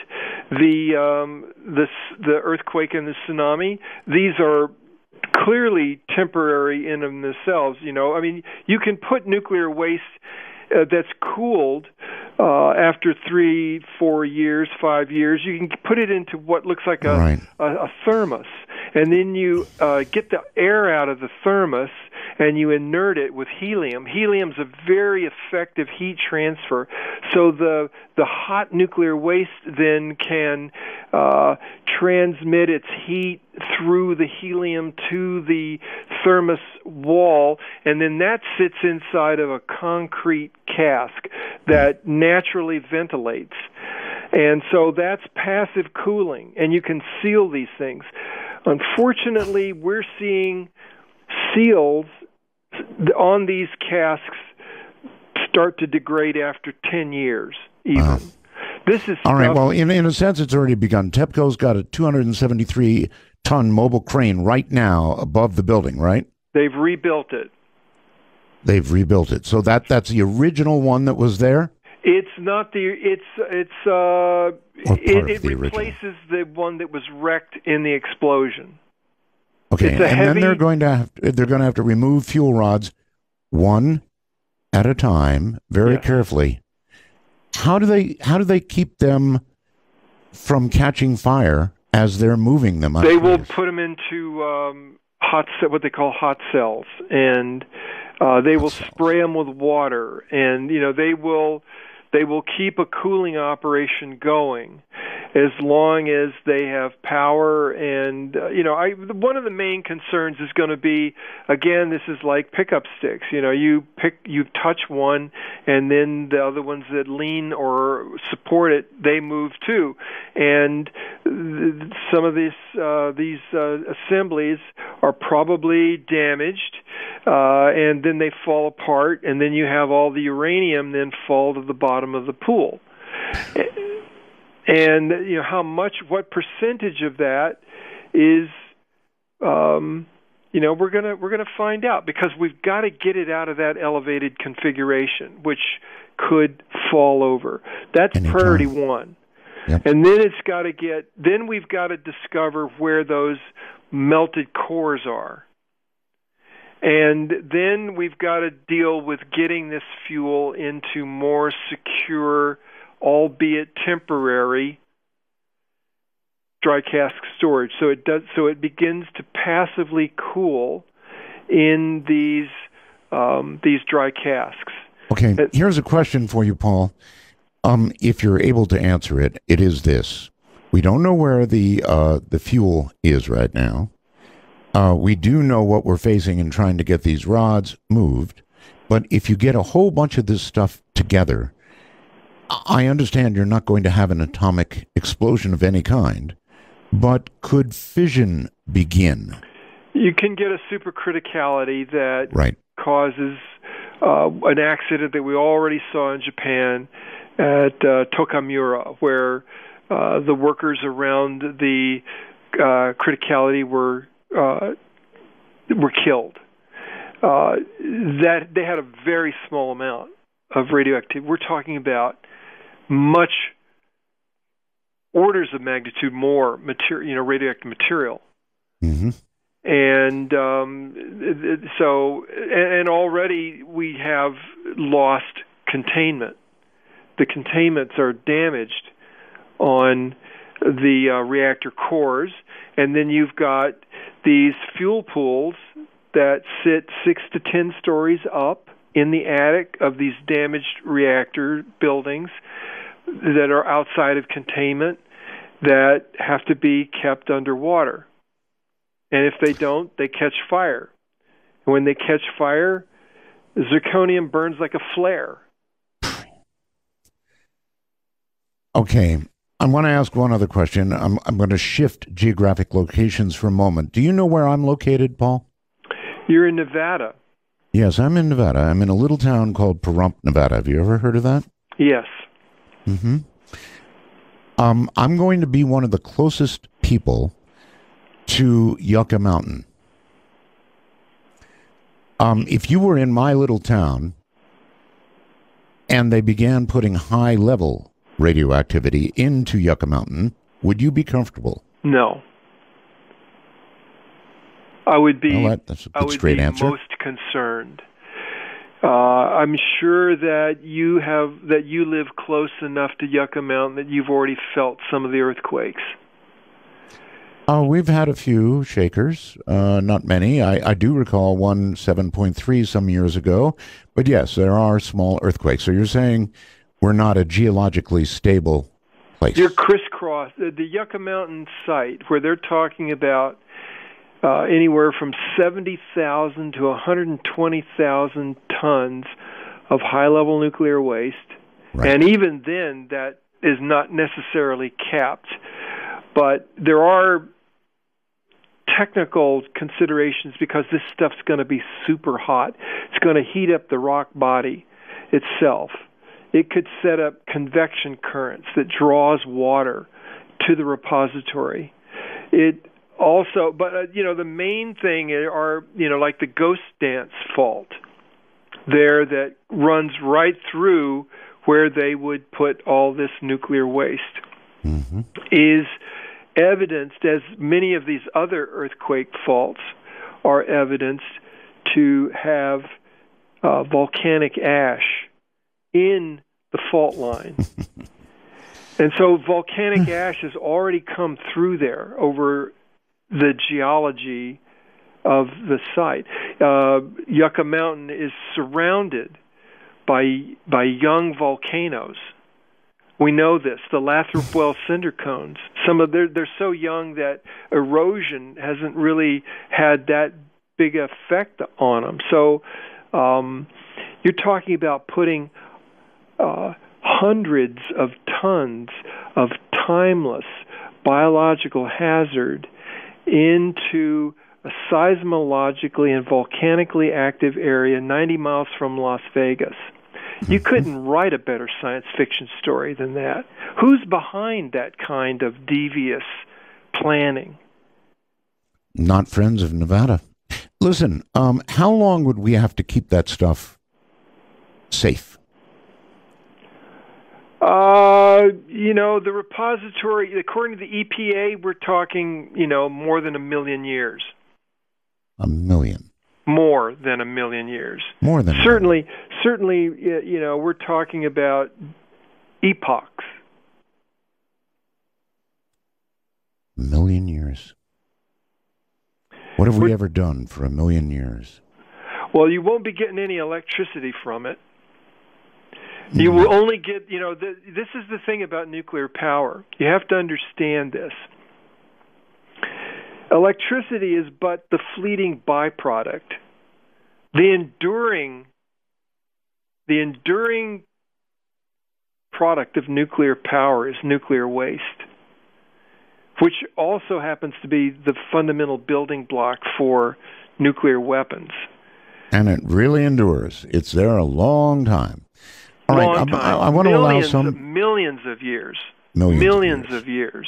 the um, the the earthquake and the tsunami. These are clearly temporary in themselves. You know, I mean, you can put nuclear waste uh, that's cooled uh, after three, four years, five years. You can put it into what looks like a Right. a, a thermos, and then you uh, get the air out of the thermos and you inert it with helium. Helium's a very effective heat transfer. So the the hot nuclear waste then can uh, transmit its heat through the helium to the thermos wall, and then that sits inside of a concrete cask that naturally ventilates. And so that's passive cooling, and you can seal these things. Unfortunately, we're seeing seals on these casks start to degrade after 10 years, even. Wow. This is All right. Well, in, in a sense, it's already begun. TEPCO's got a 273 ton mobile crane right now above the building, right? they've rebuilt it. They've rebuilt it. So that that's the original one that was there? It's not the it's it's uh it, it the original. replaces the one that was wrecked in the explosion. Okay. And then they're going to have they're going to have to remove fuel rods one at a time, very carefully. How do they how do they keep them from catching fire as they're moving them? I'm They will put them into um hot what they call hot cells and uh they will spray them with water and you know they will they will keep a cooling operation going as long as they have power. And uh, you know I one of the main concerns is going to be again this is like pickup sticks. You know you pick you touch one and then the other ones that lean or support it they move too. And some of these uh, these uh, assemblies are probably damaged uh, and then they fall apart and then you have all the uranium then fall to the bottom of the pool and you know how much what percentage of that is um you know we're going to we're going to find out because we've got to get it out of that elevated configuration which could fall over that's Anytime. priority 1 Yep. and then it's got to get then we've got to discover where those melted cores are and then we've got to deal with getting this fuel into more secure albeit temporary dry cask storage. So it does. So it begins to passively cool in these um, these dry casks. Okay, here's a question for you, Paul. Um, if you're able to answer it, it is this: We don't know where the uh, the fuel is right now. Uh, we do know what we're facing in trying to get these rods moved. But if you get a whole bunch of this stuff together, I understand you're not going to have an atomic explosion of any kind, but could fission begin? You can get a supercriticality that right. causes uh, an accident that we already saw in Japan at uh, Tokaimura, where uh, the workers around the uh, criticality were uh, were killed. Uh, that they had a very small amount of radioactivity. We're talking about much orders of magnitude more material, you know, radioactive material. Mm-hmm. And um, so, and already we have lost containment. The containments are damaged on the uh, reactor cores, and then you've got these fuel pools that sit six to ten stories up in the attic of these damaged reactor buildings that are outside of containment that have to be kept underwater. And if they don't, they catch fire. And when they catch fire, zirconium burns like a flare. Okay. I want to ask one other question. I'm, I'm going to shift geographic locations for a moment. Do you know where I'm located, Paul? You're in Nevada. Yes, I'm in Nevada. I'm in a little town called Pahrump, Nevada. Have you ever heard of that? Yes. Mm-hmm. Um, I'm going to be one of the closest people to Yucca Mountain. Um, if you were in my little town and they began putting high level radioactivity into Yucca Mountain, would you be comfortable? No. I would be. Well, that's a I would straight be answer. most concerned. Uh, I'm sure that you have that you live close enough to Yucca Mountain that you've already felt some of the earthquakes. Oh, we've had a few shakers, uh, not many. I, I do recall one 7.3 some years ago, but yes, there are small earthquakes. So you're saying we're not a geologically stable place? You're crisscross. The, the Yucca Mountain site, where they're talking about uh, anywhere from 70,000 to 120,000 tons of high level nuclear waste. Right. And even then, that is not necessarily capped. But there are technical considerations because this stuff's going to be super hot. It's going to heat up the rock body itself. It could set up convection currents that draws water to the repository. It also, but uh, you know, the main thing are you know like the Ghost Dance fault there that runs right through where they would put all this nuclear waste mm-hmm. is evidenced as many of these other earthquake faults are evidenced to have uh, volcanic ash in the fault line. and so volcanic ash has already come through there over the geology of the site. Uh, Yucca Mountain is surrounded by by young volcanoes. We know this. The Lathrop Well cinder cones. Some of they're they're so young that erosion hasn't really had that big effect on them. So um, you're talking about putting uh, hundreds of tons of timeless biological hazard into a seismologically and volcanically active area 90 miles from Las Vegas. You couldn't write a better science fiction story than that. Who's behind that kind of devious planning? Not Friends of Nevada. Listen, um, how long would we have to keep that stuff safe? Uh, you know, the repository, according to the EPA, we're talking, you know, more than a million years. A million. More than a million years. More than certainly, certainly, you know, we're talking about epochs. A million years. What have we ever done for a million years? Well, you won't be getting any electricity from it. You mm-hmm. will only get, you know, the, this is the thing about nuclear power. You have to understand this. Electricity is but the fleeting byproduct. The enduring the enduring product of nuclear power is nuclear waste, which also happens to be the fundamental building block for nuclear weapons. And it really endures. It's there a long time. All long time. I, I want to allow some of, millions of years. millions, millions of years. of years.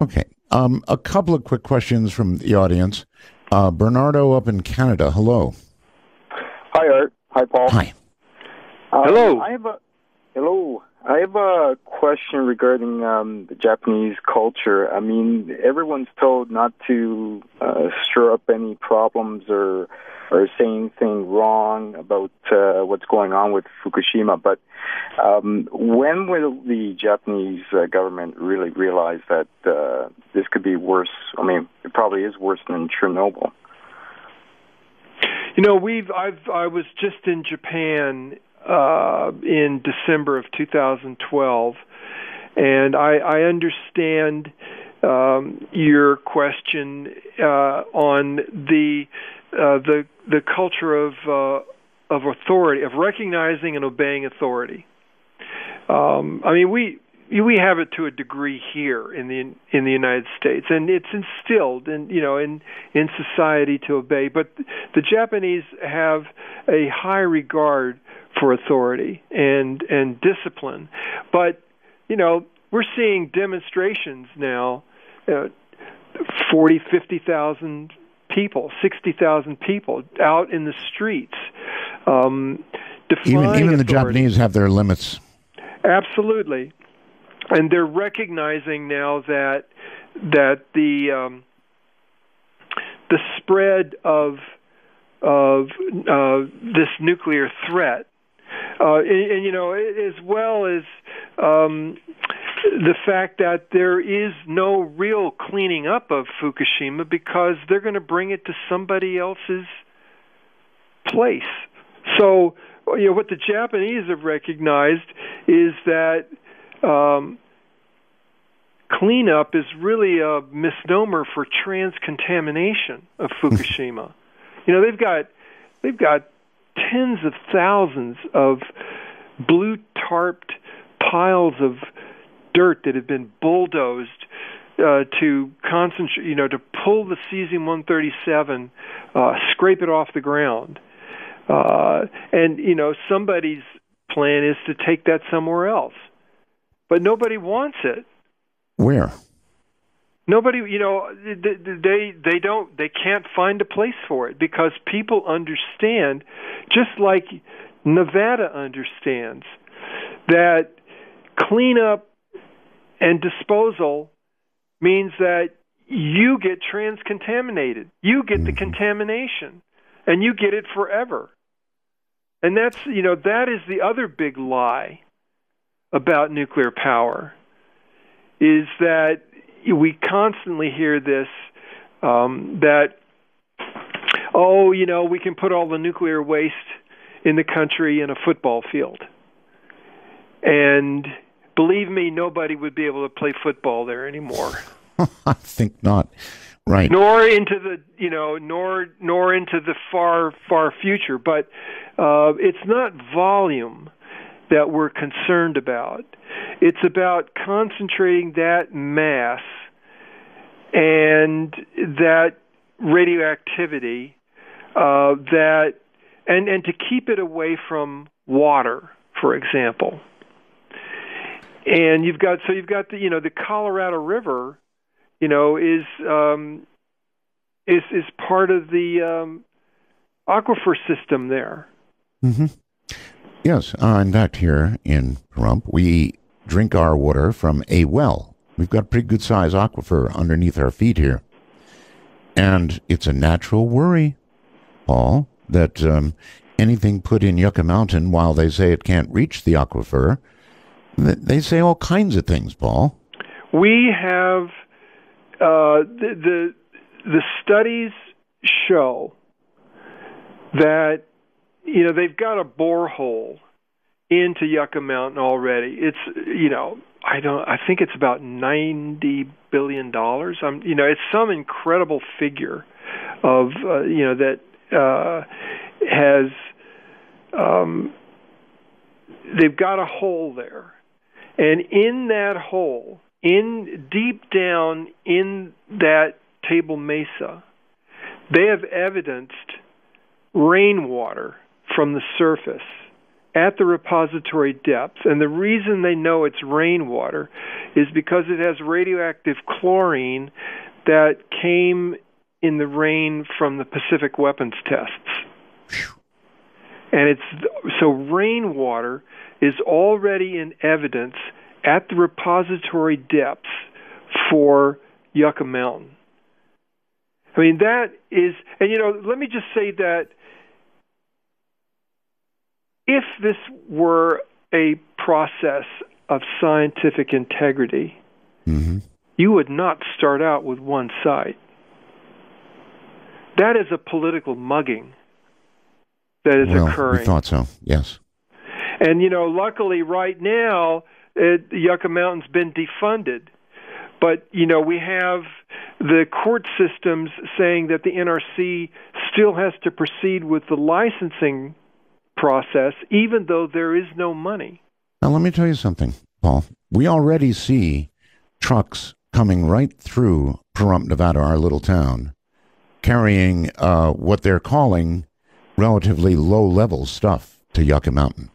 Okay. Um, a couple of quick questions from the audience. Uh, Bernardo up in Canada. Hello. Hi, Art. Hi, Paul. Hi. Um, Hello. I have a hello. I have a question regarding um, the Japanese culture. I mean, everyone's told not to uh, stir up any problems or or say anything wrong about uh, what's going on with Fukushima. But um, when will the Japanese uh, government really realize that uh, this could be worse? I mean, it probably is worse than Chernobyl. You know, we've I've I was just in Japan uh in December of 2012 and I I understand um your question uh on the the the culture of uh of authority of recognizing and obeying authority. Um I mean we we have it to a degree here in the in the United States, and it's instilled in you know in in society to obey. But the Japanese have a high regard for authority and and discipline. But you know we're seeing demonstrations now, uh, forty, fifty thousand people, sixty thousand people out in the streets. Um, Even even the. Japanese have their limits. Absolutely, and they're recognizing now that that the um, the spread of of uh, this nuclear threat, uh, and, and you know, as well as um, the fact that there is no real cleaning up of Fukushima because they're going to bring it to somebody else's place. So, you know, what the Japanese have recognized is that um, cleanup is really a misnomer for transcontamination of Fukushima. you know, they've got they've got tens of thousands of blue tarped piles of dirt that had been bulldozed uh, to concentrate, you know, to pull the cesium 137, uh, scrape it off the ground. Uh, and you know, somebody's plan is to take that somewhere else, but nobody wants it. Where? Nobody, you know, they they don't they can't find a place for it because people understand, just like Nevada understands, that cleanup and disposal means that you get transcontaminated. You get the contamination, and you get it forever. And that's you know that is the other big lie about nuclear power is that we constantly hear this um, that oh you know we can put all the nuclear waste in the country in a football field and believe me nobody would be able to play football there anymore I think not. Right. nor into the you know nor nor into the far far future but uh it's not volume that we're concerned about it's about concentrating that mass and that radioactivity uh that and and to keep it away from water for example and you've got so you've got the you know the Colorado River you know, is um, is is part of the um, aquifer system there. hmm Yes. Uh, in fact, here in Pahrump, we drink our water from a well. We've got a pretty good size aquifer underneath our feet here. And it's a natural worry, Paul, that um, anything put in Yucca Mountain while they say it can't reach the aquifer, they say all kinds of things, Paul. We have uh, the, the the studies show that you know they've got a borehole into Yucca Mountain already. It's you know I don't I think it's about ninety billion dollars. I'm you know it's some incredible figure of uh, you know that uh, has um, they've got a hole there, and in that hole, in deep down in that Table Mesa, they have evidenced rainwater from the surface at the repository depth. And the reason they know it's rainwater is because it has radioactive chlorine that came in the rain from the Pacific weapons tests. And it's so rainwater is already in evidence at the repository depths for Yucca Mountain. I mean, that is, and you know, let me just say that if this were a process of scientific integrity, mm-hmm. you would not start out with one site. That is a political mugging that is well, occurring. We thought so, yes. And, you know, luckily right now, it, Yucca Mountain's been defunded. But, you know, we have the court systems saying that the NRC still has to proceed with the licensing process, even though there is no money. Now, let me tell you something, Paul. We already see trucks coming right through Pahrump, Nevada, our little town, carrying uh, what they're calling relatively low level stuff to Yucca Mountain.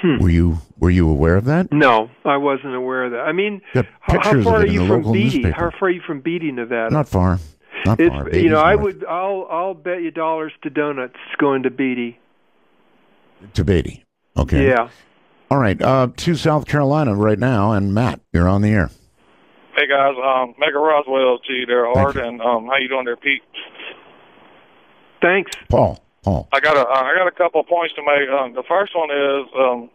Hmm. Were you were you aware of that? No, I wasn't aware of that. I mean, how, how far are you from local Beatty? newspaper. How far are you from Beatty, Nevada? Not far. Not it's far. you know, Beatty's I north. would I'll I'll bet you dollars to donuts going to Beatty. to Beatty. Okay. Yeah. All right. Uh, to South Carolina right now, and Matt, you're on the air. Hey guys, um, Mega Roswell to you there, Art, you. and um, how you doing there, Pete? Thanks. Paul. Paul. I got a uh, I got a couple of points to make. Um, the first one is um,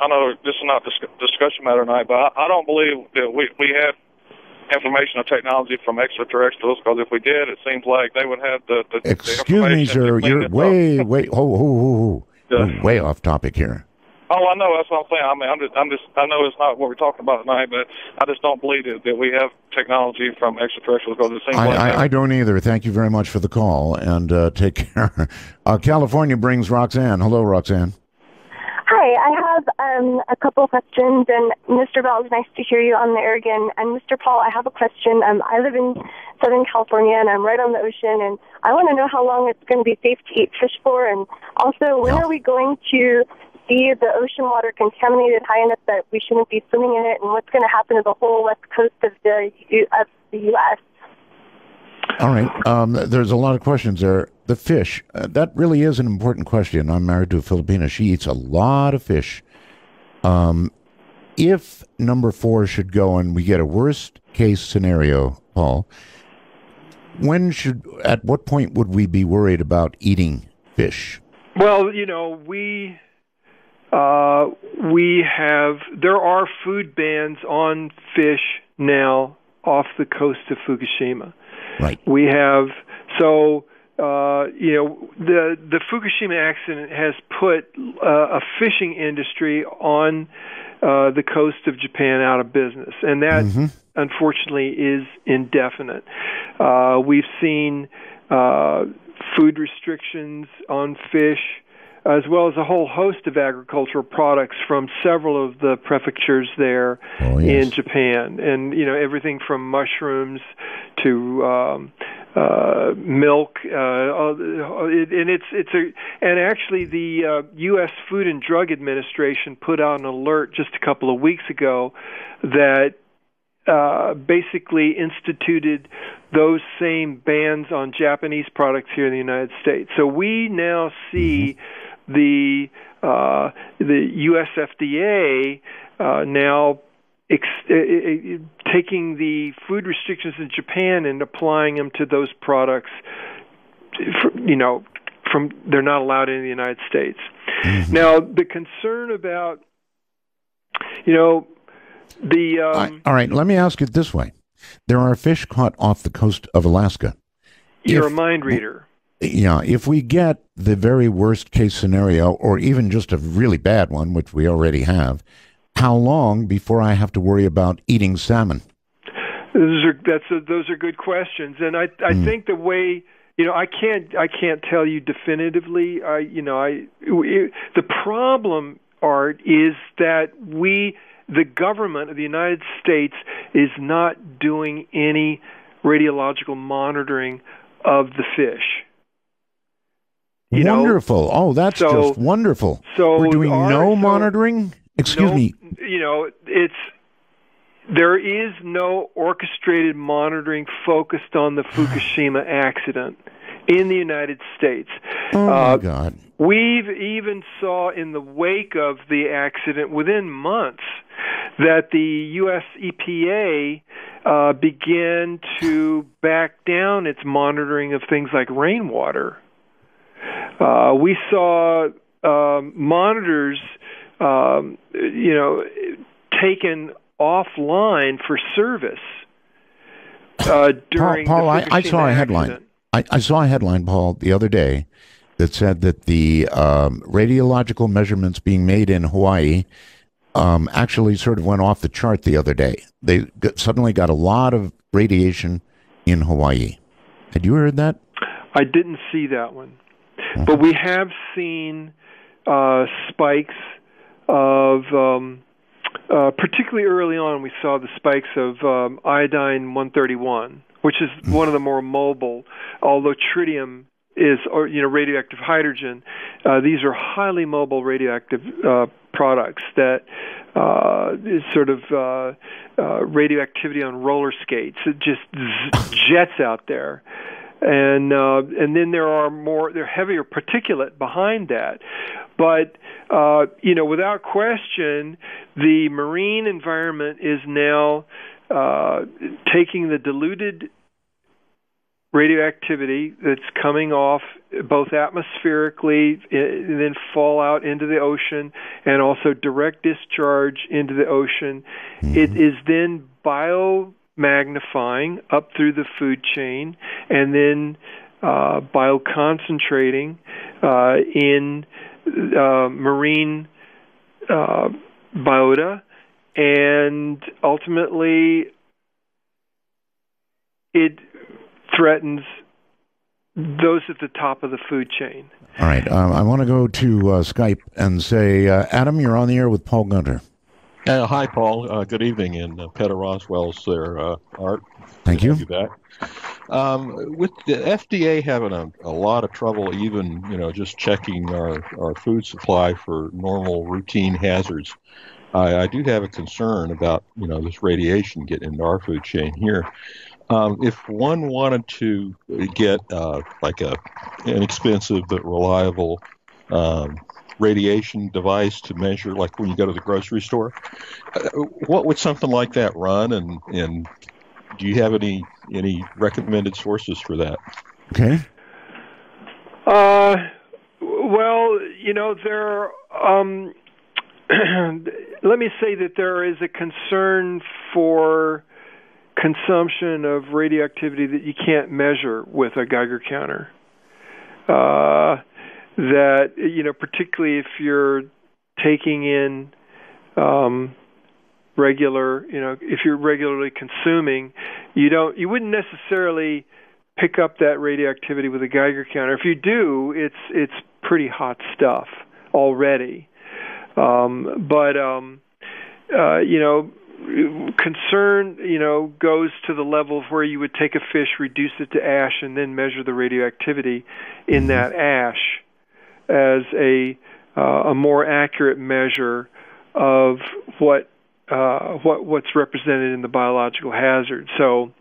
I know this is not dis- discussion matter tonight, but I, I don't believe that we we have information or technology from extraterrestrials because if we did, it seems like they would have the. the Excuse the me, sir. clean You're this up. way, way, ho, ho, ho, ho. Yeah. Way off topic here. Oh, I know. That's what I'm saying. I mean, I'm just, I'm just, I know it's not what we're talking about tonight, but I just don't believe that, that we have technology from extraterrestrials because it seems I, like I, I don't either. Thank you very much for the call, and uh, take care. Uh, California brings Roxanne. Hello, Roxanne. Hi, I have um, a couple of questions, and Mr. Bell, it's nice to hear you on the air again. And Mr. Paul, I have a question. Um, I live in Southern California, and I'm right on the ocean, and I want to know how long it's going to be safe to eat fish for, and also when Yeah. are we going to see the ocean water contaminated high enough that we shouldn't be swimming in it, and what's going to happen to the whole west coast of the U- of the U.S. All right. Um, there's a lot of questions there. The fish. Uh, that really is an important question. I'm married to a Filipina. She eats a lot of fish. Um, if number four should go and we get a worst case scenario, Paul, when should, at what point would we be worried about eating fish? Well, you know, we uh, we have there are food bans on fish now off the coast of Fukushima. Right. We have so uh, you know the the Fukushima accident has put uh, a fishing industry on uh, the coast of Japan out of business, and that Mhm. unfortunately is indefinite. Uh, we've seen uh, food restrictions on fish, as well as a whole host of agricultural products from several of the prefectures there Oh, yes. in Japan, and you know everything from mushrooms to um, uh, milk, uh, and it's it's a and actually the uh, U.S. Food and Drug Administration put out an alert just a couple of weeks ago that uh, basically instituted those same bans on Japanese products here in the United States. So we now see the uh, the U.S. FDA uh, now ex- uh, uh, taking the food restrictions in Japan and applying them to those products. For, you know, from they're not allowed in the United States. Now, the concern about you know The um, I- all right, let me ask it this way: There are fish caught off the coast of Alaska. you're if- a mind reader. Yeah, if we get the very worst case scenario, or even just a really bad one, which we already have, how long before I have to worry about eating salmon? Those are that's a, those are good questions, and I I mm. think the way you know I can't I can't tell you definitively. I you know I it, the problem Art is that we the government of the United States is not doing any radiological monitoring of the fish. You know, wonderful. oh, that's so- just wonderful. so We're doing no so- monitoring. Excuse no, me. You know, it's there is no orchestrated monitoring focused on the Fukushima accident in the United States. Oh uh, my God. We've even saw in the wake of the accident within months that the U.S. EPA uh, began to back down its monitoring of things like rainwater. Uh, we saw um, monitors, um, you know, taken offline for service uh, during Paul, the I, I saw a headline. I, I saw a headline, Paul, the other day that said that the um, radiological measurements being made in Hawaii um, actually sort of went off the chart the other day. They got, suddenly got a lot of radiation in Hawaii. Had you heard that? I didn't see that one, but we have seen uh, spikes of, um, uh, particularly early on, we saw the spikes of um, iodine 131, which is one of the more mobile. Although tritium is, or you know, radioactive hydrogen, uh, these are highly mobile radioactive uh, products that uh, is sort of uh, uh, radioactivity on roller skates. It just z- jets out there and uh, and then there are more there are heavier particulate behind that. But uh, you know without question the marine environment is now uh, taking the diluted radioactivity that's coming off both atmospherically eh, and then fall out into the ocean and also direct discharge into the ocean. It is then biomagnifying up through the food chain and then uh, bioconcentrating uh, in uh, marine uh, biota and ultimately it threatens those at the top of the food chain. All right. Um, I want to go to uh, Skype and say, uh, Adam, you're on the air with Paul Gunter. Uh, hi, Paul. Uh, good evening, and uh, Peter Roswell's there. Uh, Art, Thank good you. back. Um, with the FDA having a, a lot of trouble, even you know, just checking our, our food supply for normal routine hazards, I, I do have a concern about you know this radiation getting into our food chain here. Um, if one wanted to get uh, like a inexpensive but reliable um, radiation device to measure, like when you go to the grocery store, uh, what would something like that run? And and do you have any any recommended sources for that? Okay. Uh, well, you know, there. Um, let me say that there is a concern for consumption of radioactivity that you can't measure with a Geiger counter. Uh, that you know, particularly if you're taking in um, regular, you know, if you're regularly consuming, you don't, you wouldn't necessarily pick up that radioactivity with a Geiger counter. If you do, it's it's pretty hot stuff already. Um, but um, uh, you know, concern you know goes to the level of where you would take a fish, reduce it to ash, and then measure the radioactivity in that ash as a uh, a more accurate measure of what uh, what what's represented in the biological hazard. So.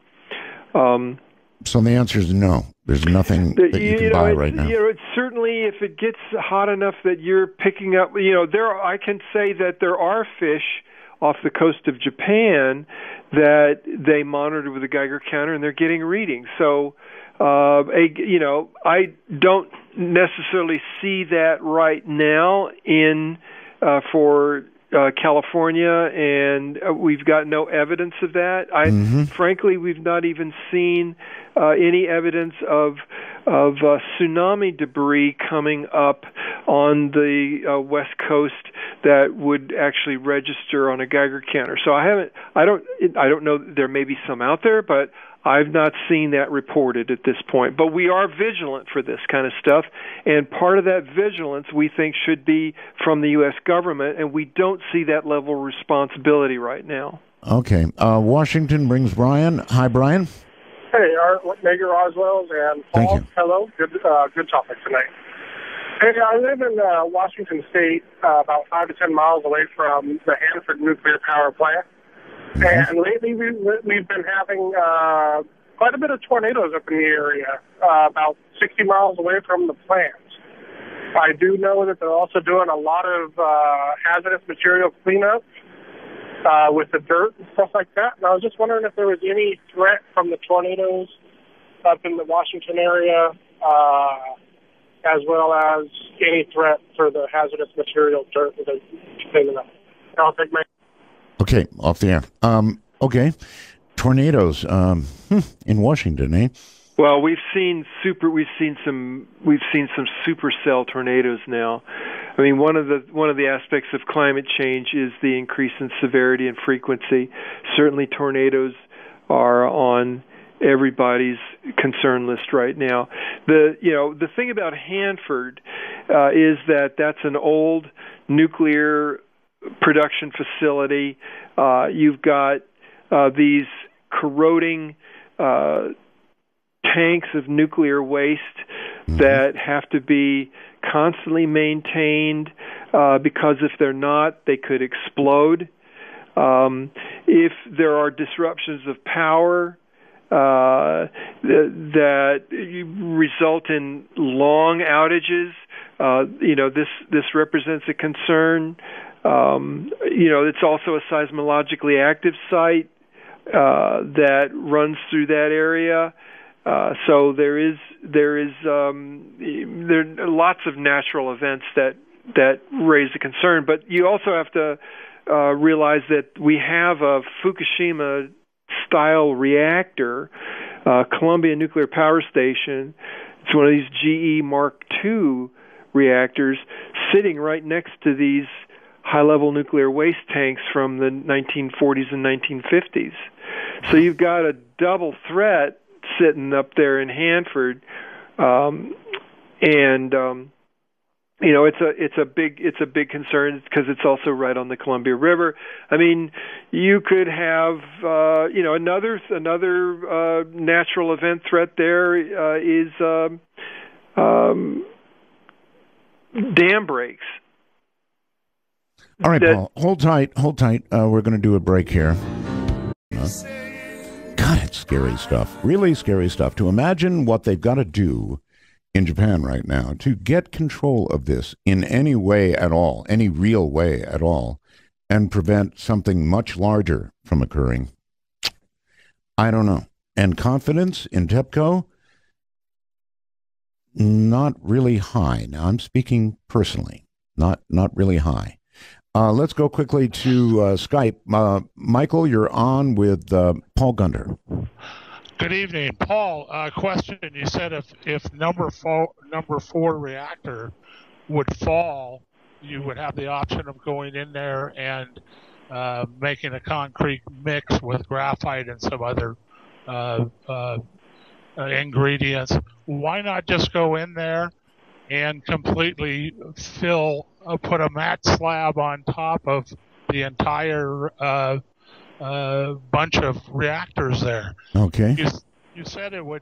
Um, So the answer is no. There's nothing that that you can know, buy right now. You know, it's certainly if it gets hot enough that you're picking up. You know, there I can say that there are fish off the coast of Japan that they monitor with a Geiger counter and they're getting readings. So, uh, a, you know, I don't necessarily see that right now in uh, for uh, California, and uh, we've got no evidence of that. I, Mhm. frankly, we've not even seen uh, any evidence of of uh, tsunami debris coming up on the uh, west coast that would actually register on a Geiger counter. So I haven't, I don't, I don't know. There may be some out there, but I've not seen that reported at this point. But we are vigilant for this kind of stuff, and part of that vigilance we think should be from the U.S. government, and we don't see that level of responsibility right now. Okay. Uh, Washington brings Brian. Hi, Brian. Hey, Art Major Oswald and Paul. Thank you. Hello. Good, uh, good topic tonight. Hey, I live in uh, Washington State, uh, about five to ten miles away from the Hanford nuclear power plant. And lately, we, we've been having uh, quite a bit of tornadoes up in the area, uh, about 60 miles away from the plant. I do know that they're also doing a lot of uh, hazardous material cleanup uh, with the dirt and stuff like that. And I was just wondering if there was any threat from the tornadoes up in the Washington area, uh, as well as any threat for the hazardous material dirt that they're cleaning up. I'll take my Okay, off the air. Um, okay. Tornadoes um, hmm, in Washington, eh? Well, we've seen super. We've seen some. We've seen some supercell tornadoes now. I mean, one of the one of the aspects of climate change is the increase in severity and frequency. Certainly, tornadoes are on everybody's concern list right now. The you know the thing about Hanford uh, is that that's an old nuclear production facility. Uh, you've got uh, these corroding uh, tanks of nuclear waste that have to be constantly maintained uh, because if they're not, they could explode. Um, if there are disruptions of power, uh, th- that result in long outages. Uh, you know, this this represents a concern. Um, you know, it's also a seismologically active site uh, that runs through that area. Uh, so there is there is um, there are lots of natural events that that raise a concern, but you also have to uh, realize that we have a Fukushima style reactor, uh, Columbia Nuclear Power Station. It's one of these GE Mark II reactors sitting right next to these high level nuclear waste tanks from the 1940s and 1950s. So you've got a double threat sitting up there in Hanford, um, and um, you know it's a it's a big it's a big concern because it's also right on the Columbia River. I mean, you could have uh, you know another another uh, natural event threat there uh, is um, um, dam breaks. All right, Paul. Hold tight. Hold tight. Uh, we're going to do a break here. Uh, God, it's scary stuff. Really scary stuff. To imagine what they've got to do in Japan right now to get control of this in any way at all, any real way at all, and prevent something much larger from occurring. I don't know. And confidence in TEPCO? Not really high. Now, I'm speaking personally, not not really high. Uh, let's go quickly to uh, Skype. Uh, Michael, you're on with uh, Paul Gunter. Good evening, Paul. Uh, question: You said if if number four number four reactor would fall, you would have the option of going in there and uh, making a concrete mix with graphite and some other ingredients. Why not just go in there and completely fill, uh, put a mat slab on top of the entire uh, uh, bunch of reactors there? Okay. You, you said it would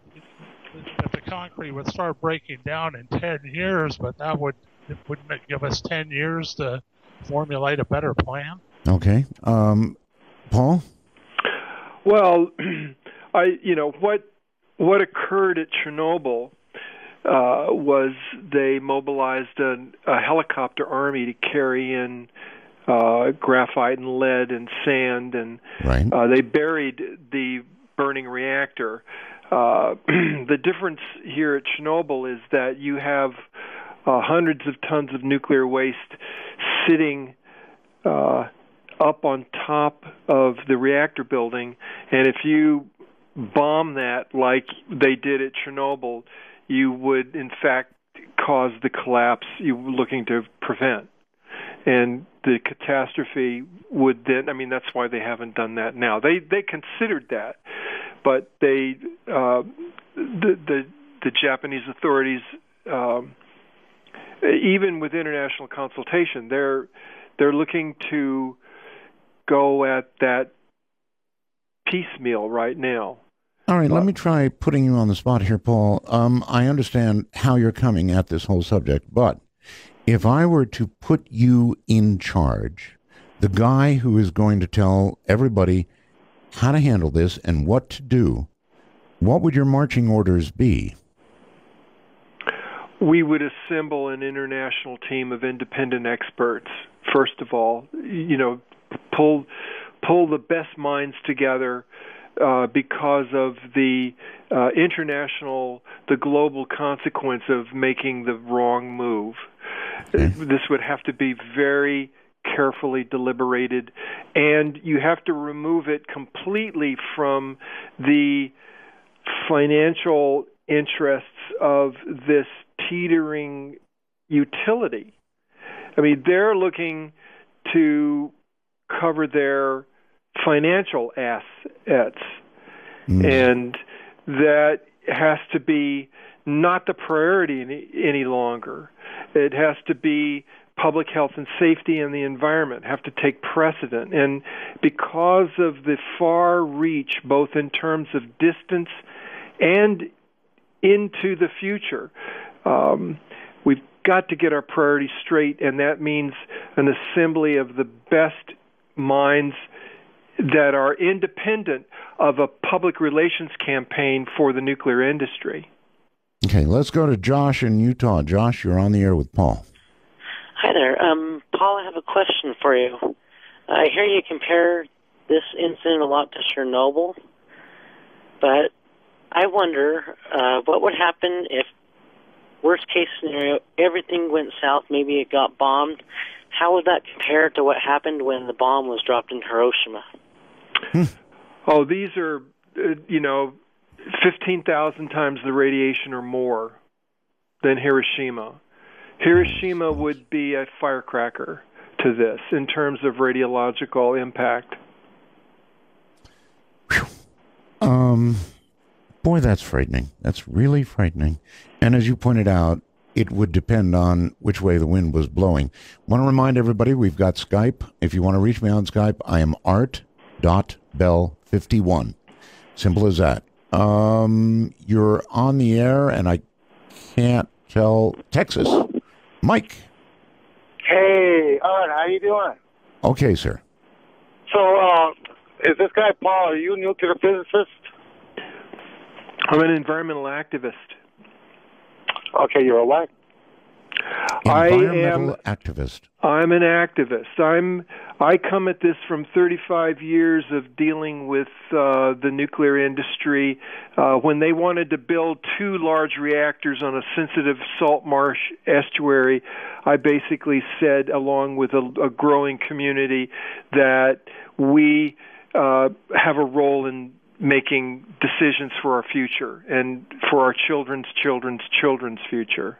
that the concrete would start breaking down in 10 years, but that would it wouldn't it give us 10 years to formulate a better plan? Okay. Um, Paul? Well, I you know what what occurred at Chernobyl uh, was they mobilized a, a helicopter army to carry in uh, graphite and lead and sand, and Right. uh, they buried the burning reactor. Uh, the difference here at Chernobyl is that you have uh, hundreds of tons of nuclear waste sitting uh, up on top of the reactor building, and if you bomb that like they did at Chernobyl, you would in fact cause the collapse you were looking to prevent. And the catastrophe would then I mean that's why they haven't done that now. They they considered that, but they uh, the the the Japanese authorities um, even with international consultation they're they're looking to go at that piecemeal right now. All right, let me try putting you on the spot here, Paul. Um, I understand how you're coming at this whole subject, but if I were to put you in charge, the guy who is going to tell everybody how to handle this and what to do, what would your marching orders be? We would assemble an international team of independent experts. First of all, you know, pull pull the best minds together uh, because of the uh, international, the global consequence of making the wrong move. This would have to be very carefully deliberated, and you have to remove it completely from the financial interests of this teetering utility. I mean, they're looking to cover their financial assets. Mm. And that has to be not the priority any, any longer. It has to be public health and safety and the environment have to take precedent. And because of the far reach, both in terms of distance and into the future, um, we've got to get our priorities straight, and that means an assembly of the best minds that are independent of a public relations campaign for the nuclear industry. Okay, let's go to Josh in Utah. Josh, you're on the air with Paul. Hi there. Um, Paul, I have a question for you. I hear you compare this incident a lot to Chernobyl, but I wonder uh, what would happen if, worst case scenario, everything went south, maybe it got bombed. How would that compare to what happened when the bomb was dropped in Hiroshima? Hmm. Oh, these are, uh, you know, 15,000 times the radiation or more than Hiroshima. Hiroshima would be a firecracker to this in terms of radiological impact. Um, boy, that's frightening. That's really frightening. And as you pointed out, it would depend on which way the wind was blowing. Want to remind everybody we've got Skype. If you want to reach me on Skype, I am Art dot bell 51 simple as that. Um, you're on the air and i can't tell texas. Mike. Hey Art, how you doing? Okay sir. So uh, is this guy paul are you a nuclear physicist? I'm an environmental activist okay you're a what Environmental I am activist. I'm an activist. I'm I come at this from 35 years of dealing with uh, the nuclear industry. Uh, when they wanted to build two large reactors on a sensitive salt marsh estuary, I basically said, along with a, a growing community, that we uh, have a role in making decisions for our future and for our children's children's children's future.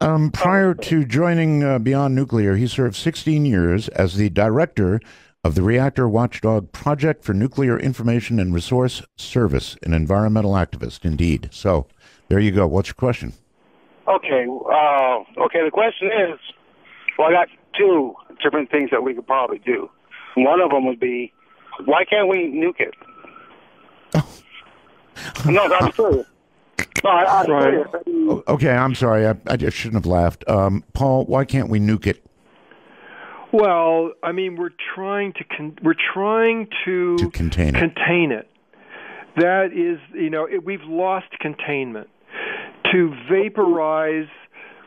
Um, prior to joining uh, Beyond Nuclear, he served 16 years as the director of the Reactor Watchdog Project for Nuclear Information and Resource Service, an environmental activist, indeed. So, there you go. What's your question? Okay. Uh, okay. The question is, well, I got two different things that we could probably do. One of them would be, why can't we nuke it? no, that's true. No, I, right. Okay, I'm sorry. I, I just shouldn't have laughed. Um, Paul, why can't we nuke it? Well, I mean, we're trying to con- we're trying to, to contain it. Contain it. That is, you know, it, we've lost containment. To vaporize,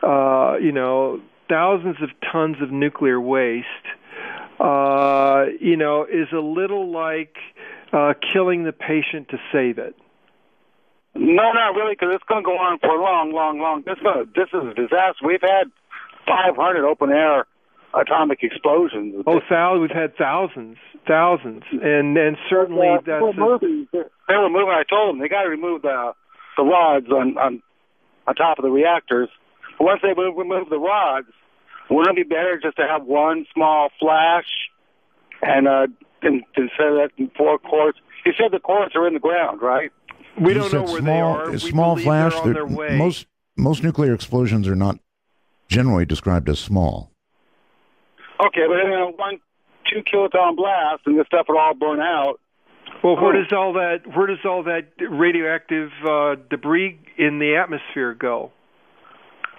uh, you know, thousands of tons of nuclear waste, uh, you know, is a little like uh, killing the patient to save it. No, not really, because it's going to go on for long, long, long. This is this is a disaster. We've had 500 open air atomic explosions. Oh, thou- we've had thousands, thousands, and and certainly Uh, that's they were moving. They were moving. I told them they got to remove the the rods on on on top of the reactors. But once they move, remove the rods, wouldn't it be better just to have one small flash and uh instead of that in four cores? You said the cores are in the ground, right? We You don't know said where small, they are. a We small believe flash. they're on they're- their way. Most most nuclear explosions are not generally described as small. Okay, but then a one two kiloton blast and this stuff would all burn out. Well, where Oh. does all that where does all that radioactive uh, debris in the atmosphere go?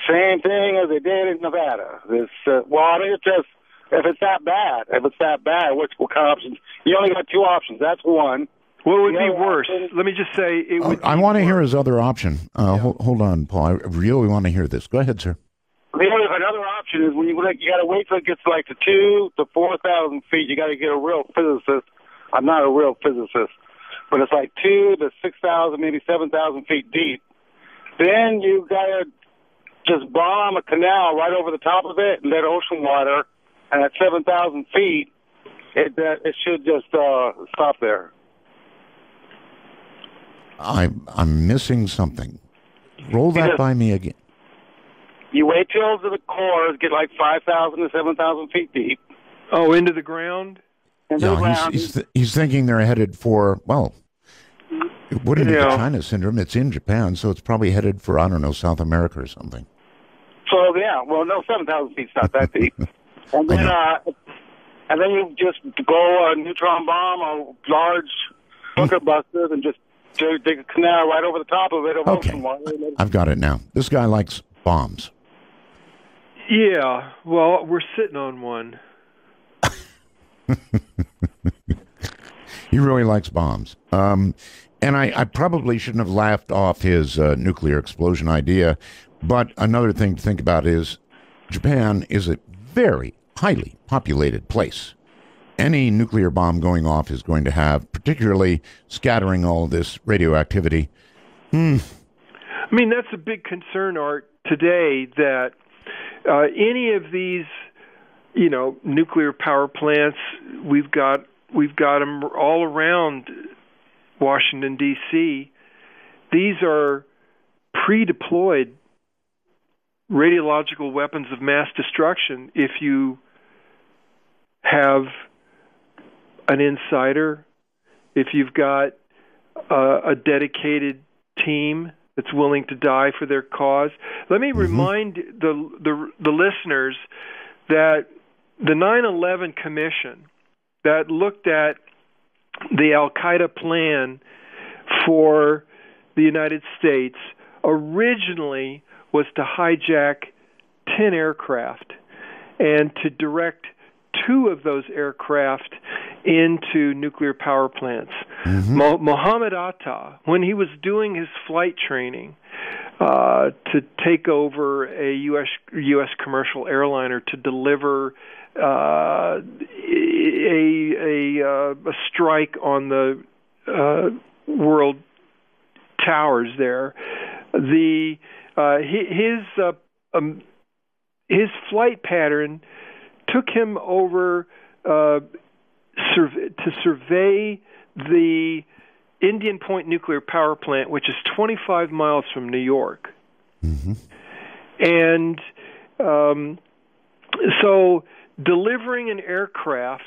Same thing as they did in Nevada. This uh, well, I mean, it's just if it's that bad, if it's that bad, which what kind of options? You only got two options. That's one. What would be worse? Let me just say it Oh, would. I want to hear his other option. Uh, hold, hold on, Paul. I really want to hear this. Go ahead, sir. The other another option is when you you got to wait till it gets like to two to four thousand feet. You got to get a real physicist. I'm not a real physicist, but it's like two to six thousand, maybe seven thousand feet deep. Then you got to just bomb a canal right over the top of it and let ocean water, and at seven thousand feet, it uh, it should just uh, stop there. I I'm missing something. Roll that Yes. by me again. You wait till the cores get like five thousand to seven thousand feet deep. Oh, into the ground. Into the No, he's ground. he's, th- he's thinking they're headed for well. It wouldn't be Yeah. the China syndrome. It's in Japan, so it's probably headed for I don't know South America or something. So yeah, well, no, seven thousand feet's not that deep. and then, uh, and then you just go a neutron bomb or large bunker busters and just dig, dig a canal right over the top of it Okay. ocean water. and then- I've got it now. This guy likes bombs. Yeah. Well, we're sitting on one. He really likes bombs. Um, and I, I probably shouldn't have laughed off his uh, nuclear explosion idea. But another thing to think about is Japan is a very highly populated place. Any nuclear bomb going off is going to have, particularly scattering all this radioactivity. Hmm. I mean, that's a big concern, Art, today that uh, any of these, you know, nuclear power plants, we've got we've got them all around Washington D.C. These are pre-deployed radiological weapons of mass destruction. If you have an insider, if you've got uh, a dedicated team that's willing to die for their cause. Let me remind the, the the listeners that the 9/11 Commission that looked at the Al Qaeda plan for the United States originally was to hijack 10 aircraft and to direct two of those aircraft into nuclear power plants. Mo- Mohammed Atta, when he was doing his flight training uh, to take over a U.S. U.S. commercial airliner to deliver uh, a a, uh, a strike on the uh, world towers there, the uh, his uh, um, his flight pattern took him over uh, to survey the Indian Point nuclear power plant, which is 25 miles from New York, and um, so delivering an aircraft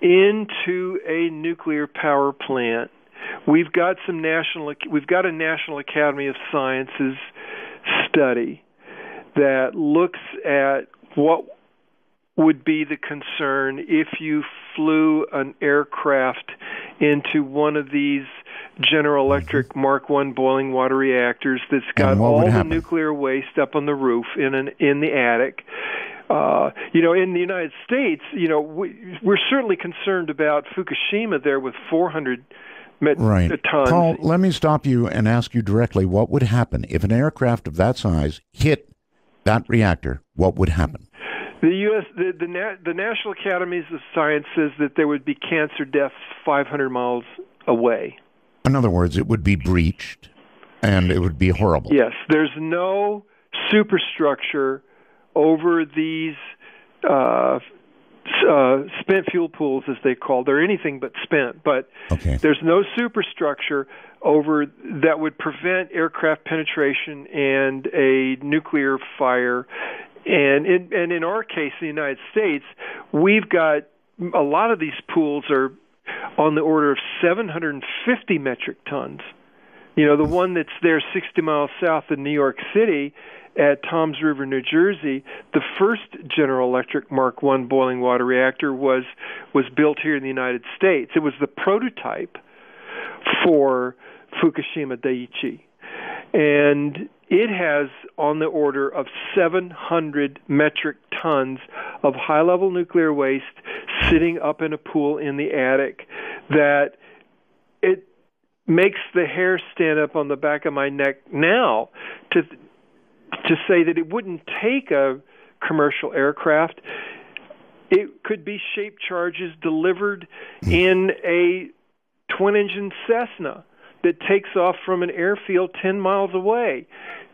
into a nuclear power plant. We've got some national we've got a National Academy of Sciences study that looks at what would be the concern if you flew an aircraft into one of these General Electric Mark One boiling water reactors that's got all the happen? nuclear waste up on the roof in an in the attic. Uh, you know, in the United States, you know, we, we're certainly concerned about Fukushima there with 400 met- Right. tons. Paul, let me stop you and ask you directly what would happen if an aircraft of that size hit that reactor? What would happen? The U.S. the the, Na- the National Academies of Science says that there would be cancer deaths 500 miles away. In other words, it would be breached and it would be horrible. Yes, there's no superstructure over these uh, uh, spent fuel pools, as they call. They're anything but spent, but okay. there's no superstructure over that would prevent aircraft penetration and a nuclear fire. And in, and in our case, in the United States, we've got a lot of these pools are on the order of 750 metric tons. You know, the one that's there 60 miles south of New York City at Toms River, New Jersey, the first General Electric Mark I boiling water reactor was was built here in the United States. It was the prototype for Fukushima Daiichi. And it has on the order of 700 metric tons of high level nuclear waste sitting up in a pool in the attic that it makes the hair stand up on the back of my neck now to to say that it wouldn't take a commercial aircraft. It could be shaped charges delivered hmm. in a twin engine Cessna that takes off from an airfield 10 miles away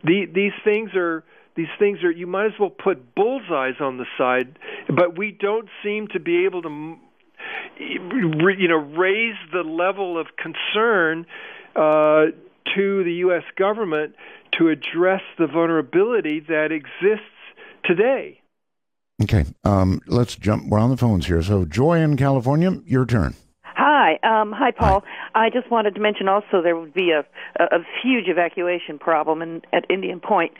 the, these things are these things are you might as well put bullseyes on the side but we don't seem to be able to you know raise the level of concern uh, to the U.S. government to address the vulnerability that exists today. Okay, um, let's jump. We're on the phones here. So, Joy in California, your turn. Hi, um, hi, Paul. Hi. I just wanted to mention also there would be a, a, a huge evacuation problem in, at Indian Point,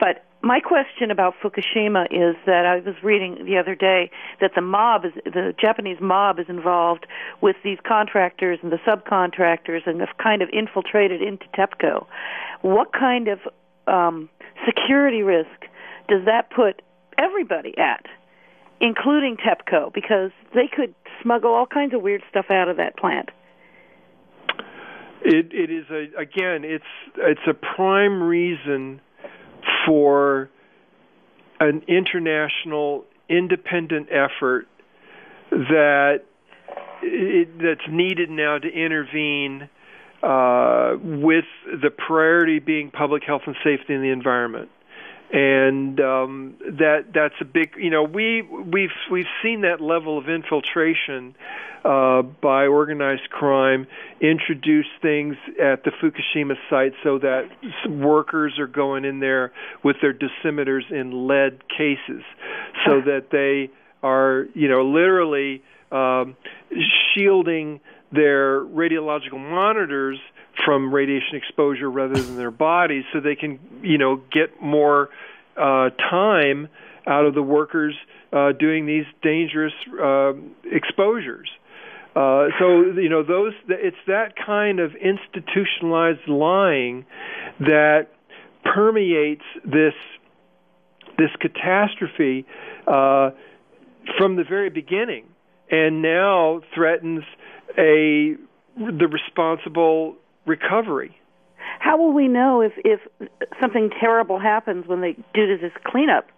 but my question about Fukushima is that I was reading the other day that the mob is the Japanese mob is involved with these contractors and the subcontractors and have kind of infiltrated into TEPCO. What kind of um, security risk does that put everybody at, including TEPCO, because they could smuggle all kinds of weird stuff out of that plant? It it is a again it's it's a prime reason for an international independent effort that it, that's needed now to intervene uh, with the priority being public health and safety in the environment and um, that that's a big you know we we've we've seen that level of infiltration uh, by organized crime introduce things at the Fukushima site so that workers are going in there with their dosimeters in lead cases so that they are you know literally um, shielding their radiological monitors from radiation exposure rather than their bodies so they can you know get more uh, time out of the workers uh, doing these dangerous uh, exposures. Uh, so you know those it's that kind of institutionalized lying that permeates this this catastrophe uh, from the very beginning, and now threatens a the responsible recovery. How will we know if if something terrible happens when they do this cleanup?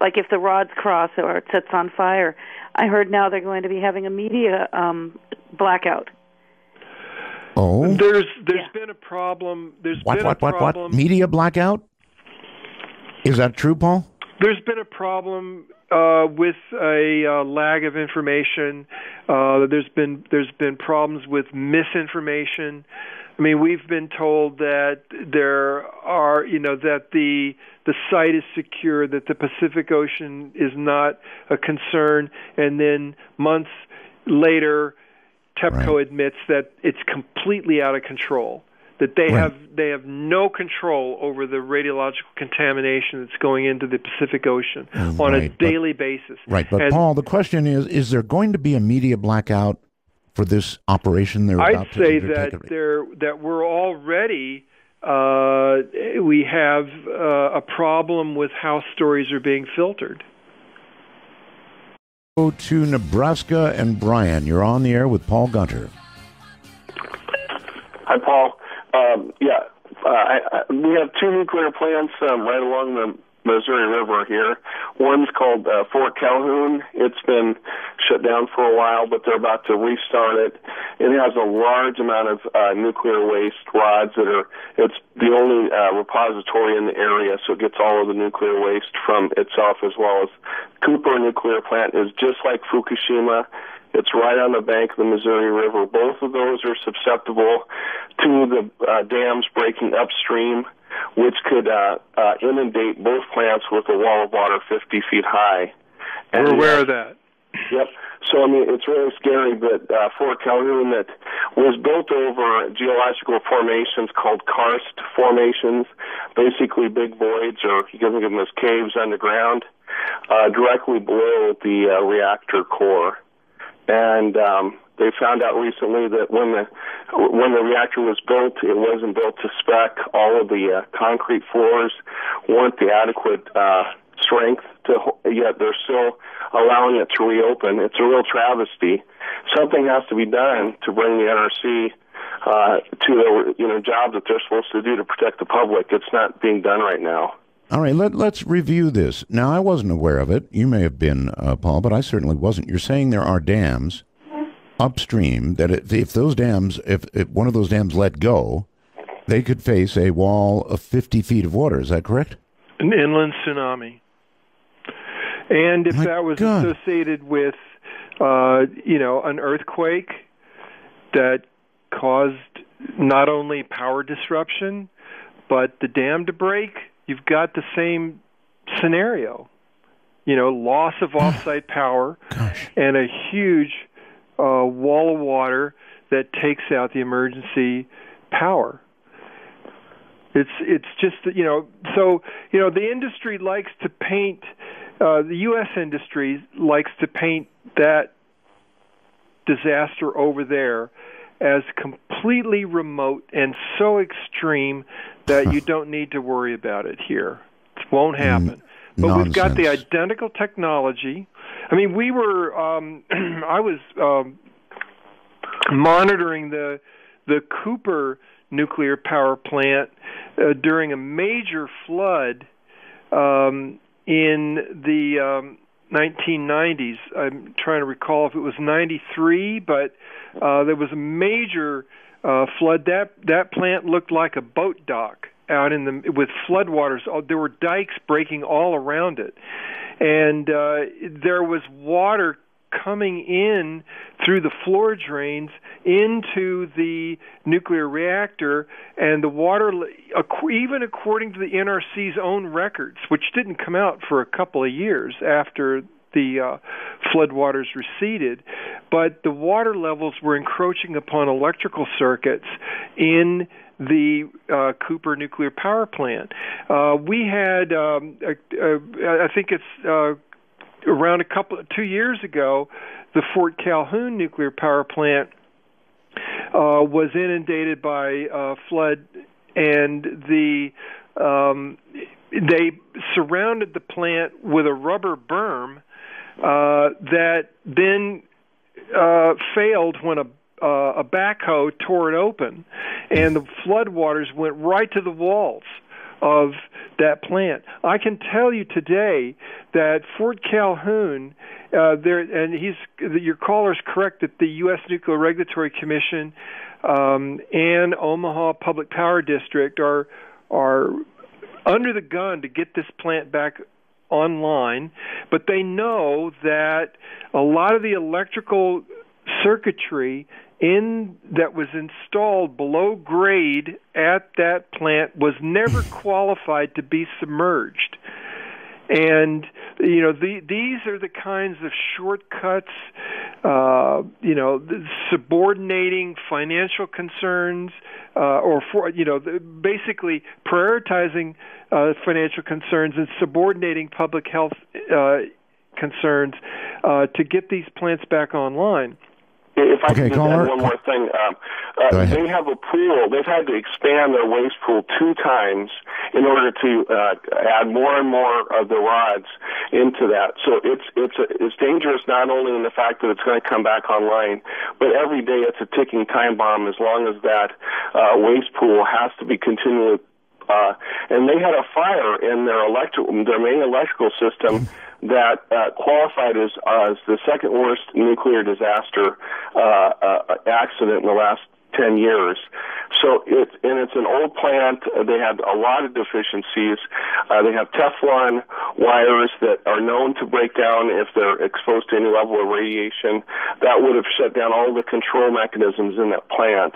Like if the rods cross or it sets on fire. I heard now they're going to be having a media um, blackout. Oh, there's there's yeah. been a problem. There's what been what a what problem. what media blackout? Is that true, Paul? There's been a problem uh, with a uh, lag of information. Uh, there's been there's been problems with misinformation. I mean, we've been told that there are, you know, that the the site is secure, that the Pacific Ocean is not a concern, and then months later, TEPCO right. admits that it's completely out of control that they right. have they have no control over the radiological contamination that's going into the Pacific Ocean right, on a daily but, basis. Right, but and Paul, the question is: Is there going to be a media blackout for this operation? They're I'd about say to that there that we're already. Uh, we have uh, a problem with how stories are being filtered. Go to Nebraska and Brian. You're on the air with Paul Gunter. Hi, Paul. Um, yeah, uh, I, I, we have two nuclear plants um, right along the Missouri River here. One's called uh, Fort Calhoun. It's been shut down for a while, but they're about to restart it. It has a large amount of uh, nuclear waste rods that are. It's the only uh, repository in the area, so it gets all of the nuclear waste from itself as well as Cooper nuclear plant is just like Fukushima. It's right on the bank of the Missouri River. Both of those are susceptible to the uh, dams breaking upstream, which could uh, uh, inundate both plants with a wall of water 50 feet high. And We're aware of that. Yep. So I mean, it's really scary. But uh, Fort Calhoun, that was built over geological formations called karst formations, basically big voids, or you can think of them as caves underground, uh, directly below the uh, reactor core. And um, they found out recently that when the when the reactor was built, it wasn't built to spec. All of the uh, concrete floors weren't the adequate uh, strength to yet they're still allowing it to reopen. It's a real travesty. Something has to be done to bring the NRC uh, to the you know job that they're supposed to do to protect the public. It's not being done right now. All right, let, let's review this. Now, I wasn't aware of it. You may have been, uh, Paul, but I certainly wasn't. You're saying there are dams upstream that if, if those dams, if, if one of those dams let go, they could face a wall of 50 feet of water. Is that correct? An inland tsunami. And if My that was God. associated with, uh, you know, an earthquake that caused not only power disruption, but the dam to break, you've got the same scenario. You know, loss of offsite power Gosh. and a huge uh, wall of water that takes out the emergency power. It's it's just you know so you know the industry likes to paint uh, the U.S. industry likes to paint that disaster over there as completely remote and so extreme that you don't need to worry about it here. It won't happen. but Nonsense. we've got the identical technology. I mean, we were. Um, I was um, monitoring the the Cooper nuclear power plant uh, during a major flood um, in the um, 1990s. I'm trying to recall if it was 93, but uh, there was a major uh, flood. That that plant looked like a boat dock out in the with floodwaters. Oh, there were dikes breaking all around it, and uh, there was water coming in through the floor drains into the nuclear reactor and the water even according to the NRC's own records which didn't come out for a couple of years after the uh, floodwaters receded, but the water levels were encroaching upon electrical circuits in the uh, Cooper nuclear power plant. Uh, we had, um, a, a, I think it's uh, around a couple two years ago, the Fort Calhoun nuclear power plant uh, was inundated by uh, flood, and the um, they surrounded the plant with a rubber berm uh, that then uh, failed when a uh, a backhoe tore it open, and the floodwaters went right to the walls of that plant. I can tell you today that Fort Calhoun, uh, there, and he's your caller is correct that the U.S. Nuclear Regulatory Commission um, and Omaha Public Power District are are under the gun to get this plant back online, but they know that a lot of the electrical circuitry in that was installed below grade at that plant was never qualified to be submerged. And you know the, these are the kinds of shortcuts, uh, you know, subordinating financial concerns, uh, or for you know, basically prioritizing uh, financial concerns and subordinating public health uh, concerns uh, to get these plants back online. If I okay, could just add one more thing, um, uh, they have a pool. They've had to expand their waste pool two times in order to uh, add more and more of the rods into that. So it's it's a, it's dangerous not only in the fact that it's going to come back online, but every day it's a ticking time bomb. As long as that uh, waste pool has to be continually uh, and they had a fire in their electric their main electrical system that uh, qualified as as the second worst nuclear disaster uh, uh, accident in the last 10 years. So it's, and it's an old plant. They had a lot of deficiencies. Uh, they have Teflon wires that are known to break down if they're exposed to any level of radiation. That would have shut down all the control mechanisms in that plant.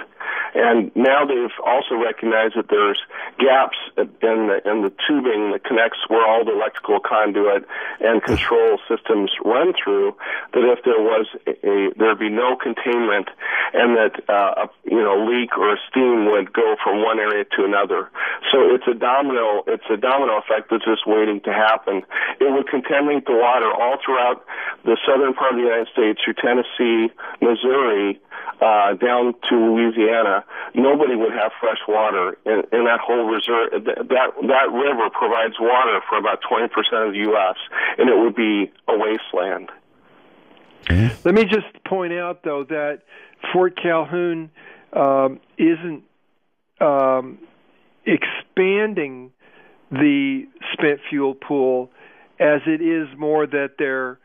And now they've also recognized that there's gaps in the, in the tubing that connects where all the electrical conduit and control systems run through, that if there was a, there'd be no containment and that uh, a you know leak or a steam would go from one area to another. So it's a domino it's a domino effect that's just waiting to happen. It would contaminate the water all throughout the southern part of the United States through Tennessee, Missouri, uh, down to Louisiana. Nobody would have fresh water in, in that whole reserve. That that river provides water for about twenty percent of the U.S. and it would be a wasteland. Let me just point out, though, that Fort Calhoun um, isn't um, expanding the spent fuel pool as it is more that they're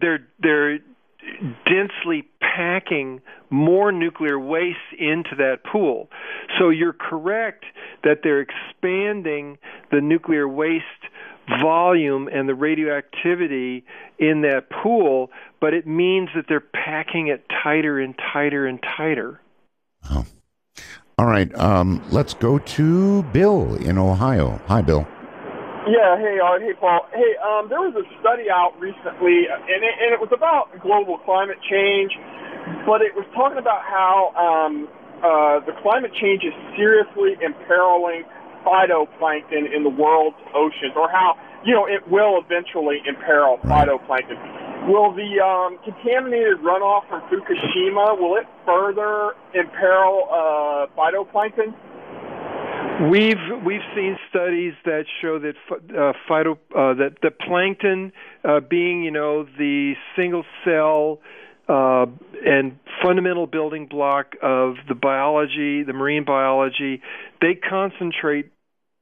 they're they're densely packing more nuclear waste into that pool. So you're correct that they're expanding the nuclear waste volume and the radioactivity in that pool, but it means that they're packing it tighter and tighter and tighter. Oh. All right, um, let's go to Bill in Ohio. Hi, Bill. Yeah, hey Art, hey Paul. Hey, um, there was a study out recently, and it, and it was about global climate change, but it was talking about how um, uh, the climate change is seriously imperiling phytoplankton in the world's oceans, or how you know it will eventually imperil phytoplankton. Will the um, contaminated runoff from Fukushima will it further imperil uh, phytoplankton? We've we've seen studies that show that uh, phyto uh, that the plankton, uh, being you know the single cell uh, and fundamental building block of the biology, the marine biology, they concentrate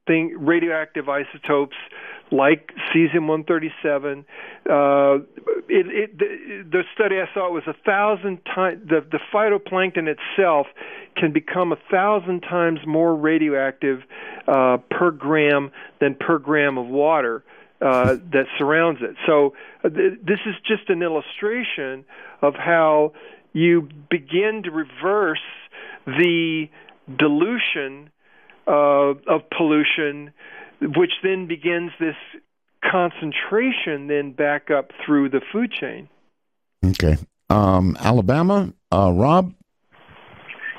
thing, radioactive isotopes like cesium-137. Uh, it, it, the, the study I saw was a thousand times. The, the phytoplankton itself can become a thousand times more radioactive uh, per gram than per gram of water. Uh, that surrounds it. So uh, th- this is just an illustration of how you begin to reverse the dilution uh, of pollution, which then begins this concentration then back up through the food chain. Okay. Um, Alabama, uh, Rob?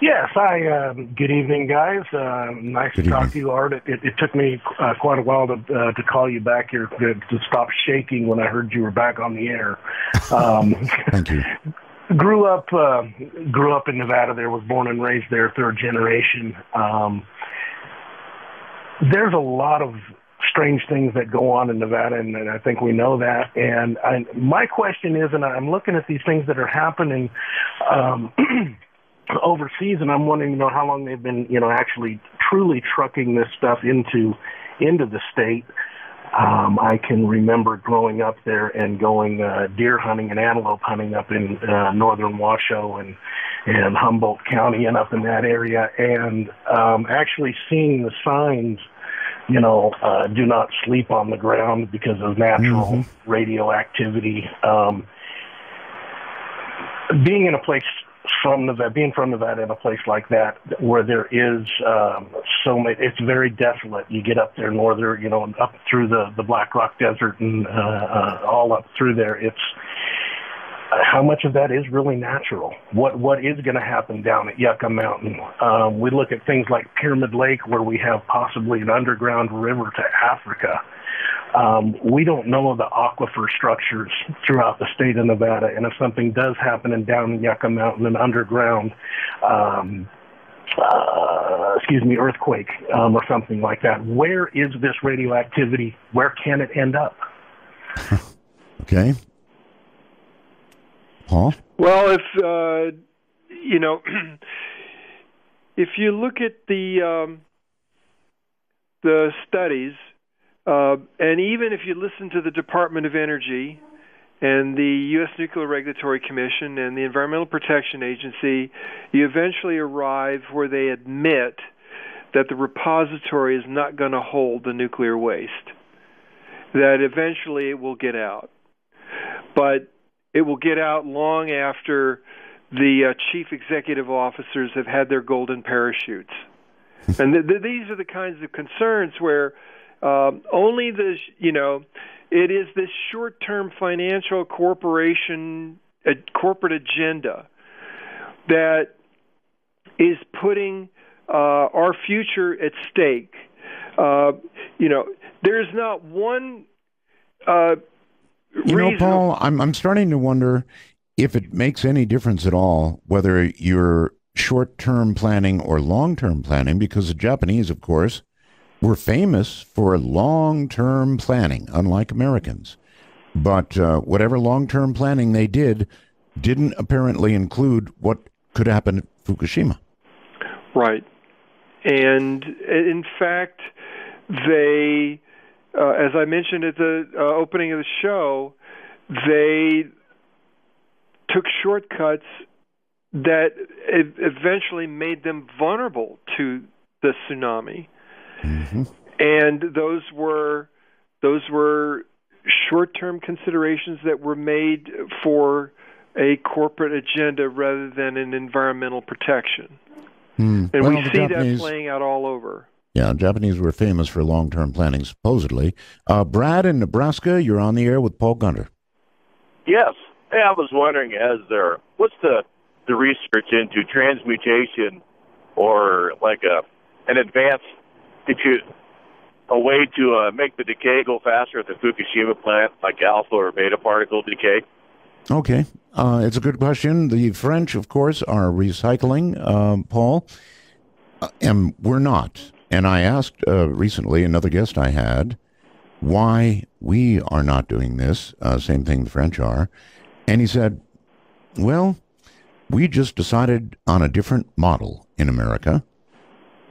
Yes, hi. Uh, good evening, guys. Uh, nice Good to talk to you, Art. It, it, it took me uh, quite a while to uh, to call you back here to, to stop shaking when I heard you were back on the air. Um, Thank you. grew up uh, grew up in Nevada. There was born and raised there, third generation. Um, there's a lot of strange things that go on in Nevada, and, and I think we know that. And I, my question is, and I'm looking at these things that are happening um, overseas, and I'm wondering, you know, how long they've been, you know, actually truly trucking this stuff into into the state. Um, I can remember growing up there and going uh, deer hunting and antelope hunting up in uh, northern Washoe and and Humboldt County and up in that area, and um, actually seeing the signs, you know, uh, do not sleep on the ground because of natural radioactivity. Um, being in a place from Nevada, being from Nevada in a place like that where there is um, so many, it's very desolate. You get up there northern, you know, up through the the Black Rock Desert and uh, uh, all up through there. It's uh, how much of that is really natural? What what is going to happen down at Yucca Mountain? Um, we look at things like Pyramid Lake, where we have possibly an underground river to Africa. Um, we don't know the aquifer structures throughout the state of Nevada, and if something does happen in down Yucca Mountain and underground, um, uh, excuse me, earthquake um, or something like that, where is this radioactivity? Where can it end up? Okay. Paul? Well, if uh, you know, if you look at the um, the studies, uh, and even if you listen to the Department of Energy and the U.S. Nuclear Regulatory Commission and the Environmental Protection Agency, you eventually arrive where they admit that the repository is not going to hold the nuclear waste, that eventually it will get out. But it will get out long after the uh, chief executive officers have had their golden parachutes. and th- th- these are the kinds of concerns where um, only the, you know, it is this short-term financial corporation uh, corporate agenda that is putting uh, our future at stake. Uh, you know, there's not one. Uh, you know, Paul, I'm I'm starting to wonder if it makes any difference at all whether you're short-term planning or long-term planning, because the Japanese, of course, were famous for long-term planning, unlike Americans. But uh, whatever long-term planning they did didn't apparently include what could happen at Fukushima. Right. And in fact, they, uh, as I mentioned at the uh, opening of the show, they took shortcuts that eventually made them vulnerable to the tsunami. Mm-hmm. And those were those were short-term considerations that were made for a corporate agenda rather than an environmental protection. Mm. And well, we see Japanese, that playing out all over. Yeah, Japanese were famous for long-term planning, supposedly. Uh, Brad in Nebraska, you're on the air with Paul Gunter. Yes. Hey, I was wondering, as there, what's the the research into transmutation or like a an advanced you a way to uh, make the decay go faster at the Fukushima plant, like alpha or beta particle decay? Okay, uh, it's a good question. The French, of course, are recycling, uh, Paul, uh, and we're not. And I asked uh, recently another guest I had why we are not doing this. Uh, same thing the French are, and he said, "Well, we just decided on a different model in America."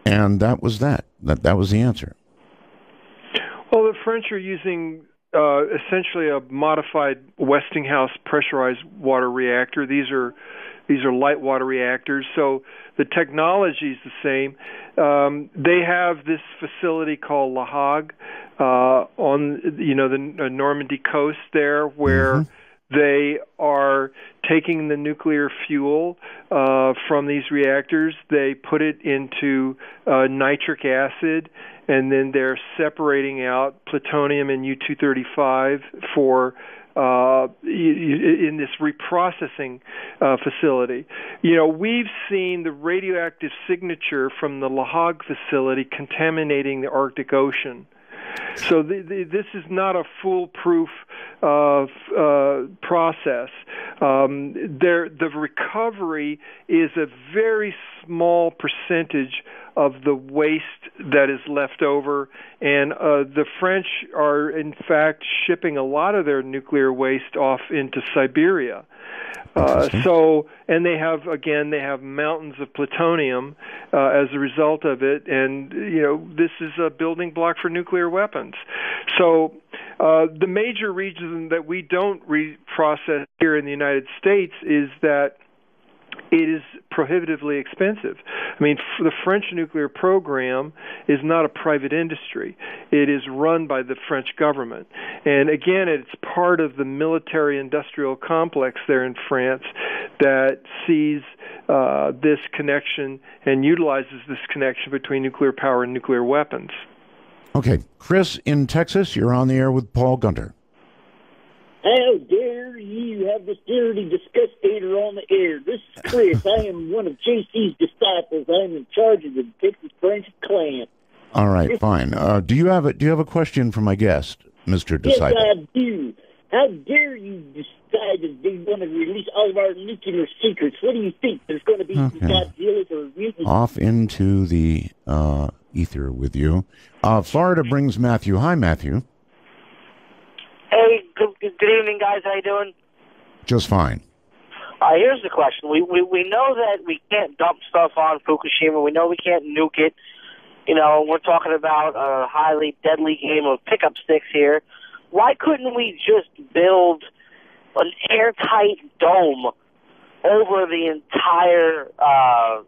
And that was that. That that was the answer. Well, the French are using uh, essentially a modified Westinghouse pressurized water reactor. These are these are light water reactors, so the technology is the same. Um, they have this facility called La Hague uh, on you know the Normandy coast there, where mm-hmm. They are taking the nuclear fuel uh, from these reactors, they put it into uh, nitric acid, and then they're separating out plutonium and U 235 for uh, in this reprocessing uh, facility. You know, we've seen the radioactive signature from the La Hague facility contaminating the Arctic Ocean. So the, the, this is not a foolproof uh, uh, process. Um, there, the recovery is a very small percentage of the waste that is left over, and uh, the French are in fact shipping a lot of their nuclear waste off into Siberia. Uh, so, and they have again, they have mountains of plutonium uh, as a result of it, and you know this is a building block for nuclear weapons. So, uh, the major reason that we don't reprocess here in the United States is that it is prohibitively expensive. I mean, the French nuclear program is not a private industry. It is run by the French government. And again, it's part of the military industrial complex there in France that sees uh, this connection and utilizes this connection between nuclear power and nuclear weapons. Okay. Chris in Texas, you're on the air with Paul Gunter. How dare you have this dirty disgustator on the air? This is Chris. I am one of JC's disciples. I am in charge of the Texas branch of clan. All right, fine. Uh, do you have a Do you have a question for my guest, Mister Disciple? Yes, I do. How dare you decide that they want to release all of our nuclear secrets? What do you think? There's going to be okay. Or mutants? Off into the uh, ether with you. Uh, Florida brings Matthew. Hi, Matthew. Hey, good, good evening, guys. How you doing? Just fine. Uh, here's the question: we, we we know that we can't dump stuff on Fukushima. We know we can't nuke it, you know, we're talking about a highly deadly game of pickup sticks here. Why couldn't we just build an airtight dome over the entire uh,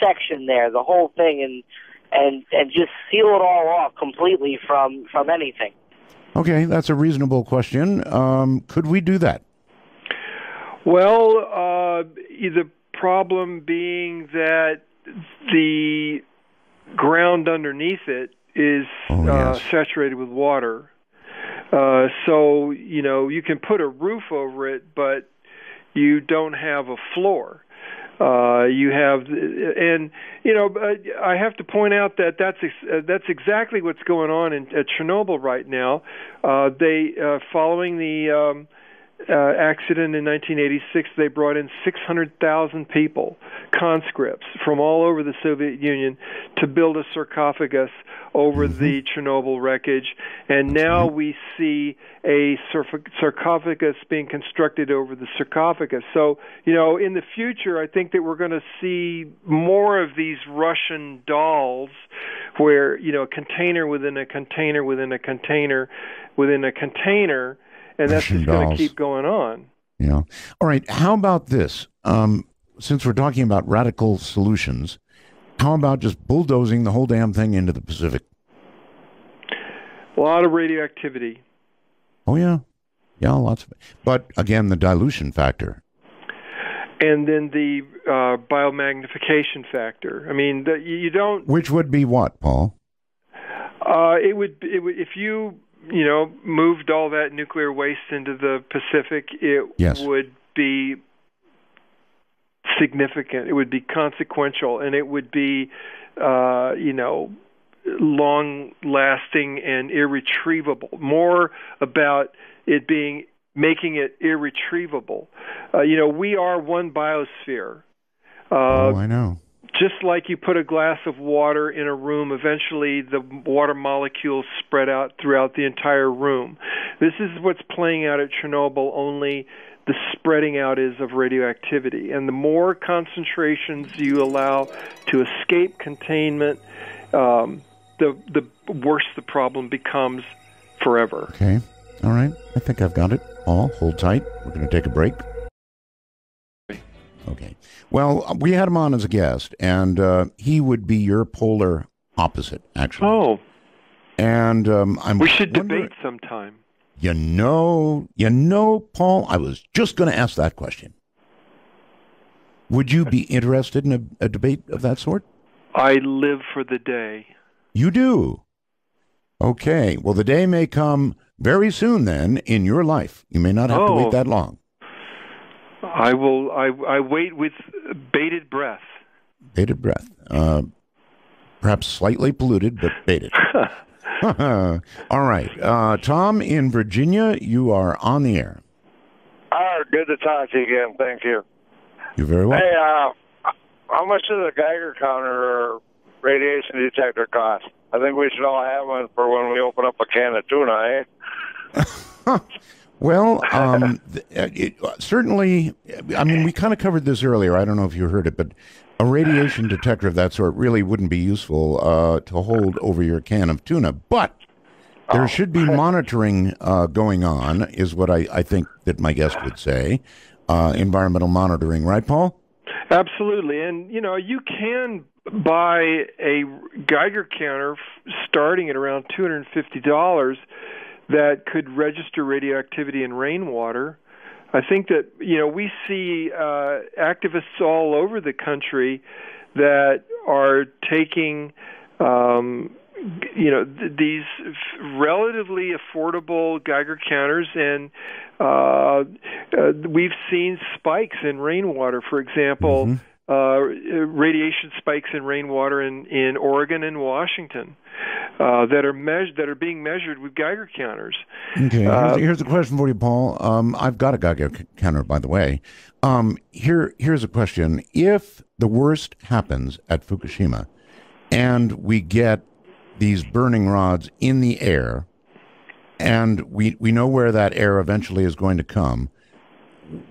section there, the whole thing, and and and just seal it all off completely from from anything? Okay, that's a reasonable question. Um, could we do that? Well, uh, the problem being that the ground underneath it is Oh, uh, saturated with water. Uh, so you know you can put a roof over it, but you don't have a floor. Uh, you have, and you know, I have to point out that that's that's exactly what's going on in at Chernobyl right now. Uh, they, uh, following the um, uh, accident in 1986, they brought in 600,000 people, conscripts from all over the Soviet Union, to build a sarcophagus over the Chernobyl wreckage. And now we see a sarcophagus being constructed over the sarcophagus. So, you know, in the future, I think that we're going to see more of these Russian dolls where, you know, a container within a container within a container within a container. And that's Russian just going to keep going on. Yeah. All right. How about this? Um, since we're talking about radical solutions, how about just bulldozing the whole damn thing into the Pacific? A lot of radioactivity. Oh yeah, yeah, lots of. It. But again, the dilution factor. And then the uh, biomagnification factor. I mean, the, you you don't. Which would be what, Paul? Uh, it would. It would if you you know moved all that nuclear waste into the Pacific. It Yes. would be significant. It would be consequential, and it would be uh, you know long lasting and irretrievable. More about it being making it irretrievable. Uh, you know, we are one biosphere. Uh, oh, I know. Just like you put a glass of water in a room, eventually the water molecules spread out throughout the entire room. This is what's playing out at Chernobyl, only the spreading out is of radioactivity. And the more concentrations you allow to escape containment, um, the, the worse the problem becomes forever. Okay. All right. I think I've got it. all. hold tight. We're going to take a break. Okay. Well, we had him on as a guest, and uh, he would be your polar opposite, actually. Oh. And um, I'm. We should debate sometime. You know, you know, Paul. I was just going to ask that question. Would you be interested in a, a debate of that sort? I live for the day. You do. Okay. Well, the day may come very soon. Then in your life, you may not have to Oh. wait that long. I will. I, I wait with bated breath. Bated breath. Uh, perhaps slightly polluted, but bated. All right. Uh, Tom in Virginia, you are on the air. Oh, good to talk to you again. Thank you. You're very well. Hey, uh, how much does a Geiger counter or radiation detector cost? I think we should all have one for when we open up a can of tuna, eh? Well, um, uh, it, uh, certainly, I mean, we kind of covered this earlier. I don't know if you heard it, but a radiation detector of that sort really wouldn't be useful uh, to hold over your can of tuna. But there oh. should be monitoring uh, going on, is what I, I, think that my guest would say. Uh, environmental monitoring, right, Paul? Absolutely. And, you know, you can buy a Geiger counter starting at around $250 that could register radioactivity in rainwater. I think that you know we see uh, activists all over the country that are taking um, you know th- these f- relatively affordable Geiger counters and uh, uh, we've seen spikes in rainwater, for example, uh, radiation spikes in rainwater in, in Oregon and Washington uh, that are meas- that are being measured with Geiger counters. Okay, Uh, here's, here's a question for you, Paul. Um, I've got a Geiger counter, by the way. Um, here, here's a question: If the worst happens at Fukushima, and we get these burning rods in the air, and we we know where that air eventually is going to come,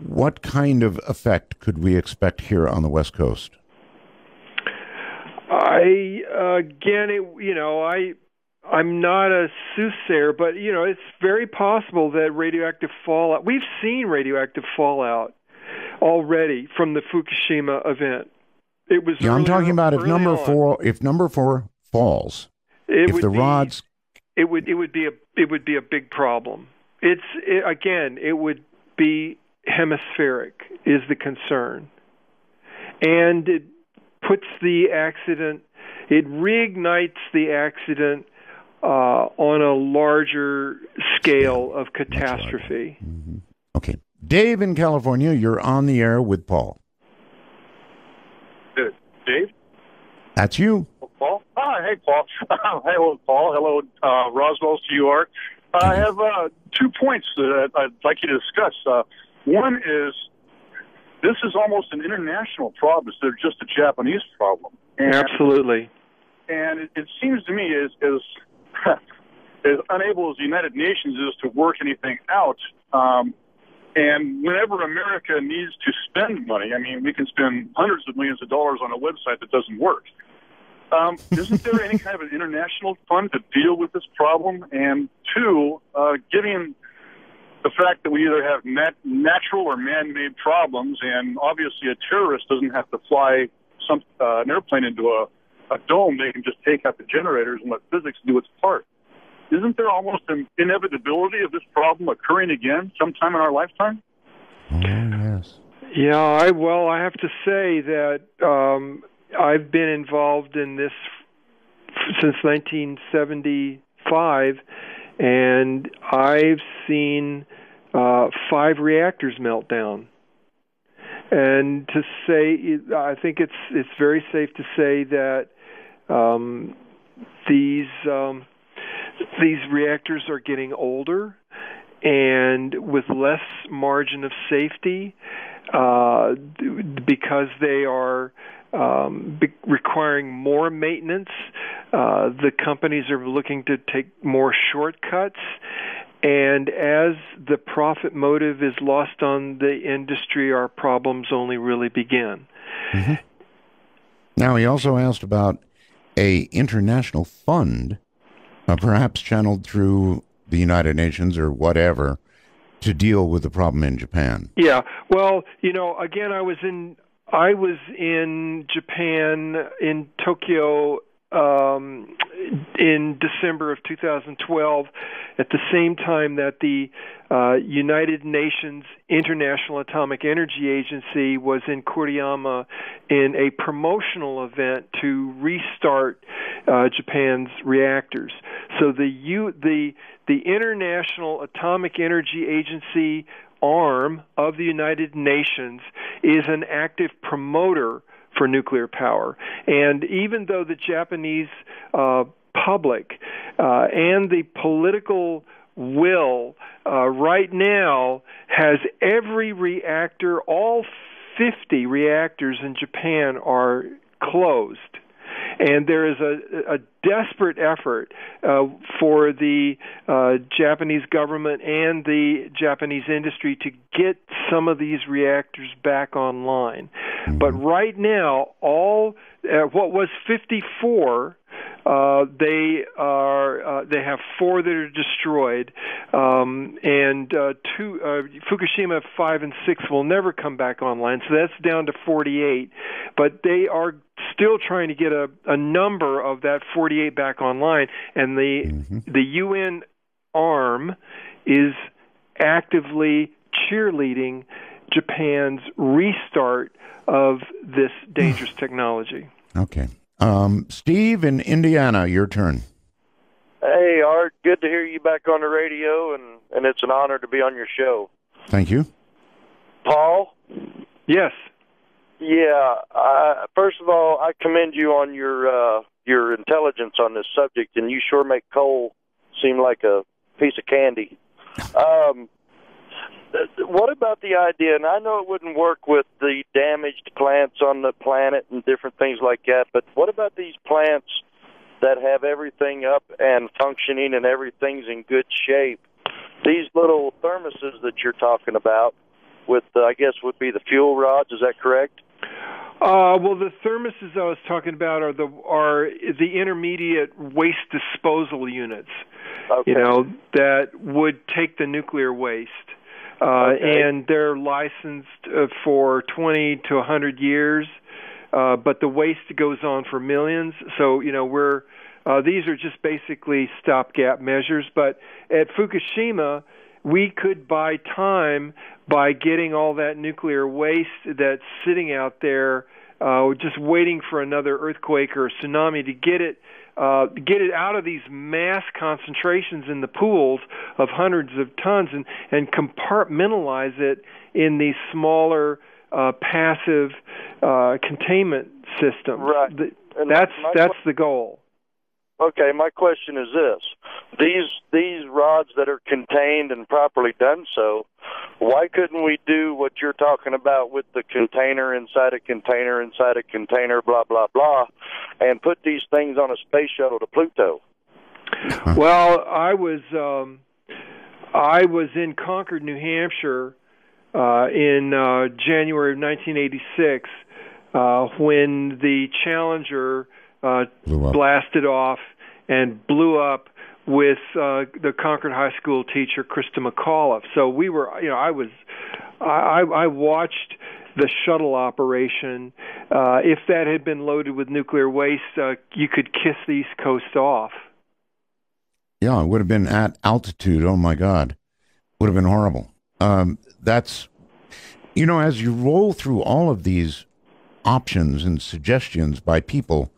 what kind of effect could we expect here on the West Coast? I again, it, you know, I I'm not a soothsayer, but you know, it's very possible that radioactive fallout. We've seen radioactive fallout already from the Fukushima event. It was. Yeah, I'm talking about if number on. four, if number four falls, It if the be- rods, it would it would be a it would be a big problem. It's it, again, it would be hemispheric is the concern, and it puts the accident, it reignites the accident uh, on a larger scale of catastrophe. okay. Dave in California, you're on the air with Paul. Good. Dave? That's you. Paul? Hi, hey, Paul. Hello, Paul. Hello, uh, Roswell to you, Art. I have uh, two points that I'd like you to discuss. Uh, one is this is almost an international problem instead of just a Japanese problem. And, Absolutely. And it, it seems to me as, as as unable as the United Nations is to work anything out, um, and whenever America needs to spend money, I mean, we can spend hundreds of millions of dollars on a website that doesn't work. Um, isn't there any kind of an international fund to deal with this problem? And two, uh, given the fact that we either have nat- natural or man-made problems, and obviously a terrorist doesn't have to fly some uh, an airplane into a, a dome; they can just take out the generators and let physics do its part. Isn't there almost an inevitability of this problem occurring again sometime in our lifetime? yes. Yeah, I well, I have to say that um, I've been involved in this f- since 1975, and I've seen uh, five reactors melt down. And to say, I think it's it's very safe to say that um, these um, these reactors are getting older and with less margin of safety uh, because they are um, be- requiring more maintenance. Uh, the companies are looking to take more shortcuts. And as the profit motive is lost on the industry, our problems only really begin. Now he also asked about a international fund, uh, perhaps channeled through the United Nations or whatever, to deal with the problem in Japan. Yeah. Well, you know, again, I was in I was in Japan in Tokyo um, in December of 2012, at the same time that the uh, United Nations International Atomic Energy Agency was in Koriyama in a promotional event to restart uh, Japan's reactors. So the U, the the International Atomic Energy Agency arm of the United Nations is an active promoter for nuclear power. And even though the Japanese uh, public uh, and the political will uh, right now has every reactor, all 50 reactors in Japan are closed. And there is a, a desperate effort uh, for the uh, Japanese government and the Japanese industry to get some of these reactors back online. But right now, all uh, what was 54 uh, they are uh, they have four that are destroyed, um, and uh, two uh, Fukushima five and six will never come back online. So that's down to 48. But they are still trying to get a, a number of that 48 back online, and the the UN arm is actively cheerleading Japan's restart of this dangerous technology. Okay. Um, Steve in Indiana, your turn. Hey, Art. Good to hear you back on the radio, and and it's an honor to be on your show. Thank you. Paul. Yes. Yeah. Uh, first of all, I commend you on your uh, your intelligence on this subject, and you sure make coal seem like a piece of candy. Um, what about the idea? And I know it wouldn't work with the damaged plants on the planet and different things like that, but what about these plants that have everything up and functioning and everything's in good shape? These little thermoses that you're talking about, with uh, I guess would be the fuel rods. Is that correct? Uh, well, the thermoses I was talking about are the are the intermediate waste disposal units. Okay. You know that would take the nuclear waste, uh, Okay. and they're licensed uh, for 20 to 100 years, uh, but the waste goes on for millions. So you know we're uh, these are just basically stopgap measures. But at Fukushima, we could buy time by getting all that nuclear waste that's sitting out there, uh, just waiting for another earthquake or tsunami to get it. Uh, get it out of these mass concentrations in the pools of hundreds of tons and, and compartmentalize it in these smaller uh, passive uh, containment systems. Right. The- that's that's the goal. Okay, my question is this: these these rods that are contained and properly done so, why couldn't we do what you're talking about with the container inside a container inside a container, blah blah blah, and put these things on a space shuttle to Pluto? Well, I was um, I was in Concord, New Hampshire, uh, in uh, January of 1986 uh, when the Challenger uh, blasted off and blew up with uh, the Concord High School teacher Christa McAuliffe. So we were, you know, I was, I, I watched the shuttle operation. Uh, if that had been loaded with nuclear waste, uh, you could kiss the East Coast off. Yeah, it would have been at altitude. Oh my God, would have been horrible. Um, that's, you know, as you roll through all of these options and suggestions by people,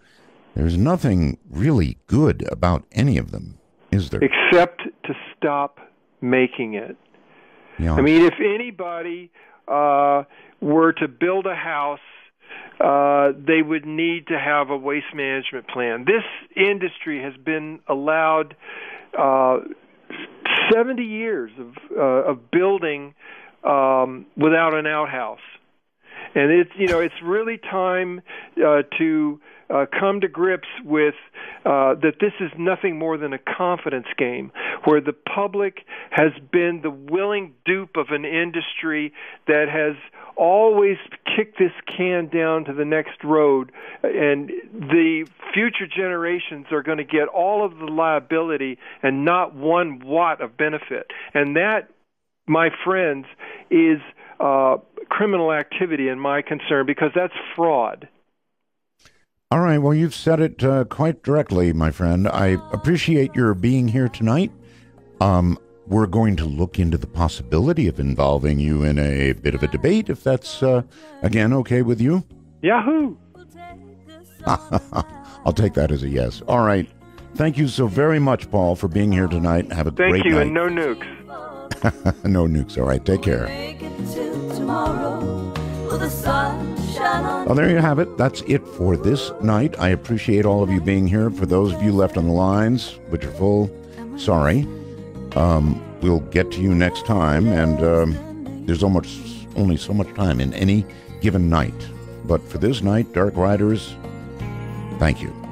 there's nothing really good about any of them, is there? except to stop making it. Yeah. I mean, if anybody uh, were to build a house, uh, they would need to have a waste management plan. This industry has been allowed uh, 70 years of uh, of building um, without an outhouse, and it's you know it's really time uh, to uh, come to grips with uh, that this is nothing more than a confidence game where the public has been the willing dupe of an industry that has always kicked this can down to the next road. And the future generations are going to get all of the liability and not one watt of benefit. And that my friends is uh, criminal activity in my concern because that's fraud All right. Well, you've said it uh, quite directly, my friend. I appreciate your being here tonight. Um, we're going to look into the possibility of involving you in a bit of a debate, if that's uh, again okay with you. Yahoo! I'll take that as a yes. All right. Thank you so very much, Paul, for being here tonight. Have a Thank great you, night. and no nukes. no nukes. All right. Take care. Well, there you have it. That's it for this night. I appreciate all of you being here. For those of you left on the lines, which are full, sorry. Um, we'll get to you next time, and um, there's almost only so much time in any given night. But for this night, Dark Riders, thank you.